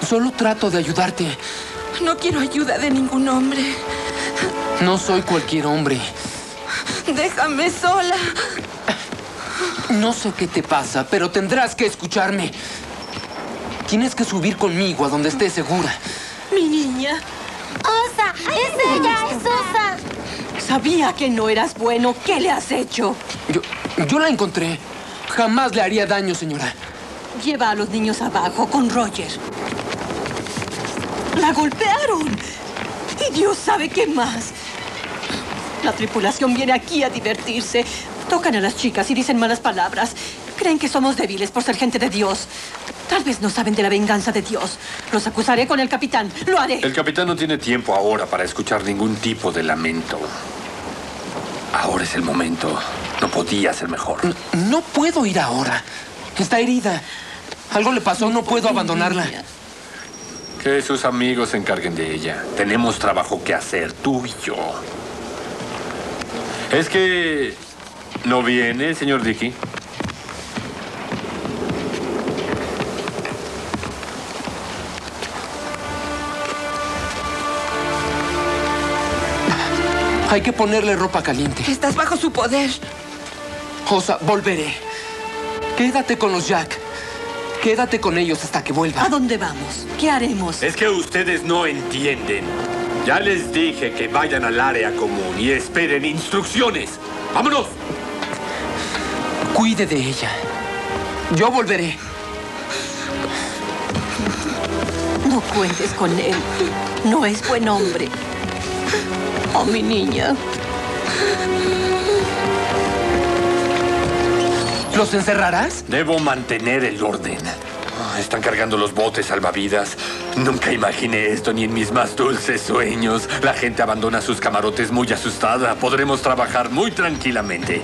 solo trato de ayudarte. No quiero ayuda de ningún hombre. No soy cualquier hombre. Déjame sola. No sé qué te pasa, pero tendrás que escucharme. Tienes que subir conmigo a donde estés segura. Mi niña. Osa, es ella, es Osa. Sabía que no eras bueno. ¿Qué le has hecho? Yo, yo la encontré. Jamás le haría daño, señora. Lleva a los niños abajo con Roger. La golpearon. Y Dios sabe qué más. La tripulación viene aquí a divertirse. Tocan a las chicas y dicen malas palabras. Creen que somos débiles por ser gente de Dios. Tal vez no saben de la venganza de Dios. Los acusaré con el capitán. Lo haré. El capitán no tiene tiempo ahora para escuchar ningún tipo de lamento. Ahora es el momento. No podía ser mejor. No, no puedo ir ahora. Está herida. Algo le pasó, no puedo abandonarla. Que sus amigos se encarguen de ella. Tenemos trabajo que hacer, tú y yo. Es que... ¿No viene señor Dickey? Hay que ponerle ropa caliente. Estás bajo su poder. Osa, volveré. Quédate con los Jack. Quédate con ellos hasta que vuelva. ¿A dónde vamos? ¿Qué haremos? Es que ustedes no entienden. Ya les dije que vayan al área común y esperen instrucciones. ¡Vámonos! Cuide de ella. Yo volveré. No cuentes con él. No es buen hombre. Oh, mi niña. ¿Los encerrarás? Debo mantener el orden. Ah, Están cargando los botes salvavidas. Nunca imaginé esto ni en mis más dulces sueños. La gente abandona sus camarotes muy asustada. Podremos trabajar muy tranquilamente.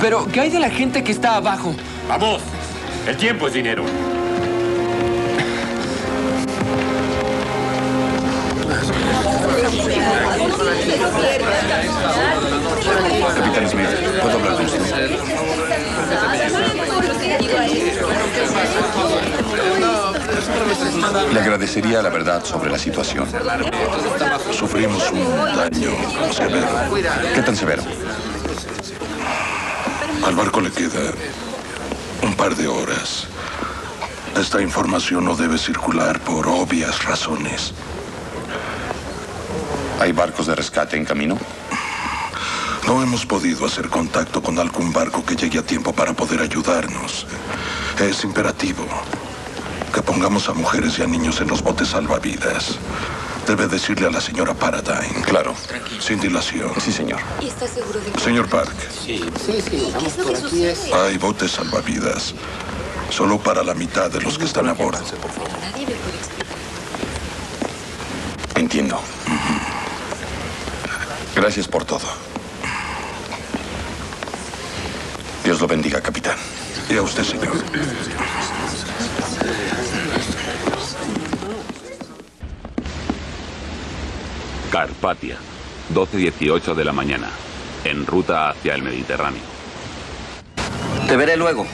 Pero, ¿qué hay de la gente que está abajo? Vamos. El tiempo es dinero. Capitán Smith, ¿puedo hablar con usted? Le agradecería la verdad sobre la situación. Sufrimos un daño severo. ¿Qué tan severo? Al barco le queda Un par de horas. Esta información no debe circular por obvias razones. ¿Hay barcos de rescate en camino? No hemos podido hacer contacto con algún barco que llegue a tiempo para poder ayudarnos. Es imperativo que pongamos a mujeres y a niños en los botes salvavidas. Debe decirle a la señora Paradigm. Claro. Sin dilación. Sí, señor. ¿Y estás seguro de que... Señor Park, Sí, sí, sí. Vamos por aquí. Es... hay botes salvavidas. Solo para la mitad de los que están a bordo. Nadie me puede explicar. Entiendo. Gracias por todo. Dios lo bendiga, capitán. Y a usted, señor. Carpatia, 12.18 de la mañana, en ruta hacia el Mediterráneo. Te veré luego.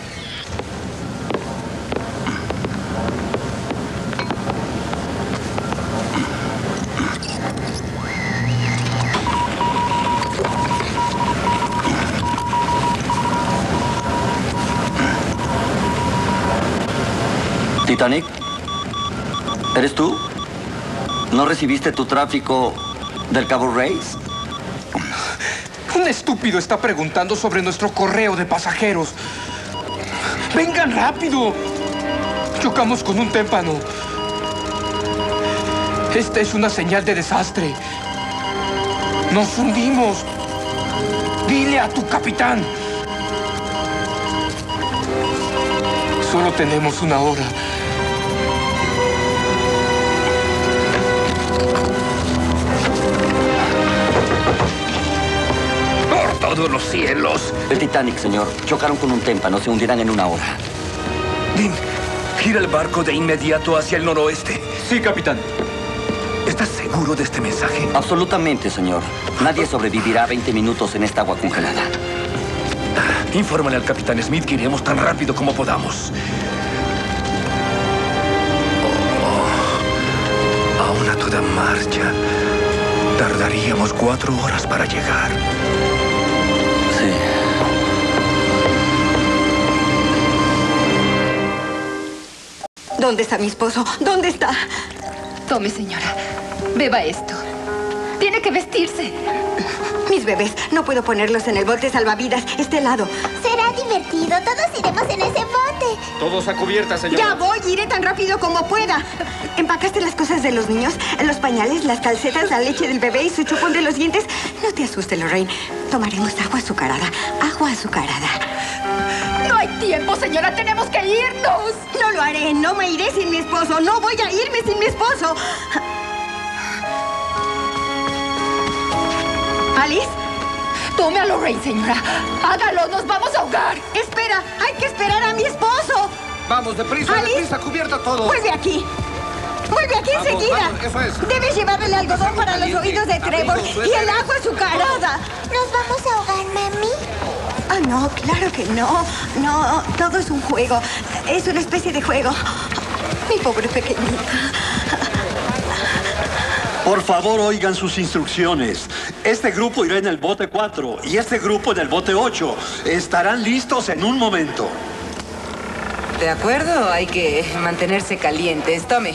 Titanic, ¿eres tú? ¿No recibiste tu tráfico del Cabo Race? Un estúpido está preguntando sobre nuestro correo de pasajeros. ¡Vengan rápido! Chocamos con un témpano. Esta es una señal de desastre. Nos hundimos. Dile a tu capitán. Solo tenemos una hora. Todos los cielos! El Titanic, señor. Chocaron con un témpano. Se hundirán en una hora. Dean, gira el barco de inmediato hacia el noroeste. Sí, capitán. ¿Estás seguro de este mensaje? Absolutamente, señor. Nadie sobrevivirá 20 minutos en esta agua congelada. Infórmale al capitán Smith que iremos tan rápido como podamos. Oh, aún a toda marcha. Tardaríamos cuatro horas para llegar. ¿Dónde está mi esposo? ¿Dónde está? Tome, señora. Beba esto. Tiene que vestirse. Mis bebés, no puedo ponerlos en el bote salvavidas. Este lado. Será divertido. Todos iremos en ese bote. Todos a cubierta, señor. Ya voy, iré tan rápido como pueda. ¿Empacaste las cosas de los niños? Los pañales, las calcetas, la leche del bebé y su chupón de los dientes. No te asustes, Lorraine. Tomaremos agua azucarada. Agua azucarada. Tiempo, señora. Tenemos que irnos. No lo haré. No me iré sin mi esposo. No voy a irme sin mi esposo. ¿Alice? Tome a Lorraine, señora. Hágalo. Nos vamos a ahogar. Espera. Hay que esperar a mi esposo. Vamos, deprisa, Alice, deprisa, cubierta todo. Vuelve aquí. Vuelve aquí Vamos, enseguida. vamos, eso es. Debes llevarle el algodón para los oídos de Trevor y el agua azucarada. ¿Nos vamos a ahogar, mami? Ah, no, claro que no. No, todo es un juego. Es una especie de juego. Mi pobre pequeñita. Por favor, oigan sus instrucciones. Este grupo irá en el bote 4 y este grupo en el bote 8. Estarán listos en un momento. De acuerdo, hay que mantenerse calientes. Tome.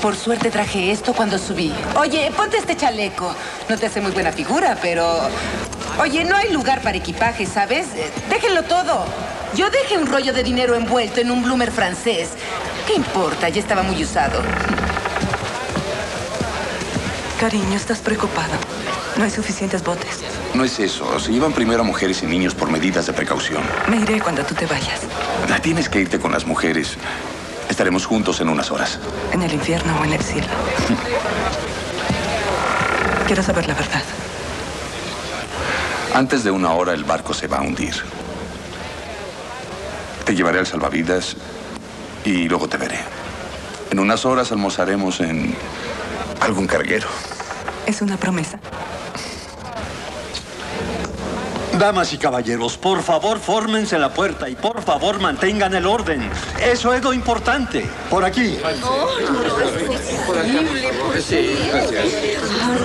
Por suerte traje esto cuando subí. Oye, ponte este chaleco. No te hace muy buena figura, pero... Oye, no hay lugar para equipaje, ¿sabes? Eh, Déjenlo todo. Yo dejé un rollo de dinero envuelto en un bloomer francés. ¿Qué importa? Ya estaba muy usado. Cariño, estás preocupado. No hay suficientes botes. No es eso. Se llevan primero a mujeres y niños por medidas de precaución. Me iré cuando tú te vayas. Tienes que irte con las mujeres. Estaremos juntos en unas horas. En el infierno o en el cielo. Quiero saber la verdad. Antes de una hora el barco se va a hundir. Te llevaré al salvavidas y luego te veré. En unas horas almorzaremos en algún carguero. Es una promesa. Damas y caballeros, por favor, fórmense la puerta y por favor mantengan el orden. Eso es lo importante. Por aquí. Sí, gracias.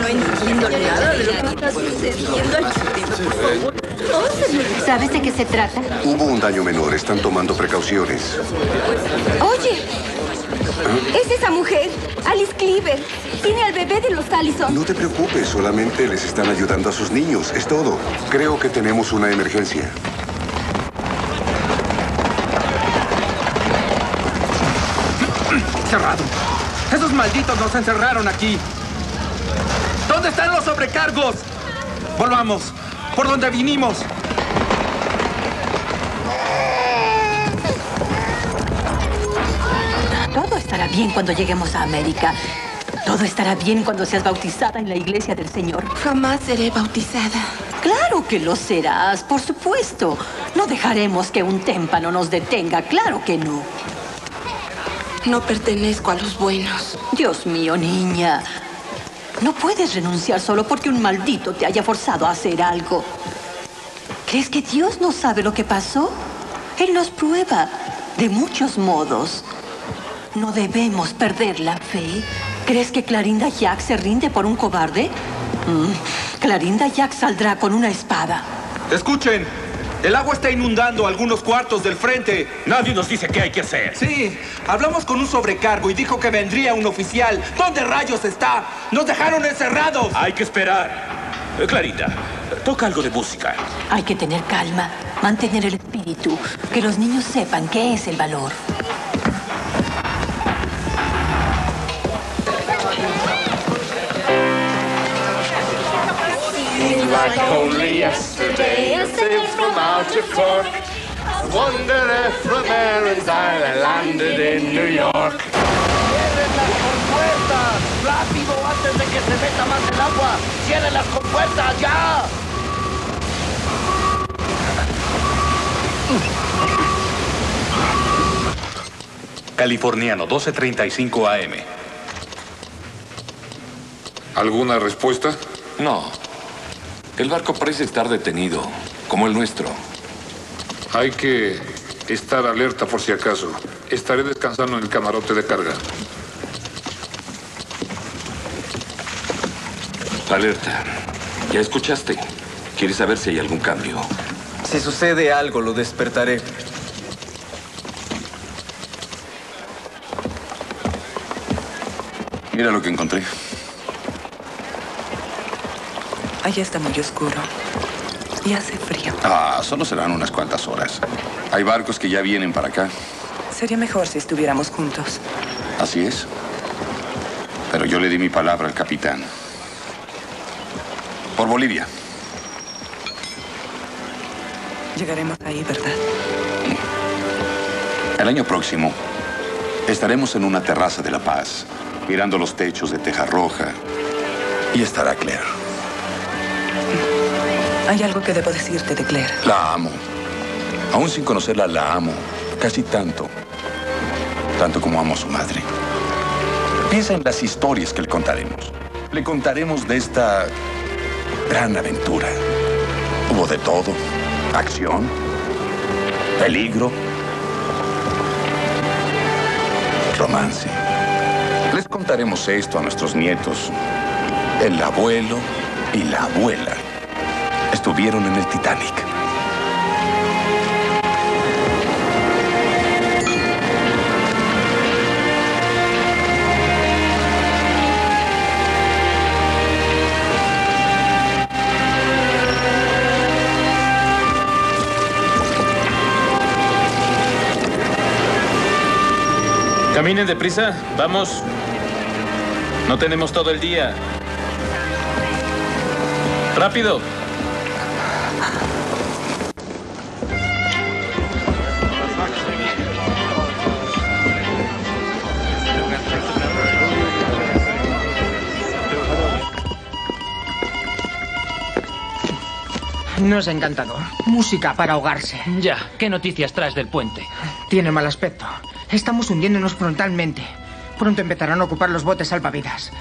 no entiendo nada de lo que está sucediendo. ¿Sabes de qué se trata? Hubo un daño menor. Están tomando precauciones. Oye, es esa mujer, Alice Cleaver. Tiene al bebé de los Allison. No te preocupes, solamente les están ayudando a sus niños. Es todo. Creo que tenemos una emergencia. Cerrado. Esos malditos nos encerraron aquí. ¿Dónde están los sobrecargos? Volvamos. Por donde vinimos. Todo estará bien cuando lleguemos a América. Todo estará bien cuando seas bautizada en la iglesia del Señor. Jamás seré bautizada. Claro que lo serás, por supuesto. No dejaremos que un témpano nos detenga, claro que no. No pertenezco a los buenos. Dios mío, niña. No puedes renunciar solo porque un maldito te haya forzado a hacer algo. ¿Crees que Dios no sabe lo que pasó? Él nos prueba de muchos modos. No debemos perder la fe. ¿Crees que Clarinda Jack se rinde por un cobarde? Mm, Clarinda Jack saldrá con una espada. Escuchen, el agua está inundando algunos cuartos del frente. Nadie nos dice qué hay que hacer. Sí, hablamos con un sobrecargo y dijo que vendría un oficial. ¿Dónde rayos está? Nos dejaron encerrados. Hay que esperar. Clarita, toca algo de música. Hay que tener calma, mantener el espíritu, que los niños sepan qué es el valor. Like only yesterday, from out of Cork. Wanderer from Erin's Island, landed in New York. ¡Cierren las compuertas! ¡Rápido, antes de que se meta más el agua! ¡Cierren las compuertas, ya! Californiano, 1235 AM. ¿Alguna respuesta? No. El barco parece estar detenido, como el nuestro. Hay que estar alerta por si acaso. Estaré descansando en el camarote de carga. Alerta. ¿Ya escuchaste? ¿Quieres saber si hay algún cambio? Si sucede algo, lo despertaré. Mira lo que encontré. Allá está muy oscuro. Y hace frío. Ah, solo serán unas cuantas horas. Hay barcos que ya vienen para acá. Sería mejor si estuviéramos juntos. Así es. Pero yo le di mi palabra al capitán. Por Bolivia. Llegaremos ahí, ¿verdad? El año próximo estaremos en una terraza de La Paz, mirando los techos de teja roja. Y estará Claire. Hay algo que debo decirte de Claire. La amo. Aún sin conocerla, la amo. Casi tanto. Tanto como amo a su madre. Piensa en las historias que le contaremos. Le contaremos de esta gran aventura. Hubo de todo. Acción. Peligro. Romance. Les contaremos esto a nuestros nietos. El abuelo y la abuela estuvieron en el Titanic. Caminen deprisa, vamos. No tenemos todo el día. Rápido. No es encantador. Música para ahogarse. Ya, ¿qué noticias traes del puente? Tiene mal aspecto. Estamos hundiéndonos frontalmente. Pronto empezarán a ocupar los botes salvavidas.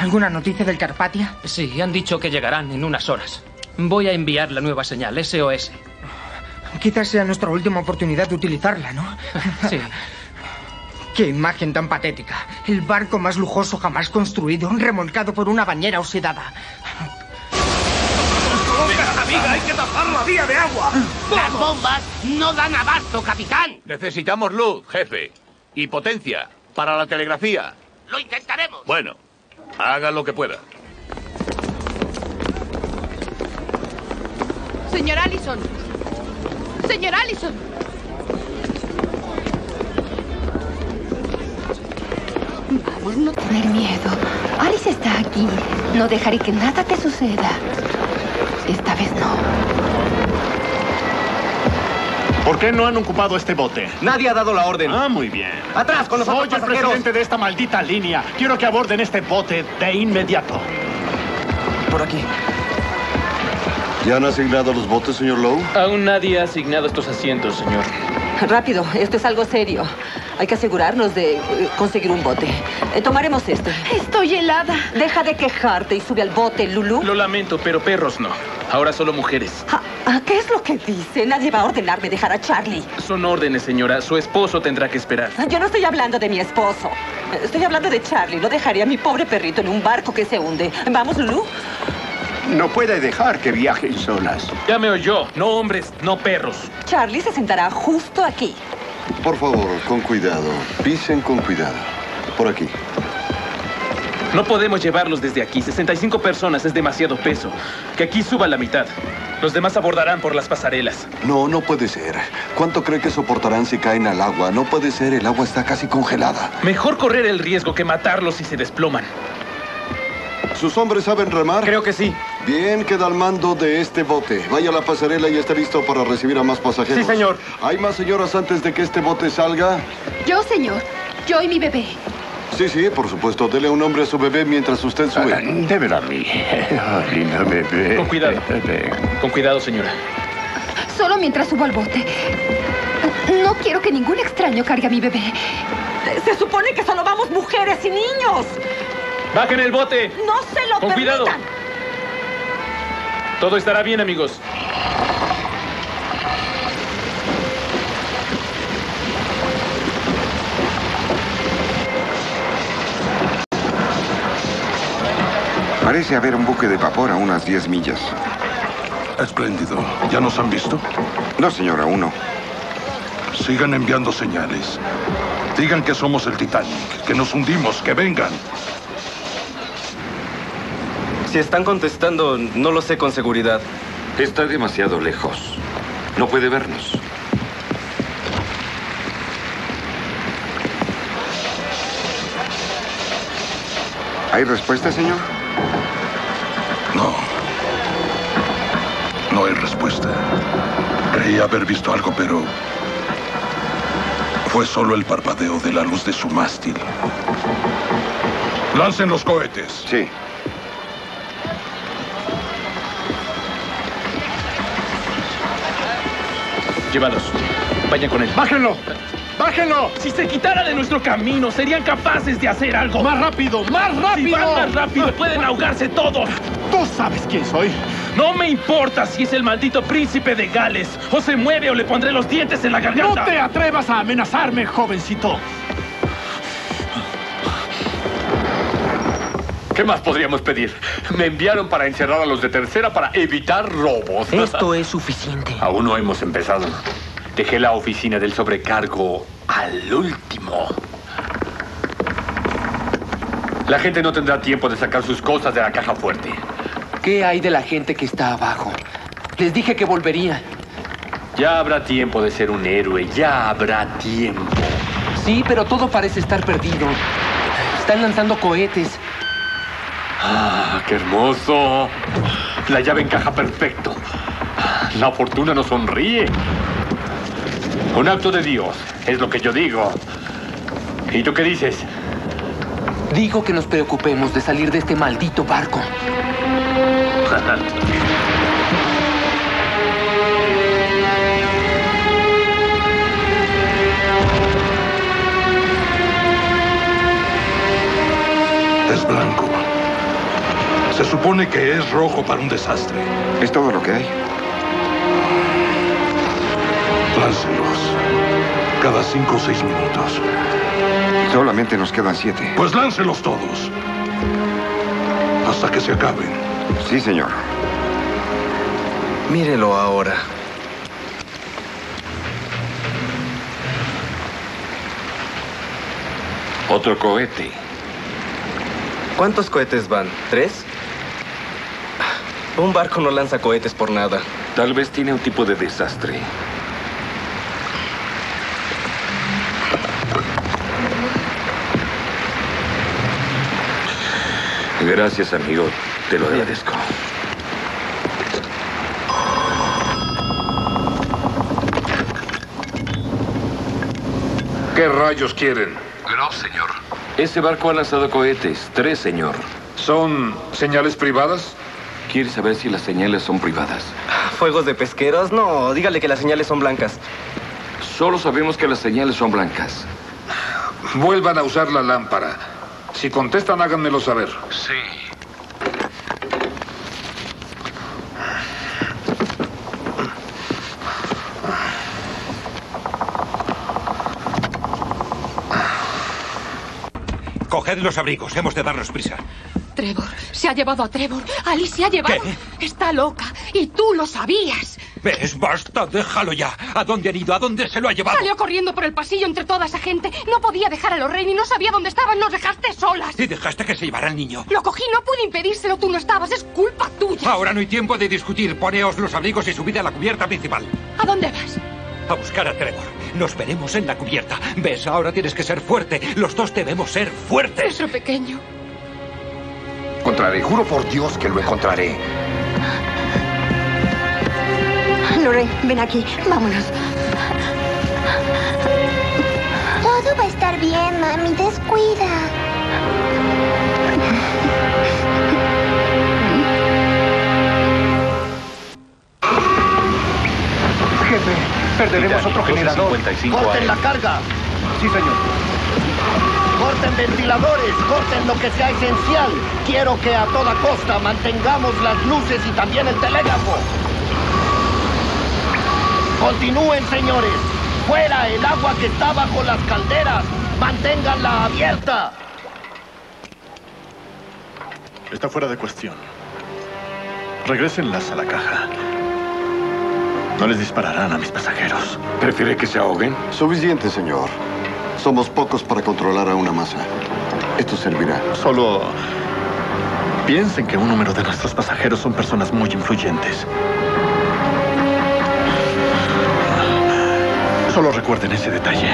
¿Alguna noticia del Carpatia? Sí, han dicho que llegarán en unas horas. Voy a enviar la nueva señal, SOS. Quizás sea nuestra última oportunidad de utilizarla, ¿no? Sí. Qué imagen tan patética. El barco más lujoso jamás construido, remolcado por una bañera oxidada. amiga! ¡Hay que tapar la vía de agua! Las bombas no dan abasto, capitán. Necesitamos luz, jefe. Y potencia para la telegrafía. Lo intentaremos. Bueno, haga lo que pueda. Señor Allison. Señor Allison. Vamos, no tener miedo. Alice está aquí. No dejaré que nada te suceda. Esta vez no. ¿Por qué no han ocupado este bote? Nadie ha dado la orden. Ah, muy bien. Atrás con los Soy otros el presidente de esta maldita línea. Quiero que aborden este bote de inmediato. Por aquí. ¿Ya han asignado los botes, señor Lowe? Aún nadie ha asignado estos asientos, señor. Rápido, esto es algo serio. Hay que asegurarnos de eh, conseguir un bote. Eh, tomaremos este. Estoy helada. Deja de quejarte y sube al bote, Lulu. Lo lamento, pero perros no. Ahora solo mujeres. Ah, ah, ¿Qué es lo que dice? Nadie va a ordenarme dejar a Charlie. Son órdenes, señora. Su esposo tendrá que esperar. Ah, Yo no estoy hablando de mi esposo. Estoy hablando de Charlie. No dejaré a mi pobre perrito en un barco que se hunde. Vamos, Lulu. No puede dejar que viajen solas. Ya me oyó. No hombres, no perros. Charlie se sentará justo aquí. Por favor, con cuidado. Pisen con cuidado. Por aquí. No podemos llevarlos desde aquí. 65 personas es demasiado peso. Que aquí suba la mitad. Los demás abordarán por las pasarelas. No, no puede ser. ¿Cuánto cree que soportarán si caen al agua? No puede ser, el agua está casi congelada. Mejor correr el riesgo que matarlos si se desploman. ¿Sus hombres saben remar? Creo que sí. Bien, queda al mando de este bote. Vaya a la pasarela y está listo para recibir a más pasajeros. Sí, señor. ¿Hay más señoras antes de que este bote salga? Yo, señor. Yo y mi bebé. Sí, sí, por supuesto. Dele un nombre a su bebé mientras usted sube. Débela a mí. Oh, lindo bebé. Con cuidado. Con cuidado, señora. Solo mientras subo al bote. No quiero que ningún extraño cargue a mi bebé. Se supone que solo vamos mujeres y niños. ¡Bajen el bote! No se lo Con permitan. cuidado. Todo estará bien, amigos. Parece haber un buque de vapor a unas 10 millas. Espléndido. ¿Ya nos han visto? No, señora, uno. Sigan enviando señales. Digan que somos el Titanic, que nos hundimos, que vengan. Si están contestando, no lo sé con seguridad. Está demasiado lejos. No puede vernos. ¿Hay respuesta, señor? No. No hay respuesta. Creí haber visto algo, pero... Fue solo el parpadeo de la luz de su mástil. Lancen los cohetes. Sí. Llévalos. Vayan con él. ¡Bájenlo! ¡Bájenlo! Si se quitara de nuestro camino, serían capaces de hacer algo. ¡Más rápido! ¡Más rápido! Si van más rápido, pueden ahogarse todos. Tú sabes quién soy. No me importa si es el maldito príncipe de Gales. O se mueve o le pondré los dientes en la No garganta. te atrevas a amenazarme, jovencito. ¿Qué más podríamos pedir? Me enviaron para encerrar a los de tercera para evitar robos. Esto es suficiente. Aún no hemos empezado. Dejé la oficina del sobrecargo al último. La gente no tendrá tiempo de sacar sus cosas de la caja fuerte. ¿Qué hay de la gente que está abajo? Les dije que volvería. Ya habrá tiempo de ser un héroe, ya habrá tiempo. Sí, pero todo parece estar perdido. Están lanzando cohetes. ¡Ah, qué hermoso! La llave encaja perfecto. La fortuna nos sonríe. Un acto de Dios, es lo que yo digo. ¿Y tú qué dices? Digo que nos preocupemos de salir de este maldito barco. Es blanco. Se supone que es rojo para un desastre. Es todo lo que hay. Láncelos. Cada cinco o seis minutos. Solamente nos quedan siete. Pues láncelos todos. Hasta que se acaben. Sí, señor. Mírelo ahora. Otro cohete. ¿Cuántos cohetes van? ¿Tres? Un barco no lanza cohetes por nada. Tal vez tiene un tipo de desastre. Gracias, amigo. Te lo agradezco. ¿Qué rayos quieren? No, señor. Ese barco ha lanzado cohetes. Tres, señor. ¿Son señales privadas? ¿Quiere saber si las señales son privadas? ¿Fuegos de pesqueros? No, dígale que las señales son blancas. Solo sabemos que las señales son blancas. Vuelvan a usar la lámpara. Si contestan, háganmelo saber. Sí. Coged los abrigos, hemos de darnos prisa. Trevor, se ha llevado a Trevor. Alice se ha llevado. Está loca. Y tú lo sabías. ¿Ves? Basta, déjalo ya. ¿A dónde han ido? ¿A dónde se lo ha llevado? Salió corriendo por el pasillo entre toda esa gente. No podía dejar a Lorraine y no sabía dónde estaban. Nos dejaste solas. Y dejaste que se llevara al niño. Lo cogí, no pude impedírselo. Tú no estabas. Es culpa tuya. Ahora no hay tiempo de discutir. Poneos los abrigos y subid a la cubierta principal. ¿A dónde vas? A buscar a Trevor. Nos veremos en la cubierta. ¿Ves? Ahora tienes que ser fuerte. Los dos debemos ser fuertes. Nuestro pequeño. Encontraré. Juro por Dios que lo encontraré. Lorraine, ven aquí. Vámonos. Todo va a estar bien, mami. Descuida. Jefe, perderemos otro generador. 55 ¡Corten la carga! Sí, señor. ¡Corten ventiladores! ¡Corten lo que sea esencial! Quiero que a toda costa mantengamos las luces y también el telégrafo. Continúen, señores. Fuera el agua que está bajo las calderas. Manténganla abierta. Está fuera de cuestión. Regrésenlas a la caja. No les dispararán a mis pasajeros. ¿Prefiere que se ahoguen? Suficiente, señor. Somos pocos para controlar a una masa. Esto servirá. Solo piensen que un número de nuestros pasajeros son personas muy influyentes. Solo recuerden ese detalle.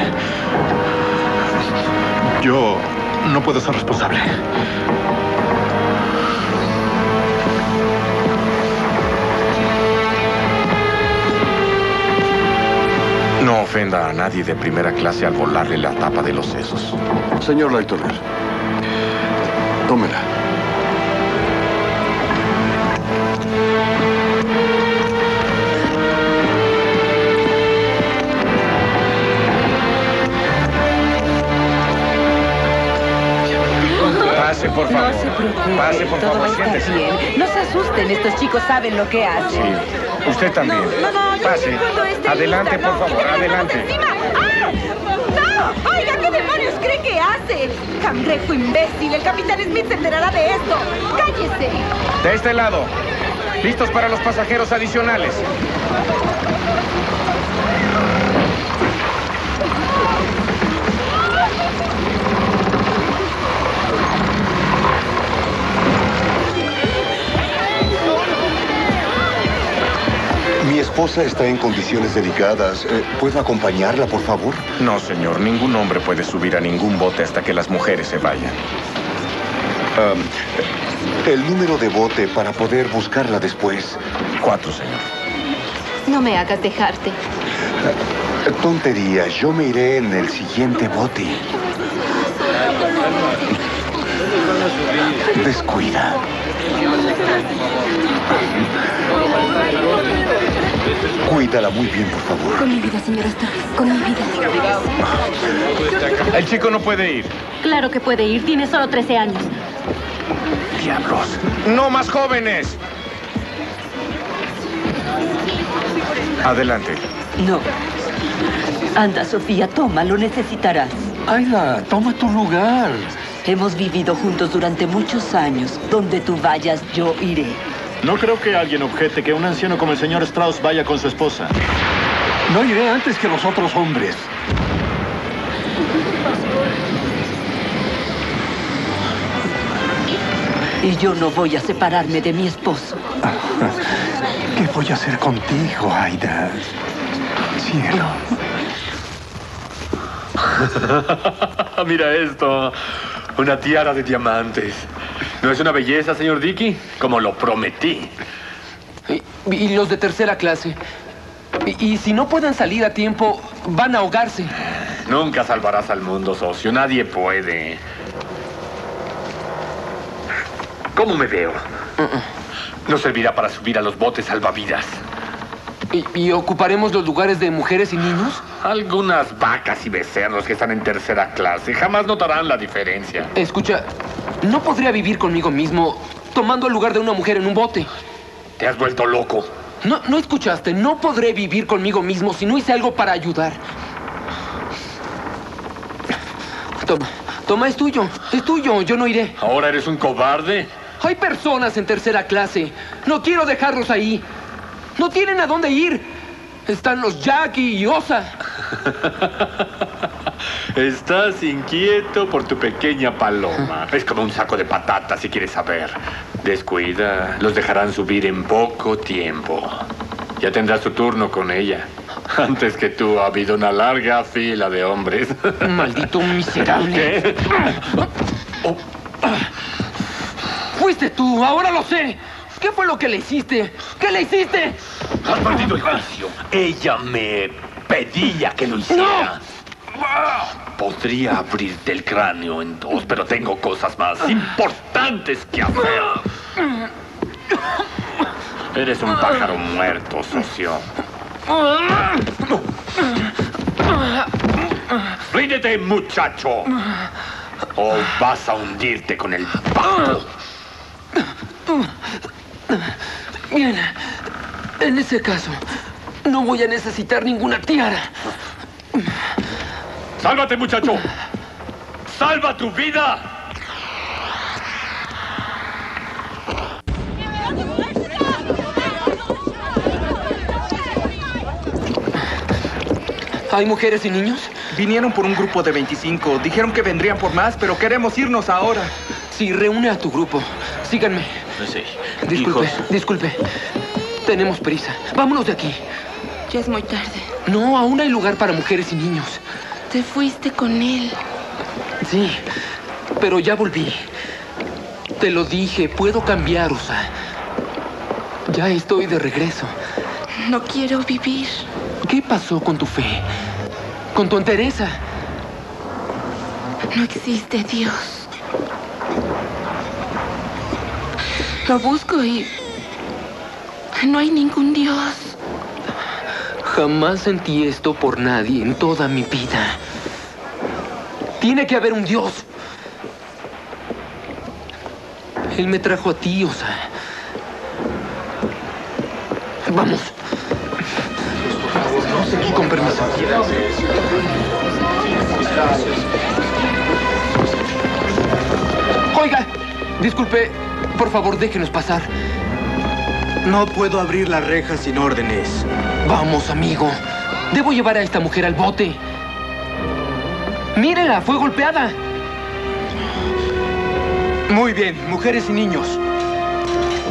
Yo no puedo ser responsable. No ofenda a nadie de primera clase al volarle la tapa de los sesos. Señor Lightoner, tómela. Por favor. No se preocupe, Pase, por todo favor, va a estar siéntese. bien. No se asusten, estos chicos saben lo que hacen. Sí. Usted también. No, no, Pase. no puedo, esté Adelante, lista, por no, favor, adelante. ¡Ah! ¡No! Oiga, ¿qué demonios cree que hace? Cangrejo imbécil, el capitán Smith se enterará de esto. ¡Cállese! De este lado. Listos para los pasajeros adicionales. Mi esposa está en condiciones delicadas. Eh, ¿Puedo acompañarla, por favor? No, señor. Ningún hombre puede subir a ningún bote hasta que las mujeres se vayan. El número de bote para poder buscarla después. Cuatro, señor. No me hagas dejarte. Tontería, yo me iré en el siguiente bote. Descuida. Cuídala muy bien, por favor. Con mi vida, señor Astor. Con mi vida. El chico no puede ir. Claro que puede ir. Tiene solo 13 años. diablos? ¡No más jóvenes! Adelante. No. Anda, Sofía, toma, lo necesitarás. Ayla, toma tu lugar. Hemos vivido juntos durante muchos años. Donde tú vayas, yo iré. No creo que alguien objete que un anciano como el señor Strauss vaya con su esposa. No iré antes que los otros hombres. Y yo no voy a separarme de mi esposo. ¿Qué voy a hacer contigo, Aida? Cielo. Mira esto. Una tiara de diamantes. ¿No es una belleza, señor Dickey? Como lo prometí. Y, y los de tercera clase. Y, y si no pueden salir a tiempo, van a ahogarse. Nunca salvarás al mundo, socio. Nadie puede. ¿Cómo me veo? No servirá para subir a los botes salvavidas. ¿Y, y ocuparemos los lugares de mujeres y niños? Algunas vacas y becerros que están en tercera clase jamás notarán la diferencia. Escucha, no podría vivir conmigo mismo tomando el lugar de una mujer en un bote. Te has vuelto loco. No, no escuchaste. No podré vivir conmigo mismo si no hice algo para ayudar. Toma, toma, es tuyo. Es tuyo. Yo no iré. ¿Ahora eres un cobarde? Hay personas en tercera clase. No quiero dejarlos ahí. No tienen a dónde ir. Están los Jackie y Osa. Estás inquieto por tu pequeña paloma. Es como un saco de patatas, si quieres saber. Descuida, los dejarán subir en poco tiempo. Ya tendrás tu turno con ella. Antes que tú ha habido una larga fila de hombres. Maldito miserable. ¿Qué? Fuiste tú, ahora lo sé. ¿Qué fue lo que le hiciste? ¿Qué le hiciste? Has perdido el juicio. Ella me pedía que lo hiciera. Podría abrirte el cráneo en dos, pero tengo cosas más importantes que hacer. Eres un pájaro muerto, socio. Ríndete, muchacho. O vas a hundirte con el pato. Bien. En ese caso, no voy a necesitar ninguna tiara. ¡Sálvate, muchacho! ¡Salva tu vida! ¿Hay mujeres y niños? Vinieron por un grupo de 25. Dijeron que vendrían por más, pero queremos irnos ahora. Sí, reúne a tu grupo. Síganme. Sí. Disculpe, disculpe. Tenemos prisa. Vámonos de aquí. Ya es muy tarde. No, aún hay lugar para mujeres y niños. Te fuiste con él. Sí, pero ya volví. Te lo dije, puedo cambiar, Usa. Ya estoy de regreso. No quiero vivir. ¿Qué pasó con tu fe? ¿Con tu entereza? No existe Dios. Lo busco y... No hay ningún Dios. Jamás sentí esto por nadie en toda mi vida. Tiene que haber un Dios. Él me trajo a ti, Osa. Vamos. Con permiso. Oiga, disculpe, por favor, déjenos pasar. No puedo abrir la reja sin órdenes. Vamos, amigo. Debo llevar a esta mujer al bote. Mírela, fue golpeada. Muy bien, mujeres y niños.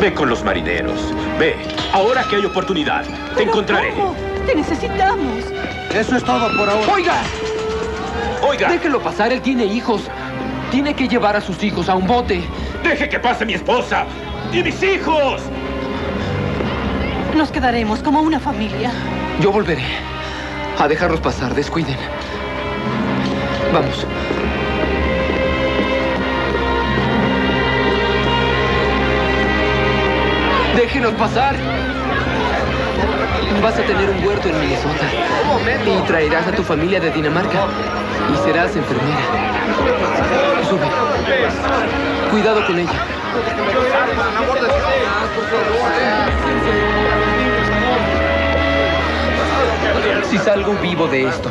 Ve con los marineros. Ve. Ahora que hay oportunidad, te encontraré. ¿Cómo? Te necesitamos. Eso es todo por ahora. ¡Oiga! Oiga. Déjelo pasar, él tiene hijos. Tiene que llevar a sus hijos a un bote. Deje que pase mi esposa y mis hijos. Nos quedaremos como una familia. Yo volveré a dejarlos pasar, descuiden. Vamos. Déjenos pasar. Vas a tener un huerto en Minnesota. Y traerás a tu familia de Dinamarca. Y serás enfermera. Sube. Cuidado con ella. Si salgo vivo de esto,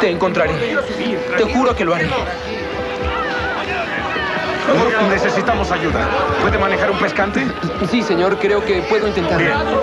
te encontraré. Te juro que lo haré. Necesitamos ayuda. ¿Puede manejar un pescante? Sí, señor, creo que puedo intentarlo.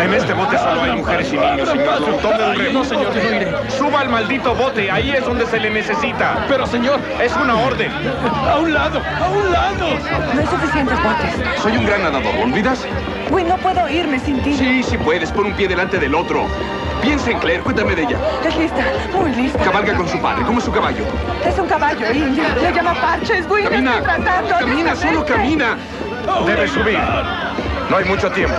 En este bote solo hay mujeres y niños, señor. Tome un remo. No, señor, no iré. Suba al maldito bote, ahí es donde se le necesita. Pero, señor. Es una orden. A un lado, a un lado. No hay suficientes botes. Soy un gran nadador, ¿lo olvidas? Güey, no puedo irme sin ti. Sí, sí puedes. Pon un pie delante del otro. Piensa en Claire, cuéntame de ella. Es lista, muy lista. Cabalga con su padre. ¿Cómo es su caballo? Es un caballo indio. Le llama Parches. Camina. estoy tratando. Camina, solo camina. Debe subir. No hay mucho tiempo.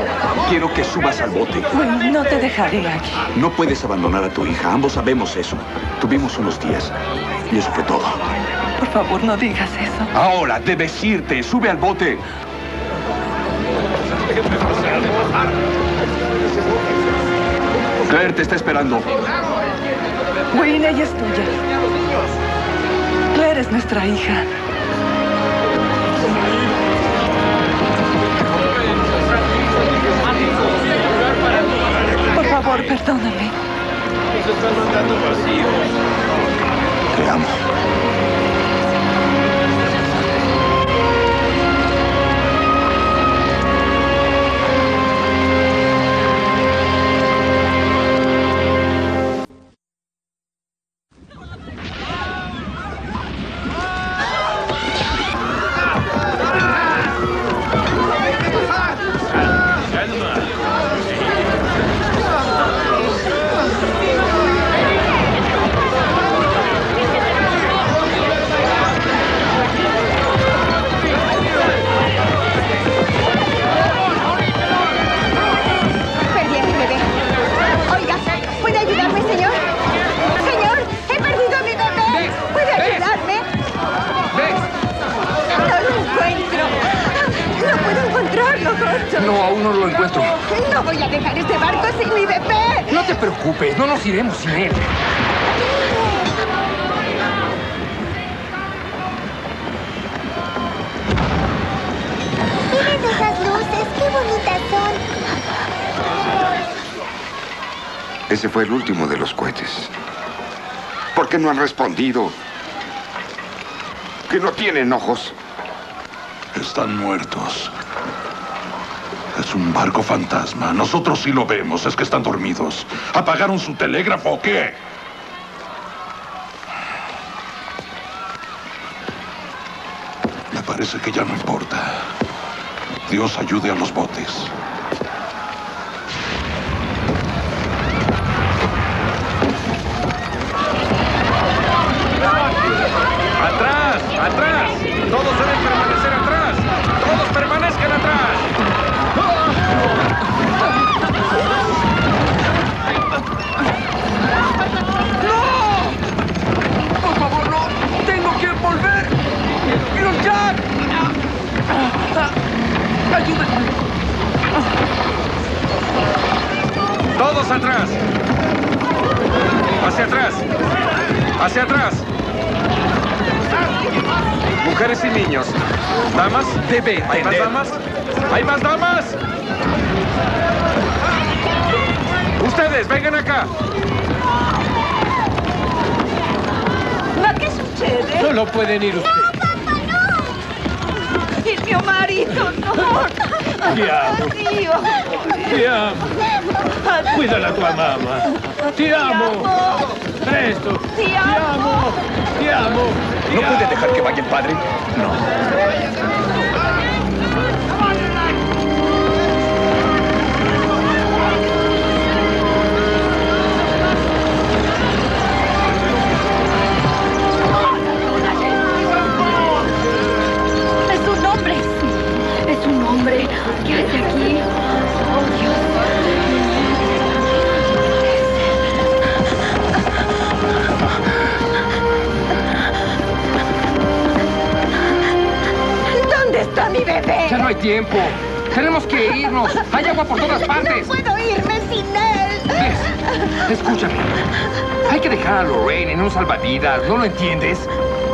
Quiero que subas al bote. Güey, no te dejaré aquí. No puedes abandonar a tu hija. Ambos sabemos eso. Tuvimos unos días. Y eso fue todo. Por favor, no digas eso. Ahora debes irte. Sube al bote. Claire te está esperando. Wayne, ella es tuya. Claire es nuestra hija. Favor, perdóname. Te amo. ¿Por qué no han respondido? ¿Que no tienen ojos? Están muertos. Es un barco fantasma. Nosotros sí lo vemos. Es que están dormidos. ¿Apagaron su telégrafo qué? Me parece que ya no importa. Dios ayude a los botes. ¡Todos atrás! ¡Hacia atrás! ¡Hacia atrás! Mujeres y niños. ¿Damas? Debe ¿Hay más damas? ¿Hay más damas? Ustedes, vengan acá. Ma, ¿qué succede? Solo pueden ir ustedes. Mio marito, no! Ti amo. Dio! Ti amo. Cuida la tua mamma. Ti amo. Presto. Ti amo! Ti amo. ¿No puede dejar que vaya el padre? Es un hombre. Un hombre. ¿Qué hace aquí? hay tiempo. Tenemos que irnos. Hay agua por todas partes. No puedo irme sin él. Escúchame. Hay que dejar a Lorraine en un salvavidas. ¿No lo entiendes?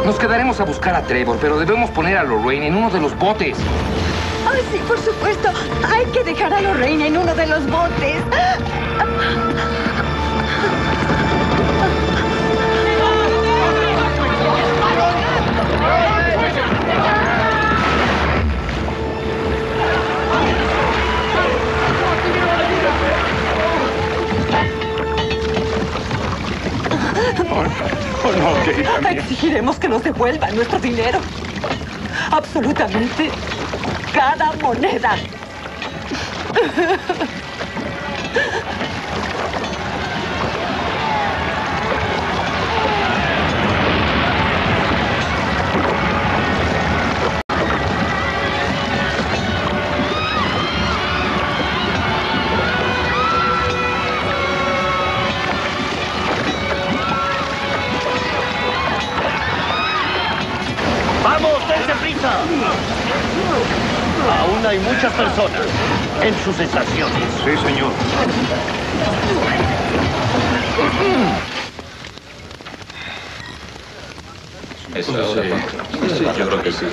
Nos quedaremos a buscar a Trevor, pero debemos poner a Lorraine en uno de los botes. Ay, sí, por supuesto. Hay que dejar a Lorraine en uno de los botes. Oh. Exigiremos que nos devuelvan nuestro dinero. Absolutamente cada moneda. Sus estaciones. Sí, señor. Eso sí, yo creo que sí.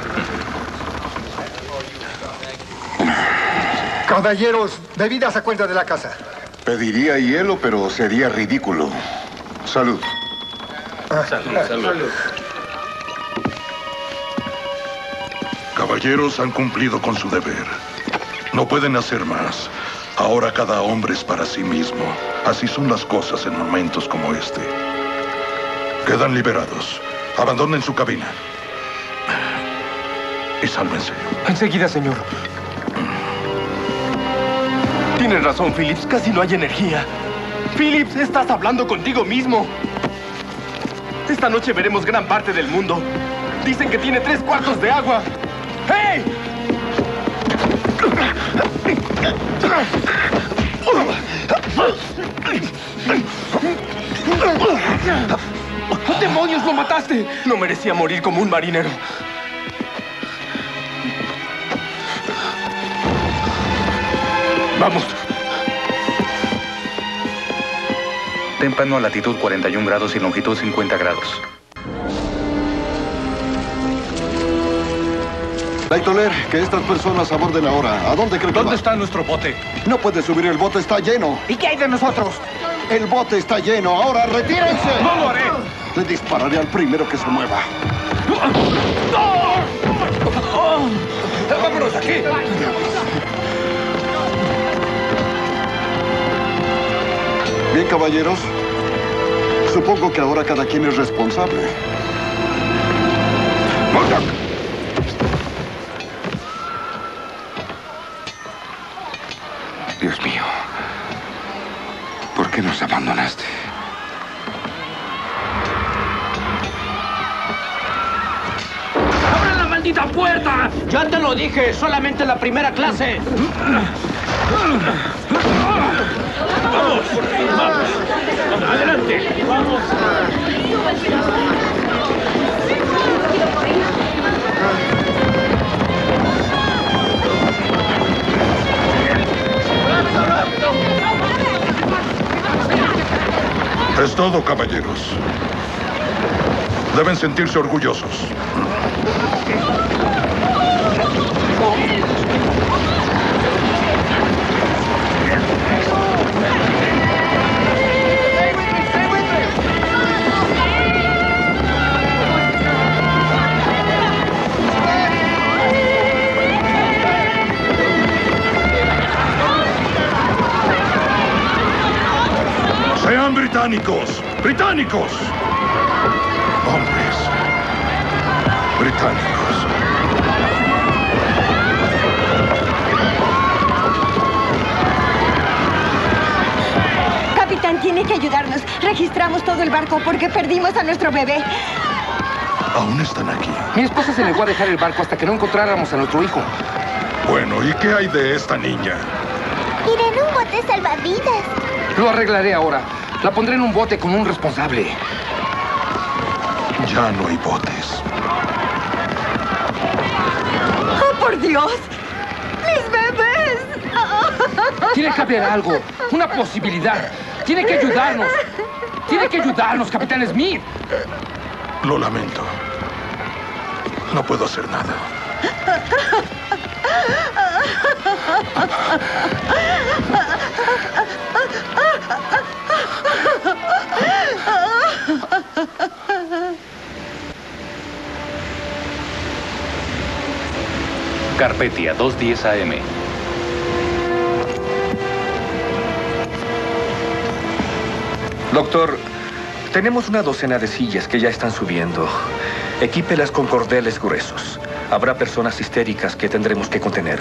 Caballeros, bebidas a cuenta de la casa. Pediría hielo, pero sería ridículo. Salud. Salud, salud. Caballeros han cumplido con su deber. No pueden hacer más. Ahora cada hombre es para sí mismo. Así son las cosas en momentos como este. Quedan liberados. Abandonen su cabina. Y sálvense. Enseguida, señor. Tienes razón, Phillips. Casi no hay energía. Phillips, estás hablando contigo mismo. Esta noche veremos gran parte del mundo. Dicen que tiene tres cuartos de agua. ¡Hey! ¡Demonios, lo mataste! No merecía morir como un marinero. Vamos. Témpano a latitud 41 grados y longitud 50 grados. Lightoner, que estas personas aborden ahora. ¿A dónde cree que ¿Dónde va? está nuestro bote? No puede subir, el bote está lleno. ¿Y qué hay de nosotros? El bote está lleno. Ahora, retírense. ¡No lo haré! Le dispararé al primero que se mueva. ¡Vámonos de aquí! Bien, caballeros. Supongo que ahora cada quien es responsable. Dios lo dije, solamente la primera clase. ¡Vamos! ¡Vamos! ¡Adelante! ¡Vamos! Es todo, caballeros. Deben sentirse orgullosos. Británicos. Británicos. Hombres. Británicos. Capitán, tiene que ayudarnos. Registramos todo el barco porque perdimos a nuestro bebé. Aún están aquí. Mi esposa se negó a dejar el barco hasta que no encontráramos a nuestro hijo. Bueno, ¿y qué hay de esta niña? Iré en un bote salvavidas. Lo arreglaré ahora. La pondré en un bote con un responsable. Ya no hay botes. ¡Oh, por Dios! Tiene que haber algo, una posibilidad. Tiene que ayudarnos. Tiene que ayudarnos, Capitán Smith. Lo lamento. No puedo hacer nada. Carpetia, 210 AM. Doctor, tenemos una docena de sillas que ya están subiendo. Equípelas con cordeles gruesos. Habrá personas histéricas que tendremos que contener.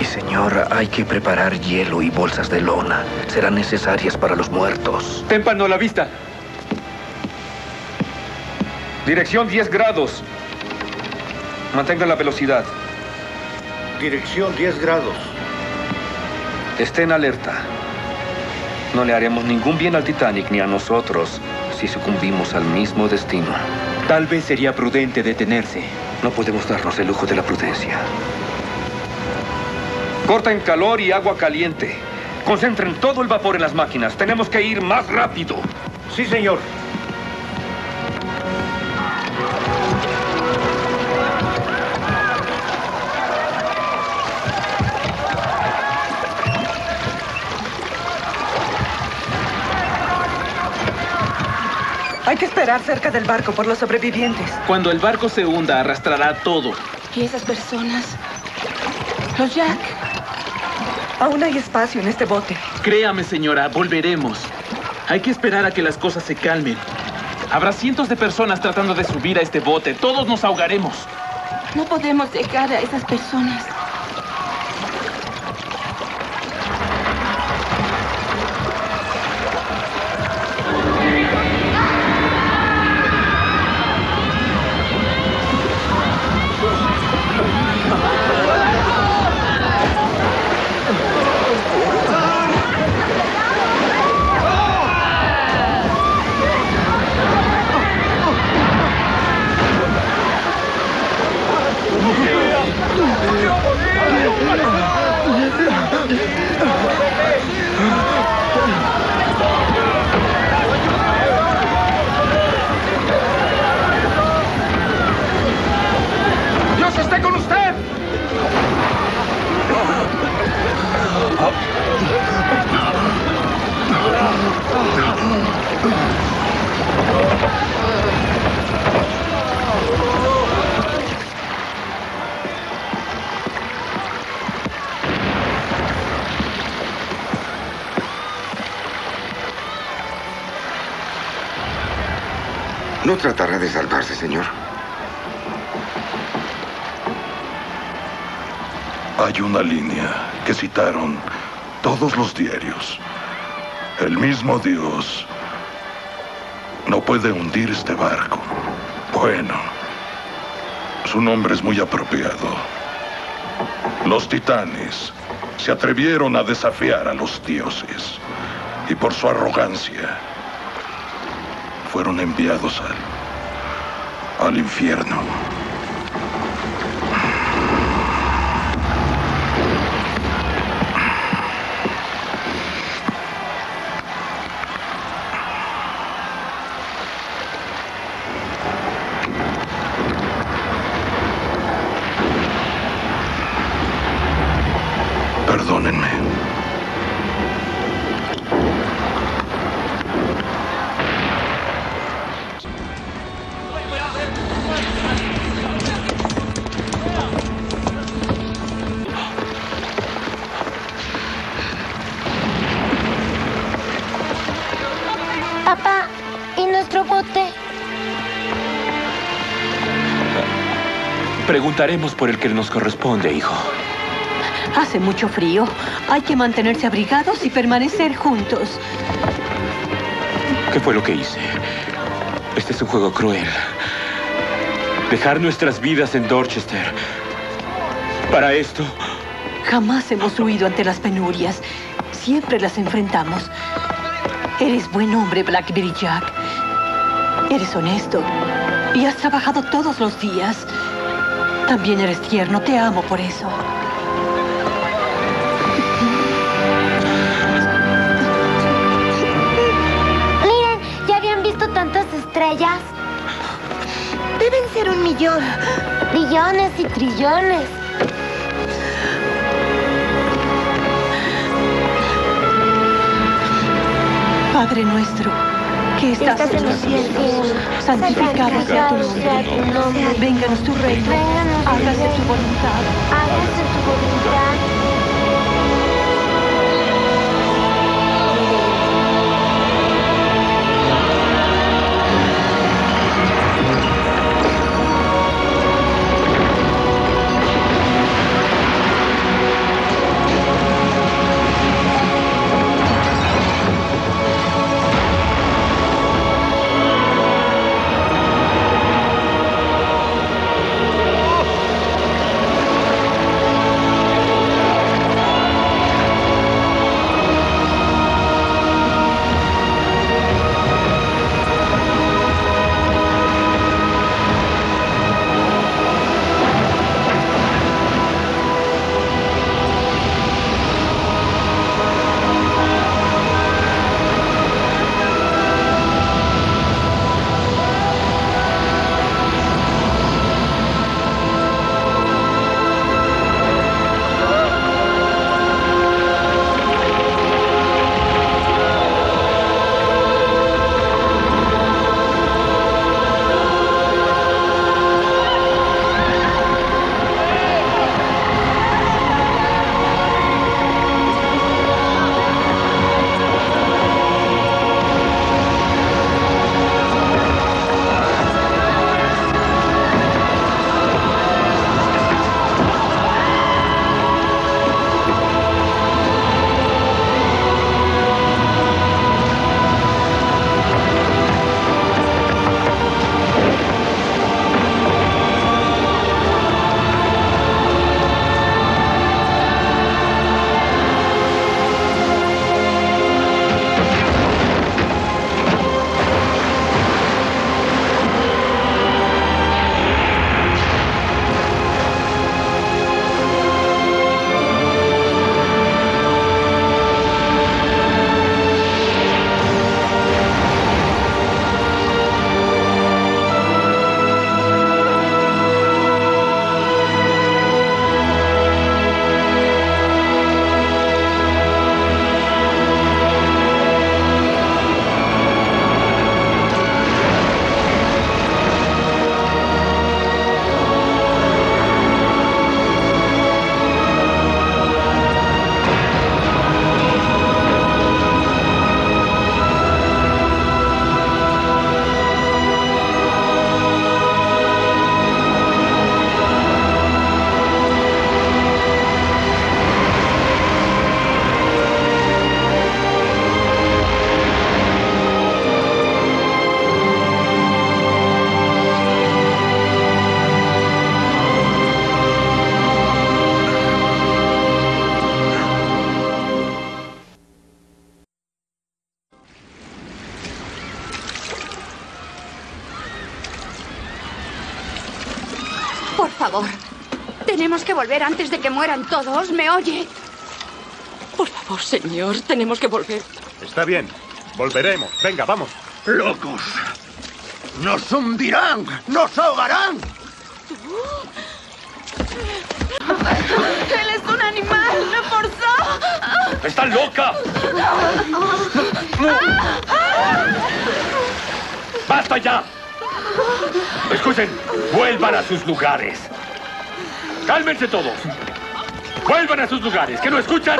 Y señor, hay que preparar hielo y bolsas de lona. Serán necesarias para los muertos. Témpano a la vista. Dirección 10 grados. Mantengan la velocidad. Dirección 10 grados. Estén alerta. No le haremos ningún bien al Titanic ni a nosotros si sucumbimos al mismo destino. Tal vez sería prudente detenerse. No podemos darnos el lujo de la prudencia. Corten calor y agua caliente. Concentren todo el vapor en las máquinas. Tenemos que ir más rápido. Sí, señor. Hay que esperar cerca del barco por los sobrevivientes. Cuando el barco se hunda, arrastrará todo. ¿Y esas personas? Los Jack. Aún hay espacio en este bote. Créame, señora, volveremos. Hay que esperar a que las cosas se calmen. Habrá cientos de personas tratando de subir a este bote. Todos nos ahogaremos. No podemos dejar a esas personas. ¡Dios esté con usted! No tratará de salvarse, señor. Hay una línea que citaron todos los diarios. El mismo Dios no puede hundir este barco. Bueno, su nombre es muy apropiado. Los titanes se atrevieron a desafiar a los dioses y por su arrogancia fueron enviados al, al infierno. Preguntaremos por el que nos corresponde, hijo. Hace mucho frío. Hay que mantenerse abrigados y permanecer juntos. ¿Qué fue lo que hice? Este es un juego cruel. Dejar nuestras vidas en Dorchester. Para esto. Jamás hemos huido ante las penurias. Siempre las enfrentamos. Eres buen hombre, Blackberry Jack. Eres honesto. Y has trabajado todos los días. También eres tierno, te amo por eso. Miren, ya habían visto tantas estrellas. Deben ser un millón. Billones y trillones. Padre nuestro, que estás en los cielos, santificado sea tu nombre. Vénganos tu reino, hágase tu voluntad. Hágase tu voluntad. Volver antes de que mueran todos. ¿Me oye? Por favor, señor, tenemos que volver. Está bien. Volveremos. Venga, vamos. ¡Locos! ¡Nos hundirán! ¡Nos ahogarán! ¡Él es un animal! ¡Lo forzó! ¡Está loca! ¡Basta ya! Escuchen, vuelvan a sus lugares. Cálmense todos. Vuelvan a sus lugares. ¿Que no escuchan?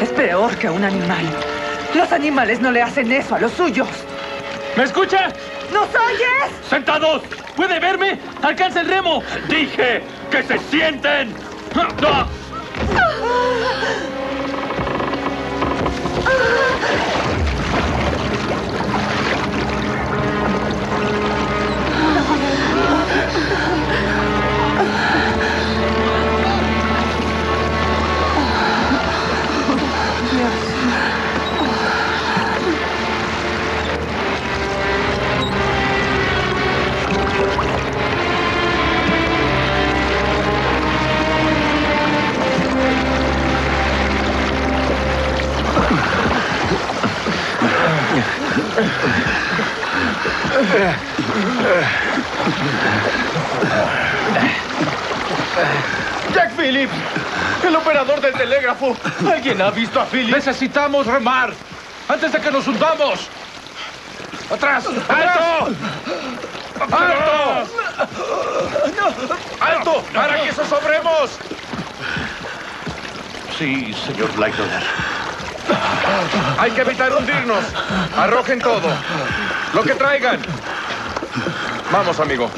Es peor que un animal. Los animales no le hacen eso a los suyos. ¿Me escucha? ¿Nos oyes? ¡Sentados! ¿Puede verme? ¡Alcanza el remo! ¡Dije que se sienten! ¡No! Telégrafo. ¿Alguien ha visto a Phillips? Necesitamos remar antes de que nos hundamos. ¡Atrás! ¡Alto! ¡Alto! ¡Alto! ¡Para que sobremos! Sí, señor Lightoner. Hay que evitar hundirnos. Arrojen todo. Lo que traigan. Vamos, amigo.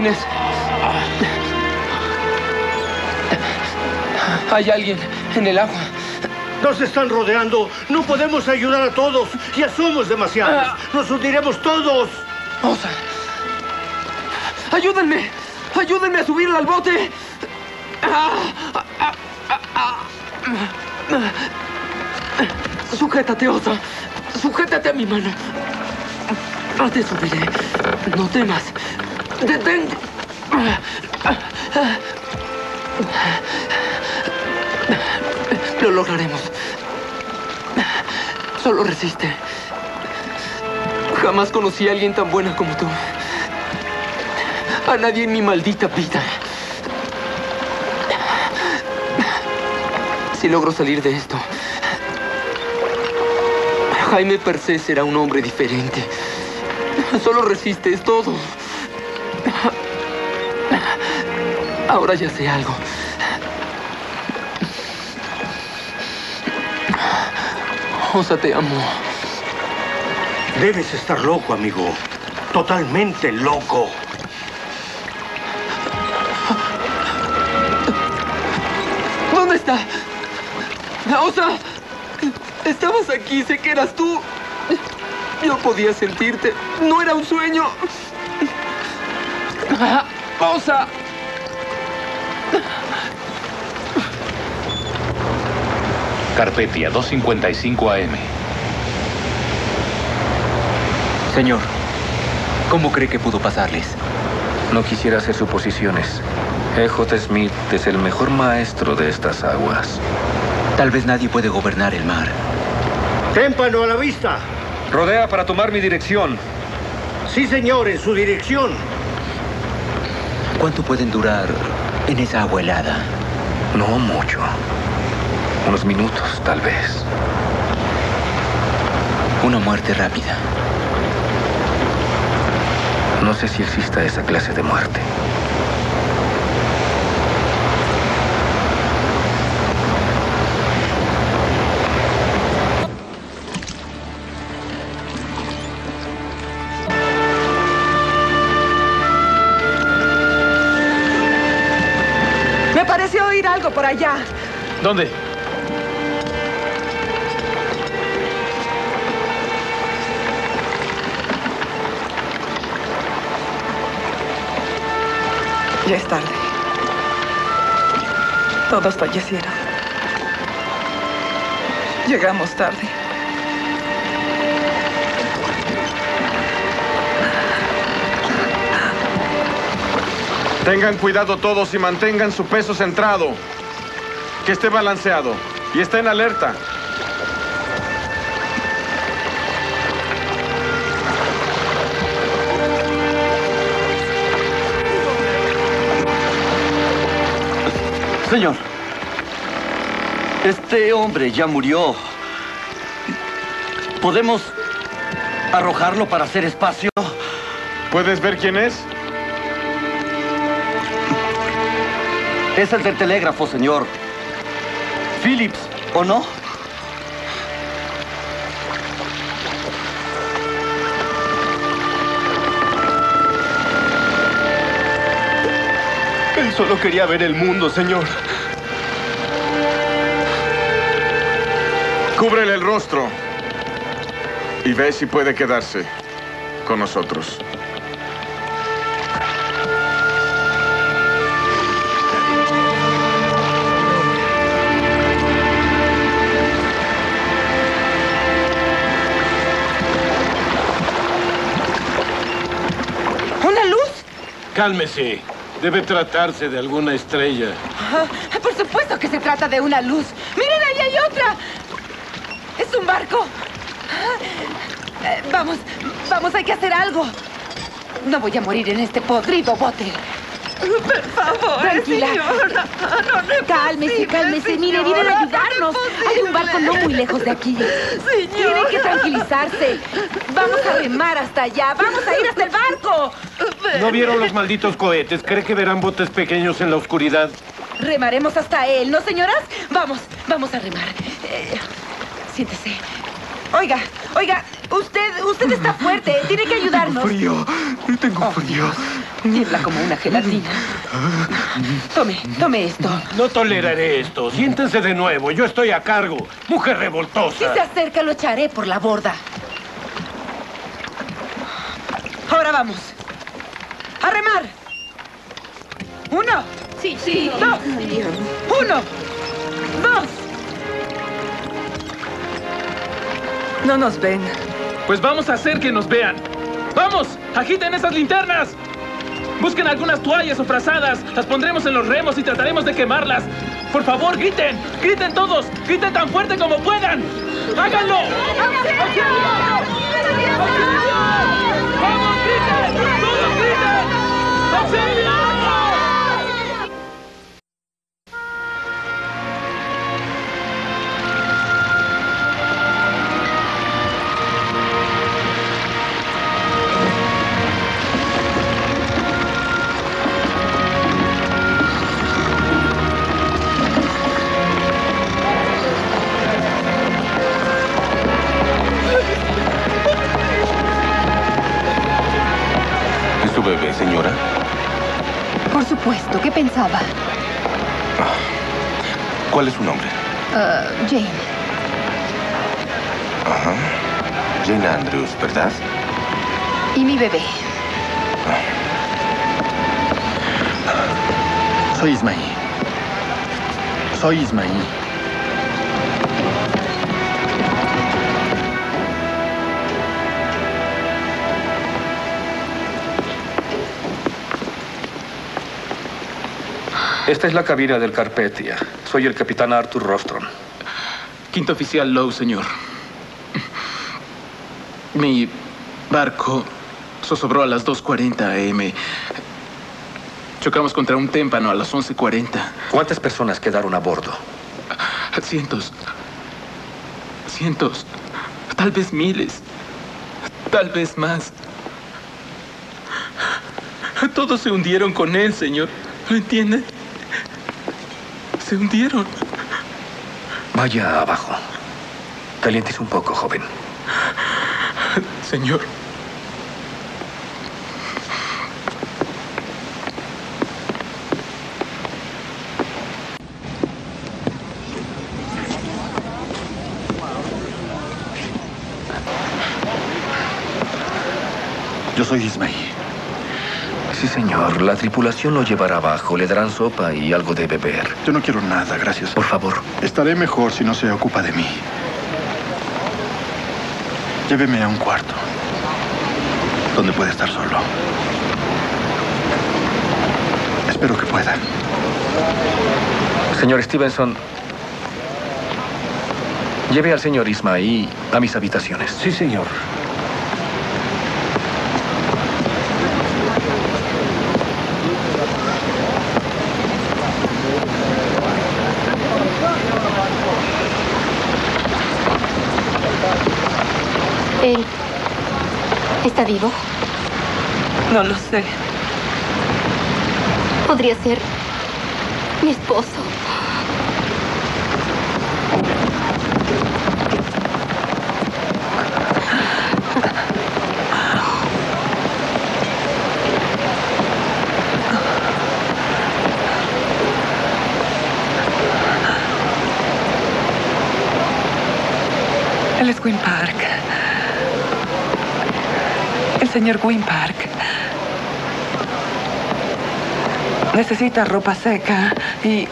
¿Quién es? Hay alguien en el agua. Nos están rodeando. No podemos ayudar a todos. Ya somos demasiados. Nos hundiremos todos. Osa. ¡Ayúdenme! ¡Ayúdenme a subir al bote! Sujétate, Osa. Sujétate a mi mano. Te subiré. No temas. Detén. Lo lograremos. Solo resiste. Jamás conocí a alguien tan buena como tú. A nadie en mi maldita vida. Si logro salir de esto, Jaime Percé será un hombre diferente. Solo resiste, es todo. Ahora ya sé algo. Osa, te amo. Debes estar loco, amigo. Totalmente loco. ¿Dónde está? Osa, estabas aquí, sé que eras tú. Yo podía sentirte. No era un sueño. Osa. Carpetia, 2.55 AM. Señor, ¿cómo cree que pudo pasarles? No quisiera hacer suposiciones. E.J. Smith es el mejor maestro de estas aguas. Tal vez nadie puede gobernar el mar. Témpano a la vista. Rodea para tomar mi dirección. Sí, señor, en su dirección. ¿Cuánto pueden durar en esa agua helada? No mucho. Unos minutos, tal vez. Una muerte rápida. No sé si exista esa clase de muerte. Me pareció oír algo por allá. ¿Dónde? Ya es tarde. Todos fallecieron. Llegamos tarde. Tengan cuidado todos y mantengan su peso centrado. Que esté balanceado y estén alerta. Señor, este hombre ya murió. ¿Podemos arrojarlo para hacer espacio? ¿Puedes ver quién es? Es el del telégrafo, señor. Phillips, ¿o no? Solo quería ver el mundo, señor. Cúbrele el rostro y ve si puede quedarse con nosotros. cálmese. Debe tratarse de alguna estrella. Ah, por supuesto que se trata de una luz. ¡Miren, ahí hay otra! ¡Es un barco! Ah, eh, vamos, vamos, hay que hacer algo. No voy a morir en este podrido bote. Por favor, Tranquila. señor. No, no es Cálmese, posible, cálmese. Mire, señor. vienen a No ayudarnos. Hay un barco no muy lejos de aquí. Señor. Tienen que tranquilizarse. Vamos a remar hasta allá. Vamos a ir hasta el barco. ¿No vieron los malditos cohetes? ¿Cree que verán botes pequeños en la oscuridad? Remaremos hasta él, ¿no, señoras? Vamos, vamos a remar. Eh, siéntese. Oiga, oiga, usted, usted está fuerte. Tiene que ayudarnos. Frío, tengo frío. Tiembla como una gelatina. Tome, tome esto. No toleraré esto. Siéntense de nuevo. Yo estoy a cargo. Mujer Si revoltosa. se acerca, lo echaré por la borda. Ahora vamos. A remar. Uno. Sí, sí. Dos. Uno. Dos. No nos ven. Pues vamos a hacer que nos vean. ¡Vamos! ¡Agiten esas linternas! Busquen algunas toallas o frazadas. Las pondremos en los remos y trataremos de quemarlas. Por favor, griten. Griten todos. Griten tan fuerte como puedan. ¡Háganlo! ¡Auxilio! ¿Verdad? Y mi bebé. Soy Ismaí. Soy Ismaí. Esta es la cabina del Carpetia. Soy el capitán Arthur Rostron. Quinto oficial Lowe, señor. Mi barco zozobró a las 2.40 am. Chocamos contra un témpano a las 11.40. ¿Cuántas personas quedaron a bordo? Cientos. Cientos. Tal vez miles. Tal vez más. Todos se hundieron con él, señor. ¿Lo entiende? Se hundieron. Vaya abajo. Caliéntese un poco, joven. Señor. Yo soy Ismaí. Sí, señor. La tripulación lo llevará abajo. Le darán sopa y algo de beber. Yo no quiero nada, gracias. Por favor. Estaré mejor si no se ocupa de mí. Lléveme a un cuarto. Donde pueda estar solo. Espero que pueda. Señor Stevenson, lleve al señor Ismaí a mis habitaciones. Sí, señor. ¿Él está vivo? No lo sé. Podría ser mi esposo. Él es Gwyn Park. El señor Gwyn Park. Necesita ropa seca y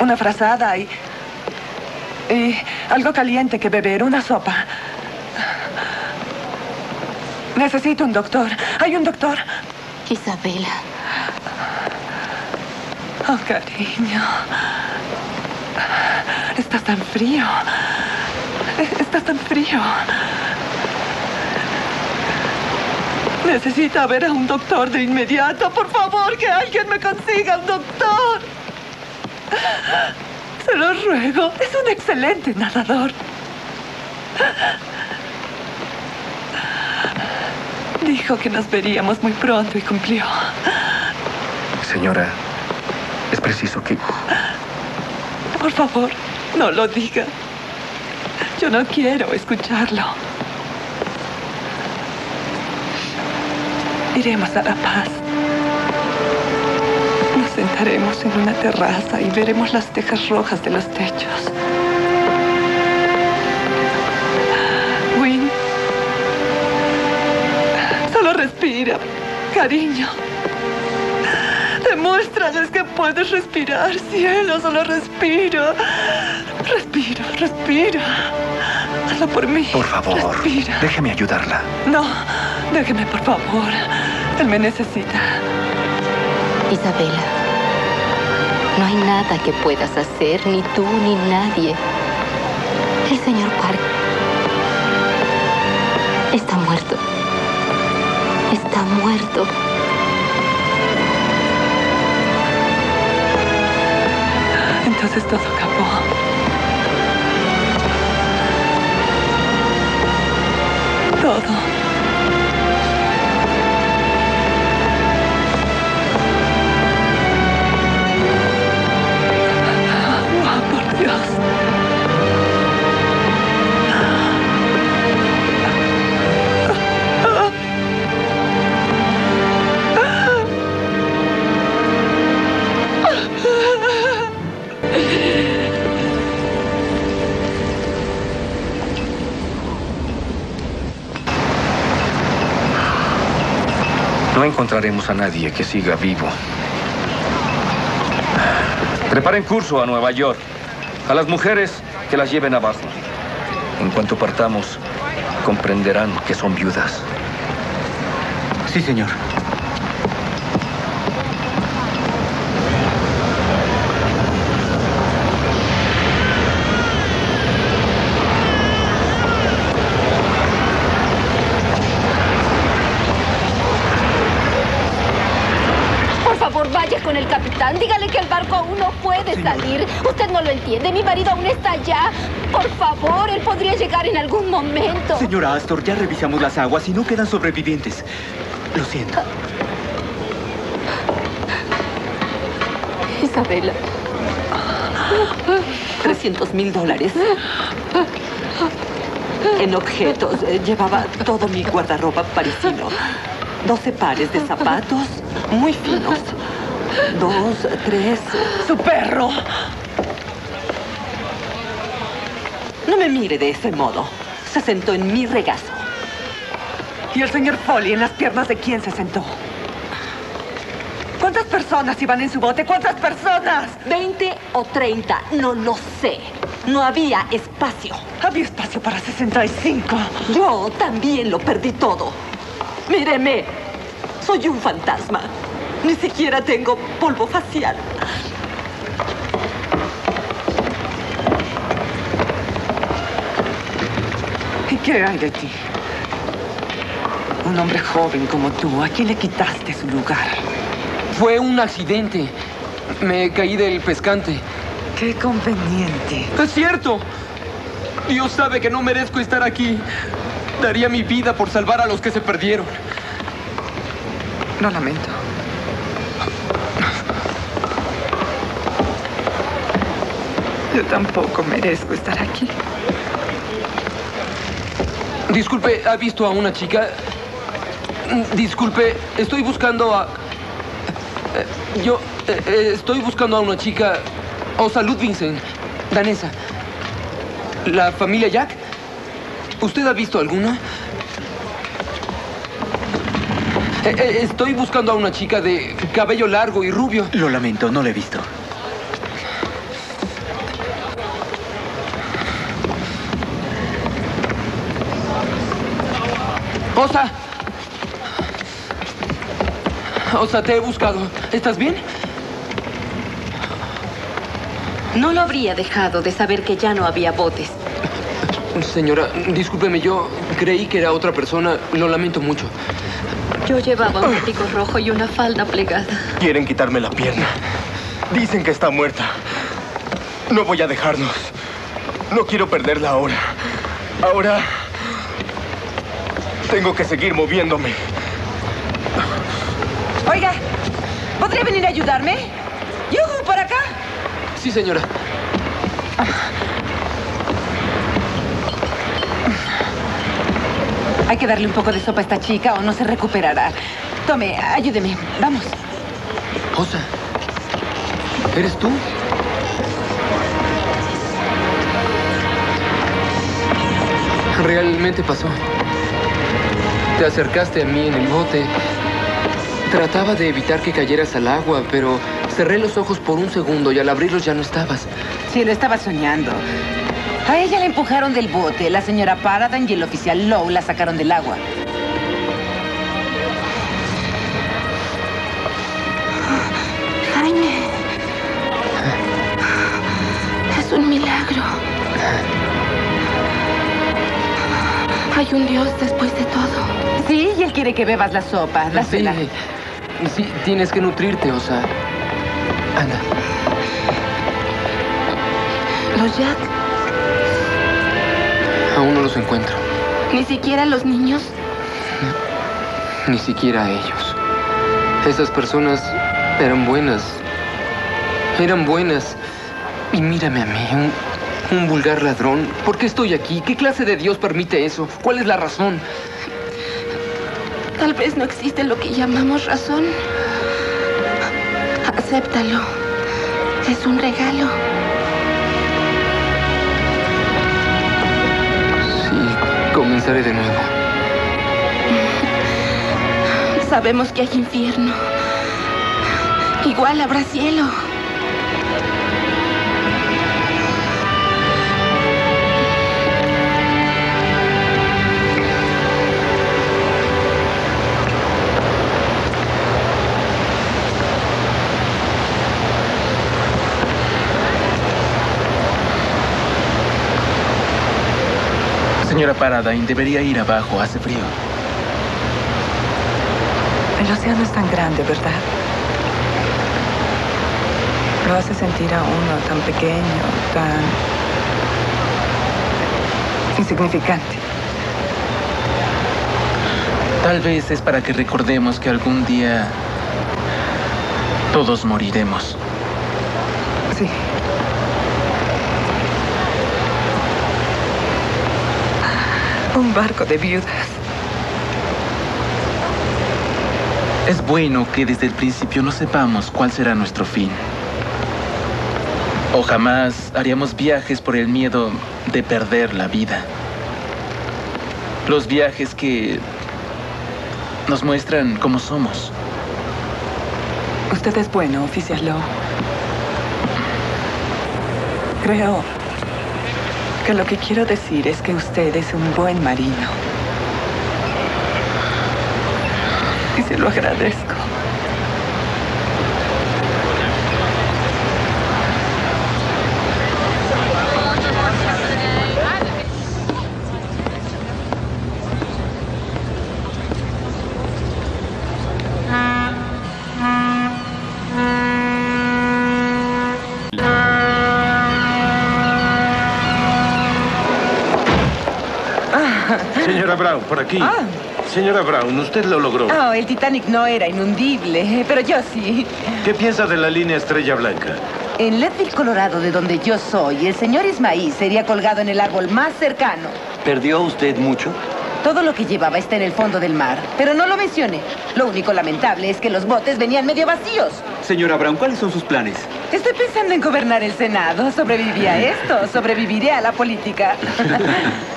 una frazada y, y algo caliente que beber, una sopa. Necesito un doctor. ¿Hay un doctor? Isabela. Oh, cariño. Estás tan frío. Estás tan frío. Necesita ver a un doctor de inmediato. Por favor, que alguien me consiga un doctor. Se lo ruego. Es un excelente nadador. Dijo que nos veríamos muy pronto y cumplió. Señora, es preciso que... Por favor, no lo diga. Yo no quiero escucharlo. Iremos a La Paz. Nos sentaremos en una terraza y veremos las tejas rojas de los techos. Win, solo respira, cariño. Demuéstrales que puedes respirar, cielo, solo respira. Respira, respira. Hazlo por mí. Por favor, Respira. déjeme ayudarla. No, déjeme, por favor. Él me necesita. Isabela, no hay nada que puedas hacer, ni tú ni nadie. El señor Park está muerto. Está muerto. Entonces todo acabó. Todo. Encontraremos a nadie que siga vivo. Preparen curso a Nueva York. A las mujeres que las lleven abajo. En cuanto partamos, comprenderán que son viudas. Sí, señor. Por favor, vaya con el capitán. Dígale que el barco aún no puede salir. Usted no lo entiende. Mi marido aún está allá. Por favor, él podría llegar en algún momento. Señora Astor, ya revisamos las aguas y no quedan sobrevivientes. Lo siento. Isabela. 300 mil dólares. En objetos. Eh, Llevaba todo mi guardarropa parisino. 12 pares de zapatos muy finos. Dos, tres. ¡Su perro! No me mire de ese modo. Se sentó en mi regazo. ¿Y el señor Foley en las piernas de quién se sentó? ¿Cuántas personas iban en su bote? ¿Cuántas personas? 20 o 30, no lo sé. No había espacio. Había espacio para 65. Yo también lo perdí todo. Míreme. Soy un fantasma. Ni siquiera tengo polvo facial. ¿Y qué hay de ti? Un hombre joven como tú, ¿a quién le quitaste su lugar? Fue un accidente. Me caí del pescante. Qué conveniente. Es cierto. Dios sabe que no merezco estar aquí. Daría mi vida por salvar a los que se perdieron. Lo lamento. Yo tampoco merezco estar aquí. Disculpe, ¿ha visto a una chica? Disculpe, estoy buscando a... Eh, Yo eh, estoy buscando a una chica... Osa Ludvigsen, danesa. ¿La familia Jack? ¿Usted ha visto alguna? Eh, eh, Estoy buscando a una chica de cabello largo y rubio. Lo lamento, no lo he visto. Osa. Osa, te he buscado. ¿Estás bien? No lo habría dejado de saber que ya no había botes. Señora, discúlpeme, yo creí que era otra persona. Lo lamento mucho. Yo llevaba un látigo rojo y una falda plegada. Quieren quitarme la pierna. Dicen que está muerta. No voy a dejarnos. No quiero perderla ahora. Ahora... Tengo que seguir moviéndome. Oiga, ¿podría venir a ayudarme? ¡Yuhu, por acá! Sí, señora. Hay que darle un poco de sopa a esta chica o no se recuperará. Tome, ayúdeme. Vamos. Osa, ¿eres tú? Realmente pasó. Te acercaste a mí en el bote. Trataba de evitar que cayeras al agua, pero cerré los ojos por un segundo y al abrirlos ya no estabas. Sí, lo estaba soñando. A ella la empujaron del bote. La señora Paradan y el oficial Lowe la sacaron del agua. Jaime. Es un milagro. Hay un Dios después de todo. Sí, y él quiere que bebas la sopa. Dásela. Sí, sí, tienes que nutrirte, Osa. Anda. Los Jack, Aún no los encuentro. ni siquiera los niños. Ni siquiera ellos. Esas personas eran buenas. Eran buenas. Y mírame a mí, un, un vulgar ladrón. ¿Por qué estoy aquí? ¿Qué clase de Dios permite eso? ¿Cuál es la razón? Tal vez no existe lo que llamamos razón. Acéptalo. Es un regalo. Sí, comenzaré de nuevo. Sabemos que hay infierno. Igual habrá cielo. Señora Paradine, debería ir abajo. Hace frío. El océano es tan grande, ¿verdad? Lo hace sentir a uno tan pequeño, tan insignificante. Tal vez es para que recordemos que algún día todos moriremos. Sí. Un barco de viudas. Es bueno que desde el principio no sepamos cuál será nuestro fin. O jamás haríamos viajes por el miedo de perder la vida. Los viajes que nos muestran cómo somos. Usted es bueno, oficial Lowe. Creo lo que quiero decir es que usted es un buen marino. Y se lo agradezco. Brown, por aquí. Ah. Señora Brown, usted lo logró. Oh, el Titanic no era inundible, pero yo sí. ¿Qué piensa de la línea Estrella Blanca? En Leadville, Colorado, de donde yo soy, el señor Ismaí sería colgado en el árbol más cercano. ¿Perdió usted mucho? Todo lo que llevaba está en el fondo del mar, pero no lo mencione. Lo único lamentable es que los botes venían medio vacíos. Señora Brown, ¿cuáles son sus planes? Estoy pensando en gobernar el Senado. Sobreviví a esto, sobreviviré a la política.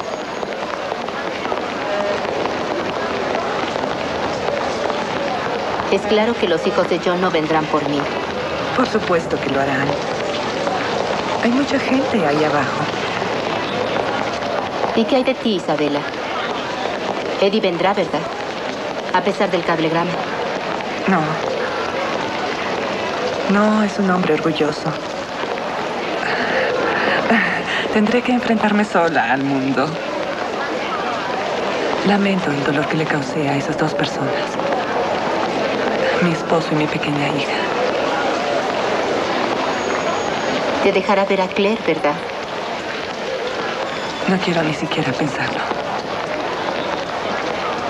Es claro que los hijos de John no vendrán por mí. Por supuesto que lo harán. Hay mucha gente ahí abajo. ¿Y qué hay de ti, Isabela? Eddie vendrá, ¿verdad? A pesar del cablegrama. No. No, es un hombre orgulloso. Tendré que enfrentarme sola al mundo. Lamento el dolor que le causé a esas dos personas. Mi esposo y mi pequeña hija. Te dejará ver a Claire, ¿verdad? No quiero ni siquiera pensarlo.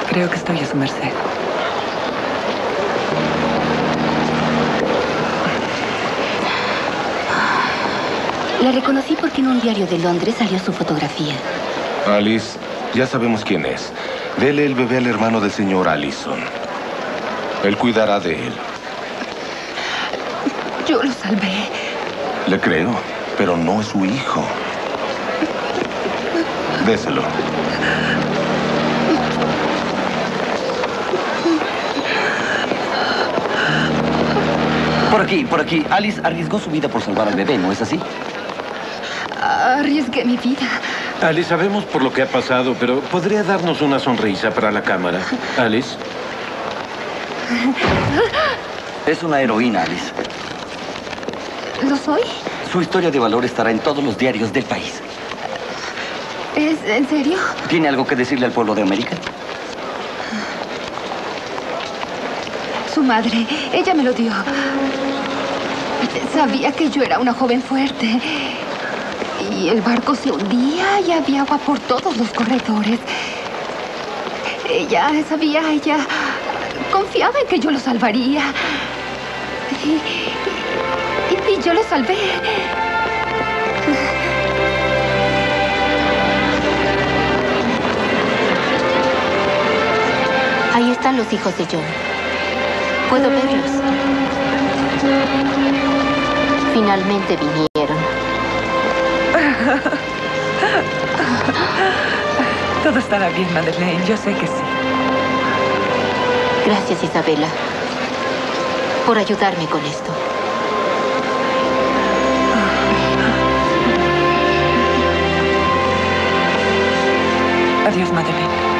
Creo que estoy a su merced. La reconocí porque en un diario de Londres salió su fotografía. Alice, ya sabemos quién es. Dele el bebé al hermano del señor Allison. Él cuidará de él. Yo lo salvé. Le creo, pero no es su hijo. Déselo. Por aquí, por aquí. Alice arriesgó su vida por salvar al bebé, ¿no es así? Arriesgué mi vida. Alice, sabemos por lo que ha pasado, pero ¿podría darnos una sonrisa para la cámara? Alice. Es una heroína, Alice. ¿Lo soy? Su historia de valor estará en todos los diarios del país. ¿Es en serio? ¿Tiene algo que decirle al pueblo de América? Su madre, ella me lo dio. Sabía que yo era una joven fuerte. Y el barco se hundía y había agua por todos los corredores. Ella sabía, ella confiaba en que yo lo salvaría. Y, y- y yo lo salvé. Ahí están los hijos de John. Puedo verlos. Finalmente vinieron. Todo estará bien, Madeleine. Yo sé que sí. Gracias, Isabela, por ayudarme con esto. Adiós, Madeleine.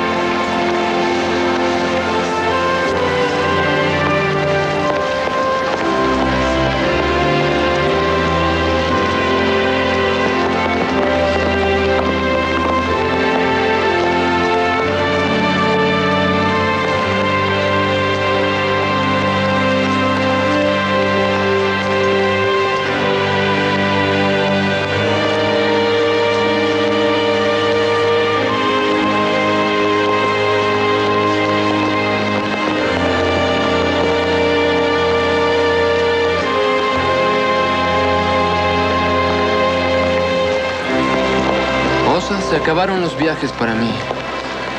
Acabaron los viajes para mí.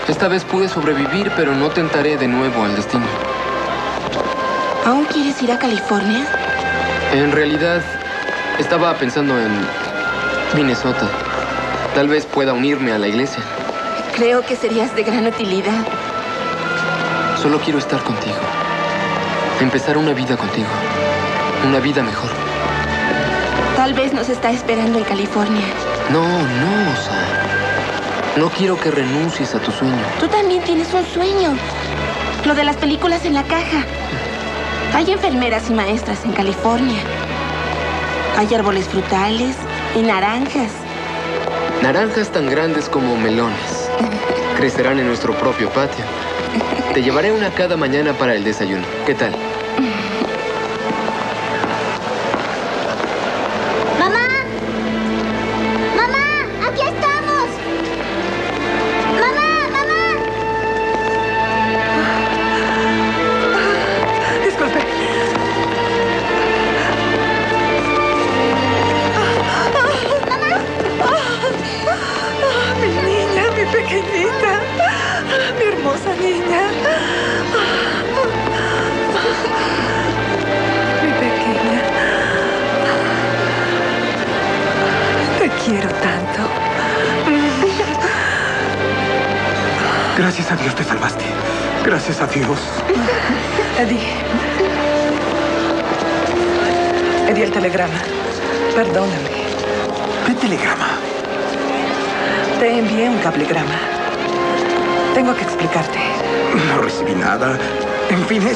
Esta vez pude sobrevivir, pero no tentaré de nuevo al destino. ¿Aún quieres ir a California? En realidad, estaba pensando en Minnesota. Tal vez pueda unirme a la iglesia. Creo que serías de gran utilidad. Solo quiero estar contigo. Empezar una vida contigo. Una vida mejor. Tal vez nos está esperando en California. No, no, Osa. No quiero que renuncies a tu sueño. Tú también tienes un sueño. Lo de las películas en la caja. Hay enfermeras y maestras en California. Hay árboles frutales y naranjas. Naranjas tan grandes como melones. Crecerán en nuestro propio patio. Te llevaré una cada mañana para el desayuno. ¿Qué tal?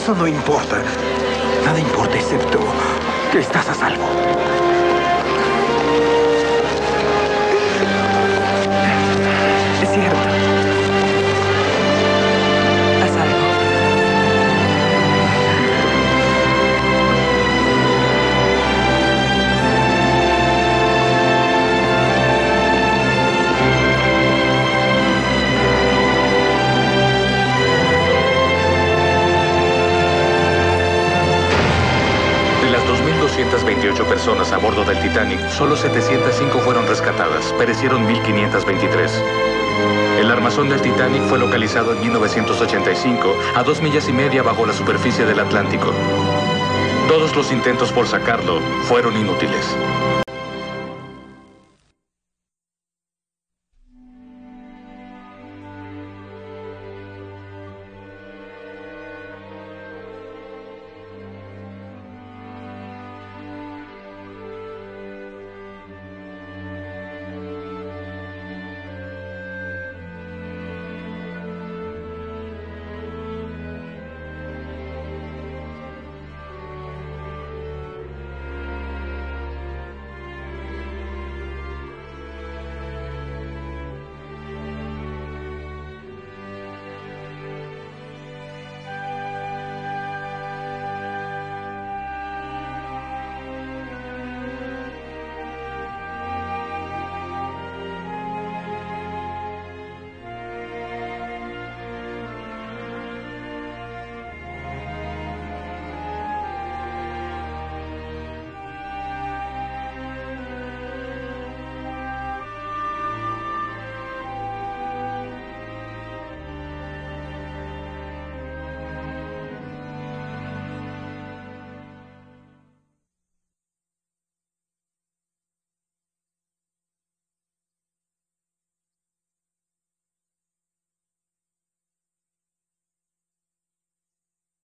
Eso no importa. Nada importa excepto que estás a salvo. A bordo del Titanic, solo 705 fueron rescatadas. Perecieron 1.523. El armazón del Titanic fue localizado en 1985, a dos millas y media bajo la superficie del Atlántico. Todos los intentos por sacarlo fueron inútiles.